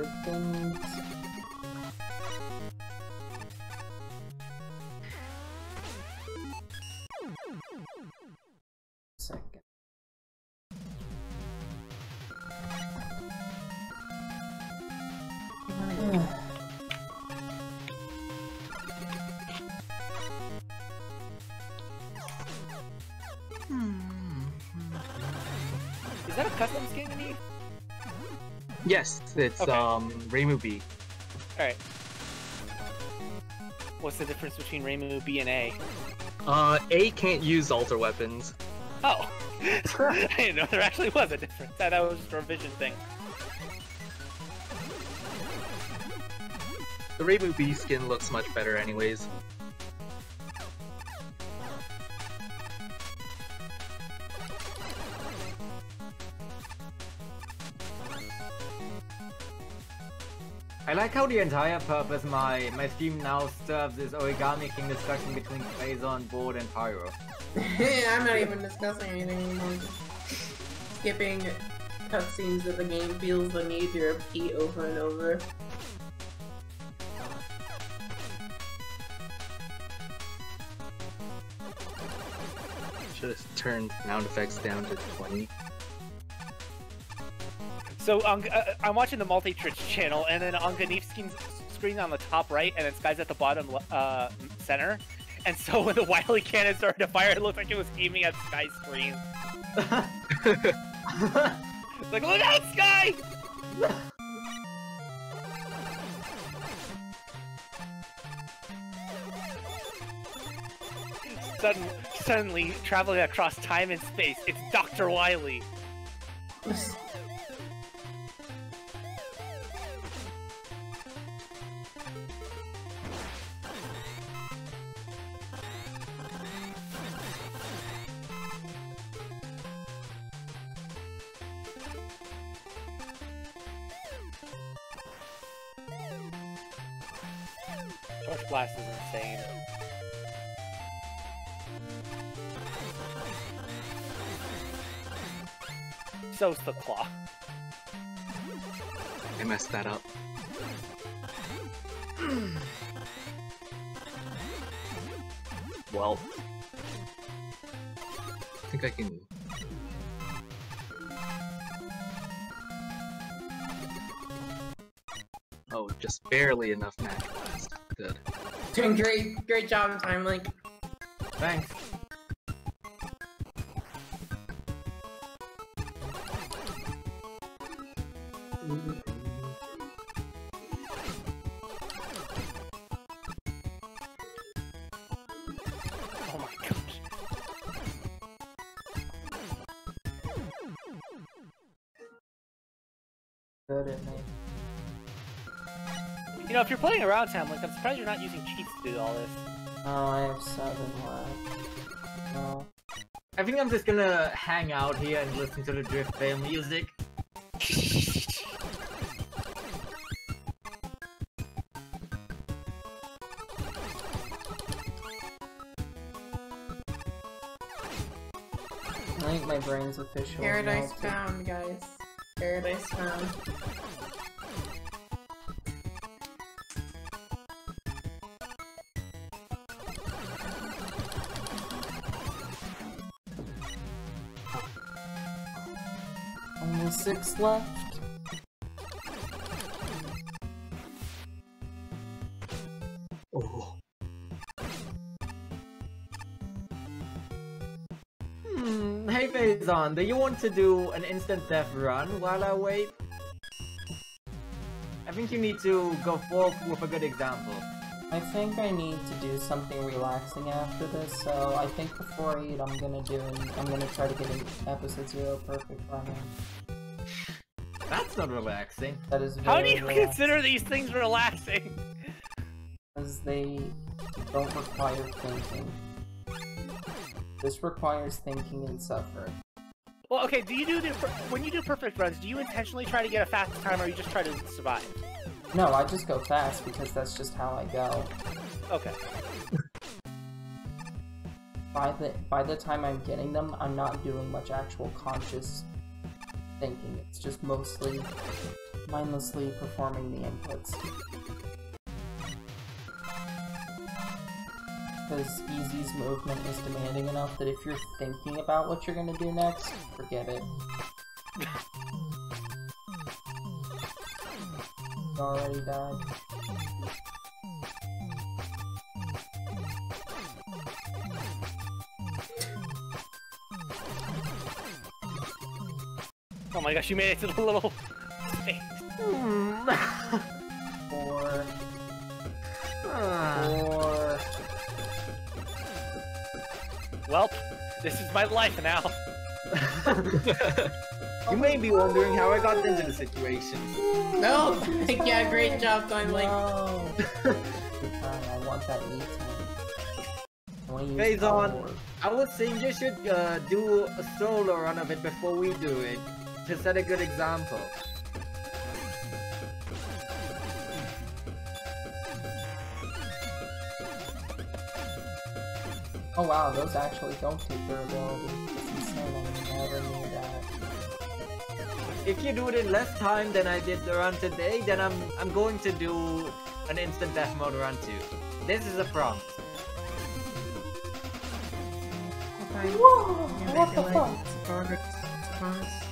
Stupid Yes, it's Okay. um Reimu B. Alright. What's the difference between Reimu B and A? Uh, A can't use alter weapons. Oh! I didn't know there actually was a difference. That, it was just a revision thing. The Reimu B skin looks much better, anyways. I like how the entire purpose my my stream now serves is Origami King discussion between Quasar, Board, and Pyro. I'm not even discussing anything anymore. Skipping cutscenes that the game feels the need to repeat over and over. Should have turned sound effects down to 20. So on, uh, I'm watching the multi-twitch channel, and then on Ganifskin's screen on the top right, and then Sky's at the bottom uh, center. And so when the Wily cannon started to fire, it looked like it was aiming at Sky's screen. It's like, look out, Sky! Sudden, suddenly, traveling across time and space, it's Dr. Wily. Blast is insane. So's the claw. I messed that up. well, I think I can. Oh, just barely enough magic. Good. Doing great, great job, TimeLink. Thanks. Playing around TimeLink, I'm surprised you're not using cheats to do all this. Oh, I have seven left. No. I think I'm just gonna hang out here and listen to the Driftveil music. I think my brain's official. Paradise melted. found, guys. Paradise found. Left. Oh, Hmm, hey Faison, do you want to do an instant death run while I wait? I think you need to go forth with a good example. I think I need to do something relaxing after this, so I think before I eat, I'm gonna do. I'm gonna try to get an episode zero perfect running. That's not relaxing. That is very How do you relaxing, consider these things relaxing? Because they don't require thinking. This requires thinking and suffering. Well, okay. Do you do the when you do perfect runs? Do you intentionally try to get a fast time, or you just try to survive? No, I just go fast because that's just how I go. Okay. By the by the time I'm getting them, I'm not doing much actual conscious thinking. It's just mostly mindlessly performing the inputs. Because EZ's movement is demanding enough that if you're thinking about what you're gonna do next, forget it. Already died. Oh my gosh, you made it to the little space. Or Ah. or Well, this is my life now. you may be wondering how I got into the situation. No! yeah, great job, TimeLink. No. Fine, I want that meat. I want to use Phase on. I would saying you should uh, do a solo run of it before we do it, to set a good example. Oh wow, those actually don't take durability. It's insane, I never knew that. If you do it in less time than I did the run today, then I'm I'm going to do an instant death mode run too. This is a prompt. Whoa, what the fuck?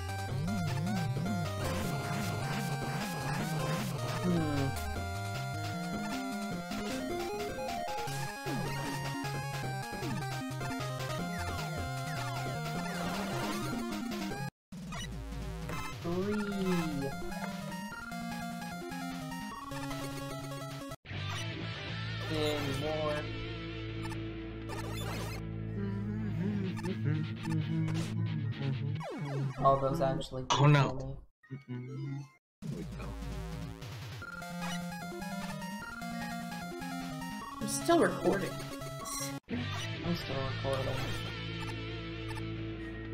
All those actually. Oh, no. Still recording. I'm still recording.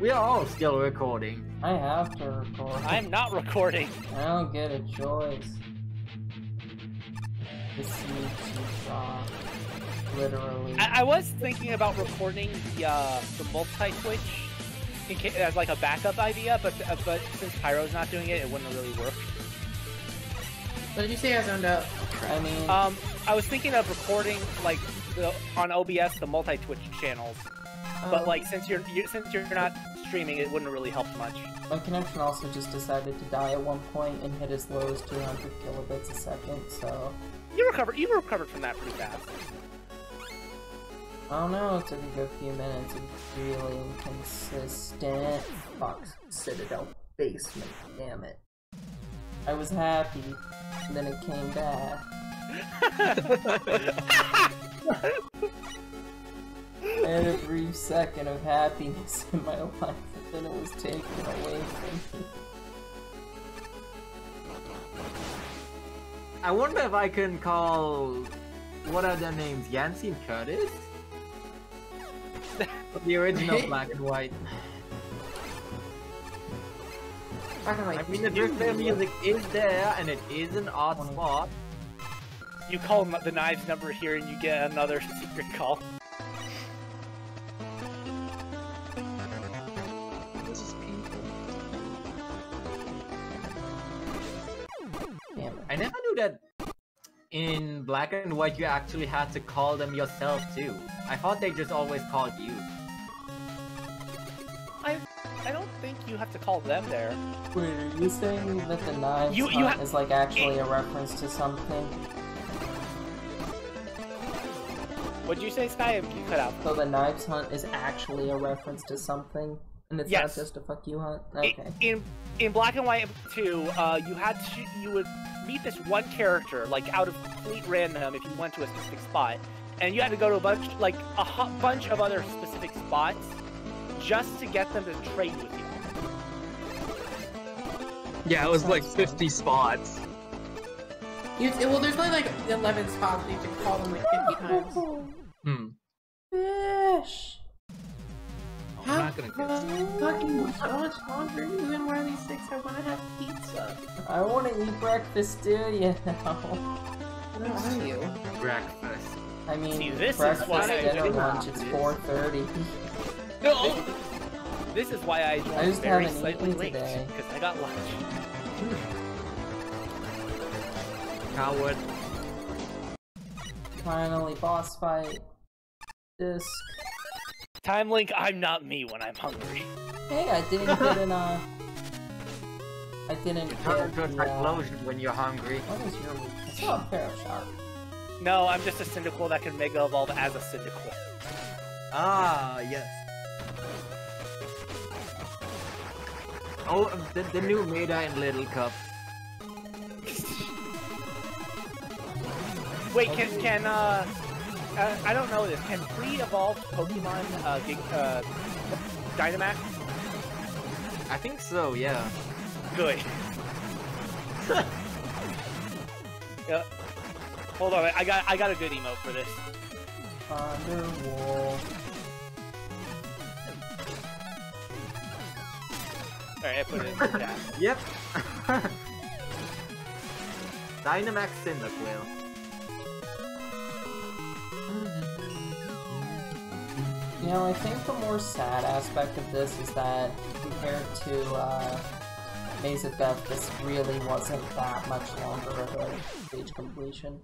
We are all still recording. I have to record. I'm not recording. I don't get a choice. This needs to drop. Literally. I, I was thinking about recording the uh, the multi-twitch as like a backup idea, but uh, but since Pyro's not doing it, it wouldn't really work. What did you say I zoned out? I mean, Um, I was thinking of recording like the on OBS the multi-twitch channels, but um, like since you're you, since you're not streaming, it wouldn't really help much. my connection also just decided to die at one point and hit as low as 200 kilobits a second, so You recovered you recovered from that pretty fast. I don't know, it took a good few minutes of really inconsistent. Fuck, Citadel basement, damn it. I was happy, and then it came back. I had a brief second of happiness in my life, and then it was taken away from me. I wonder if I can call. What are their names? Yancy and Curtis? the original black and white. Fucking I mean, the Driftveil music is there, and it is an odd spot. You call the knives number here, and you get another secret call. This is painful. Damn. I never knew that in black and white you actually had to call them yourself too. I thought they just always called you. I I don't think you have to call them there. Wait, are you saying that the knives You- you hunt is like actually a reference to something? What'd you say, Sky? You cut out. So the knives hunt is actually a reference to something, and it's Yes. not just a fuck you hunt. Okay. In in Black and White 2, uh, you had to you would meet this one character like out of complete random if you went to a specific spot, and you had to go to a bunch like a bunch of other specific spots just to get them to trade with you. Yeah, it was like 50 spots. You, well, there's only like 11 spots, but you have to call them like 50 times. Hmm. Fish. I'm not gonna get fucking so much longer doing one of these six. I want to have pizza. I want to eat breakfast, do you know? Where are you? Breakfast. I mean, See, this is breakfast, why I dinner, lunch. It's 4:30. No. This is why I joined I just very slightly late today. because I got lunch. Coward. Finally, boss fight. Disc. TimeLink. I'm not me when I'm hungry. Hey, I didn't get an uh. I didn't You turn get into an the, uh, explosion when you're hungry. What is your weakness? Oh, Parashark. No, I'm just a Cyndaquil that can Mega Evolve as a Cyndaquil. Ah, yes. Oh, the, the new meta in Little Cup. Wait, can can uh, uh I don't know this. Can pre-evolved Pokemon uh, Gig, uh Dynamax? I think so, yeah. Good. yeah. Hold on, I got I got a good emote for this. Thunderwolf. Alright, I put it in the chat. Yep. Dynamax Cyndaquil. You know, I think the more sad aspect of this is that compared to uh, Maze of Death, this really wasn't that much longer of a stage completion.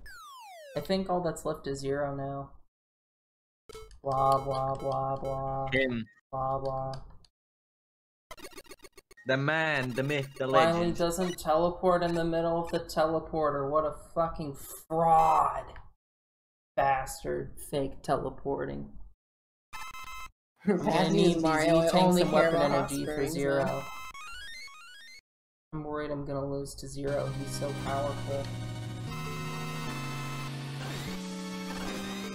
I think all that's left is zero now. Blah blah blah blah Him. blah blah. The man, the myth, the legend. Finally legend. doesn't teleport in the middle of the teleporter. What a fucking fraud! Bastard, fake teleporting. Bad And news, he Mario. I tanks only and weapon about energy for zero. now. I'm worried I'm gonna lose to zero. He's so powerful.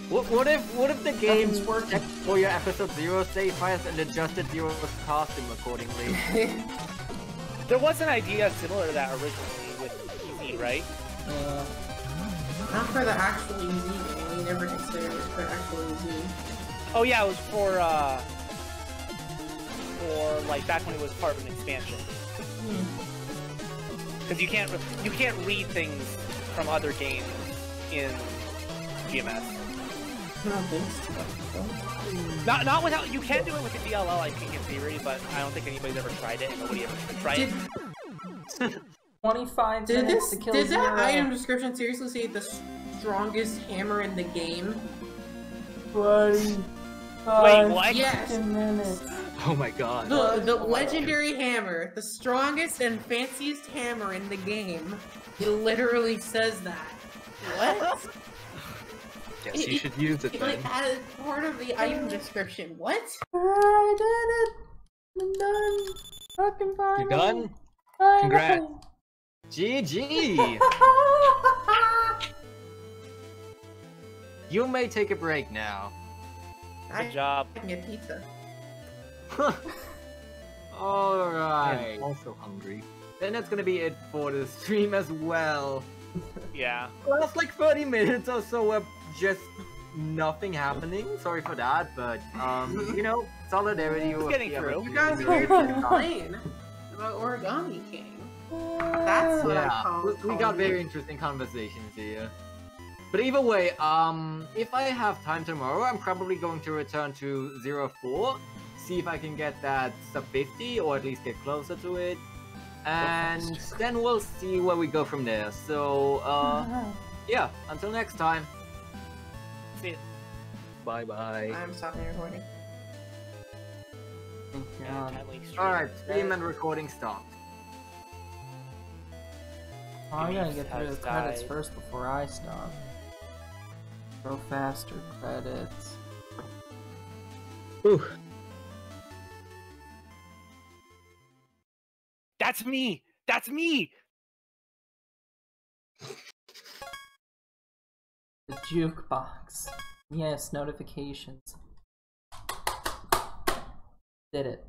What, what if what if the game Nothing's working. checked for your episode zero save files and adjusted Zero's costume accordingly? There was an idea similar to that originally with EZ, right? Yeah. Not for the actual EZ game. We never considered it for actual E EZ. Oh yeah, it was for uh for like back when it was part of an expansion. Because you can't you can't read things from other games in GMS. Not not without you can do it with the DLL I think in theory, but I don't think anybody's ever tried it and nobody ever tried Did, it. 25 did minutes this? to kill Did zero. that item description seriously say the strongest hammer in the game? Buddy. Wait, what? Yes. minutes. Oh my god. The the legendary hammer, the strongest and fanciest hammer in the game. It literally says that. What? Guess you should use it It, then. like as part of the item description. What? I did it! I'm done. Fucking finally. You done? Finally. Congrats. GG! you may take a break now. I Good job. can get pizza. Alright. I'm also hungry. Then that's gonna be it for the stream as well. Yeah. Last like 30 minutes or so of just nothing happening. Sorry for that, but um, you know, solidarity. It's with getting the through. You guys community. were here to complain about Origami King. That's what I yeah, call we, we got it. very interesting conversations here. But either way, um, if I have time tomorrow, I'm probably going to return to Zero Four, see if I can get that sub 50 or at least get closer to it, and then we'll see where we go from there. So, uh, yeah, until next time. See it. Bye bye. I'm stopping recording. Yeah, God. TimeLink stream. Alright, stream and recording stopped. Oh, I gotta get through the credits died. first before I stop. Go faster, credits. Whew. That's me. That's me. The jukebox. Yes, notifications. Did it.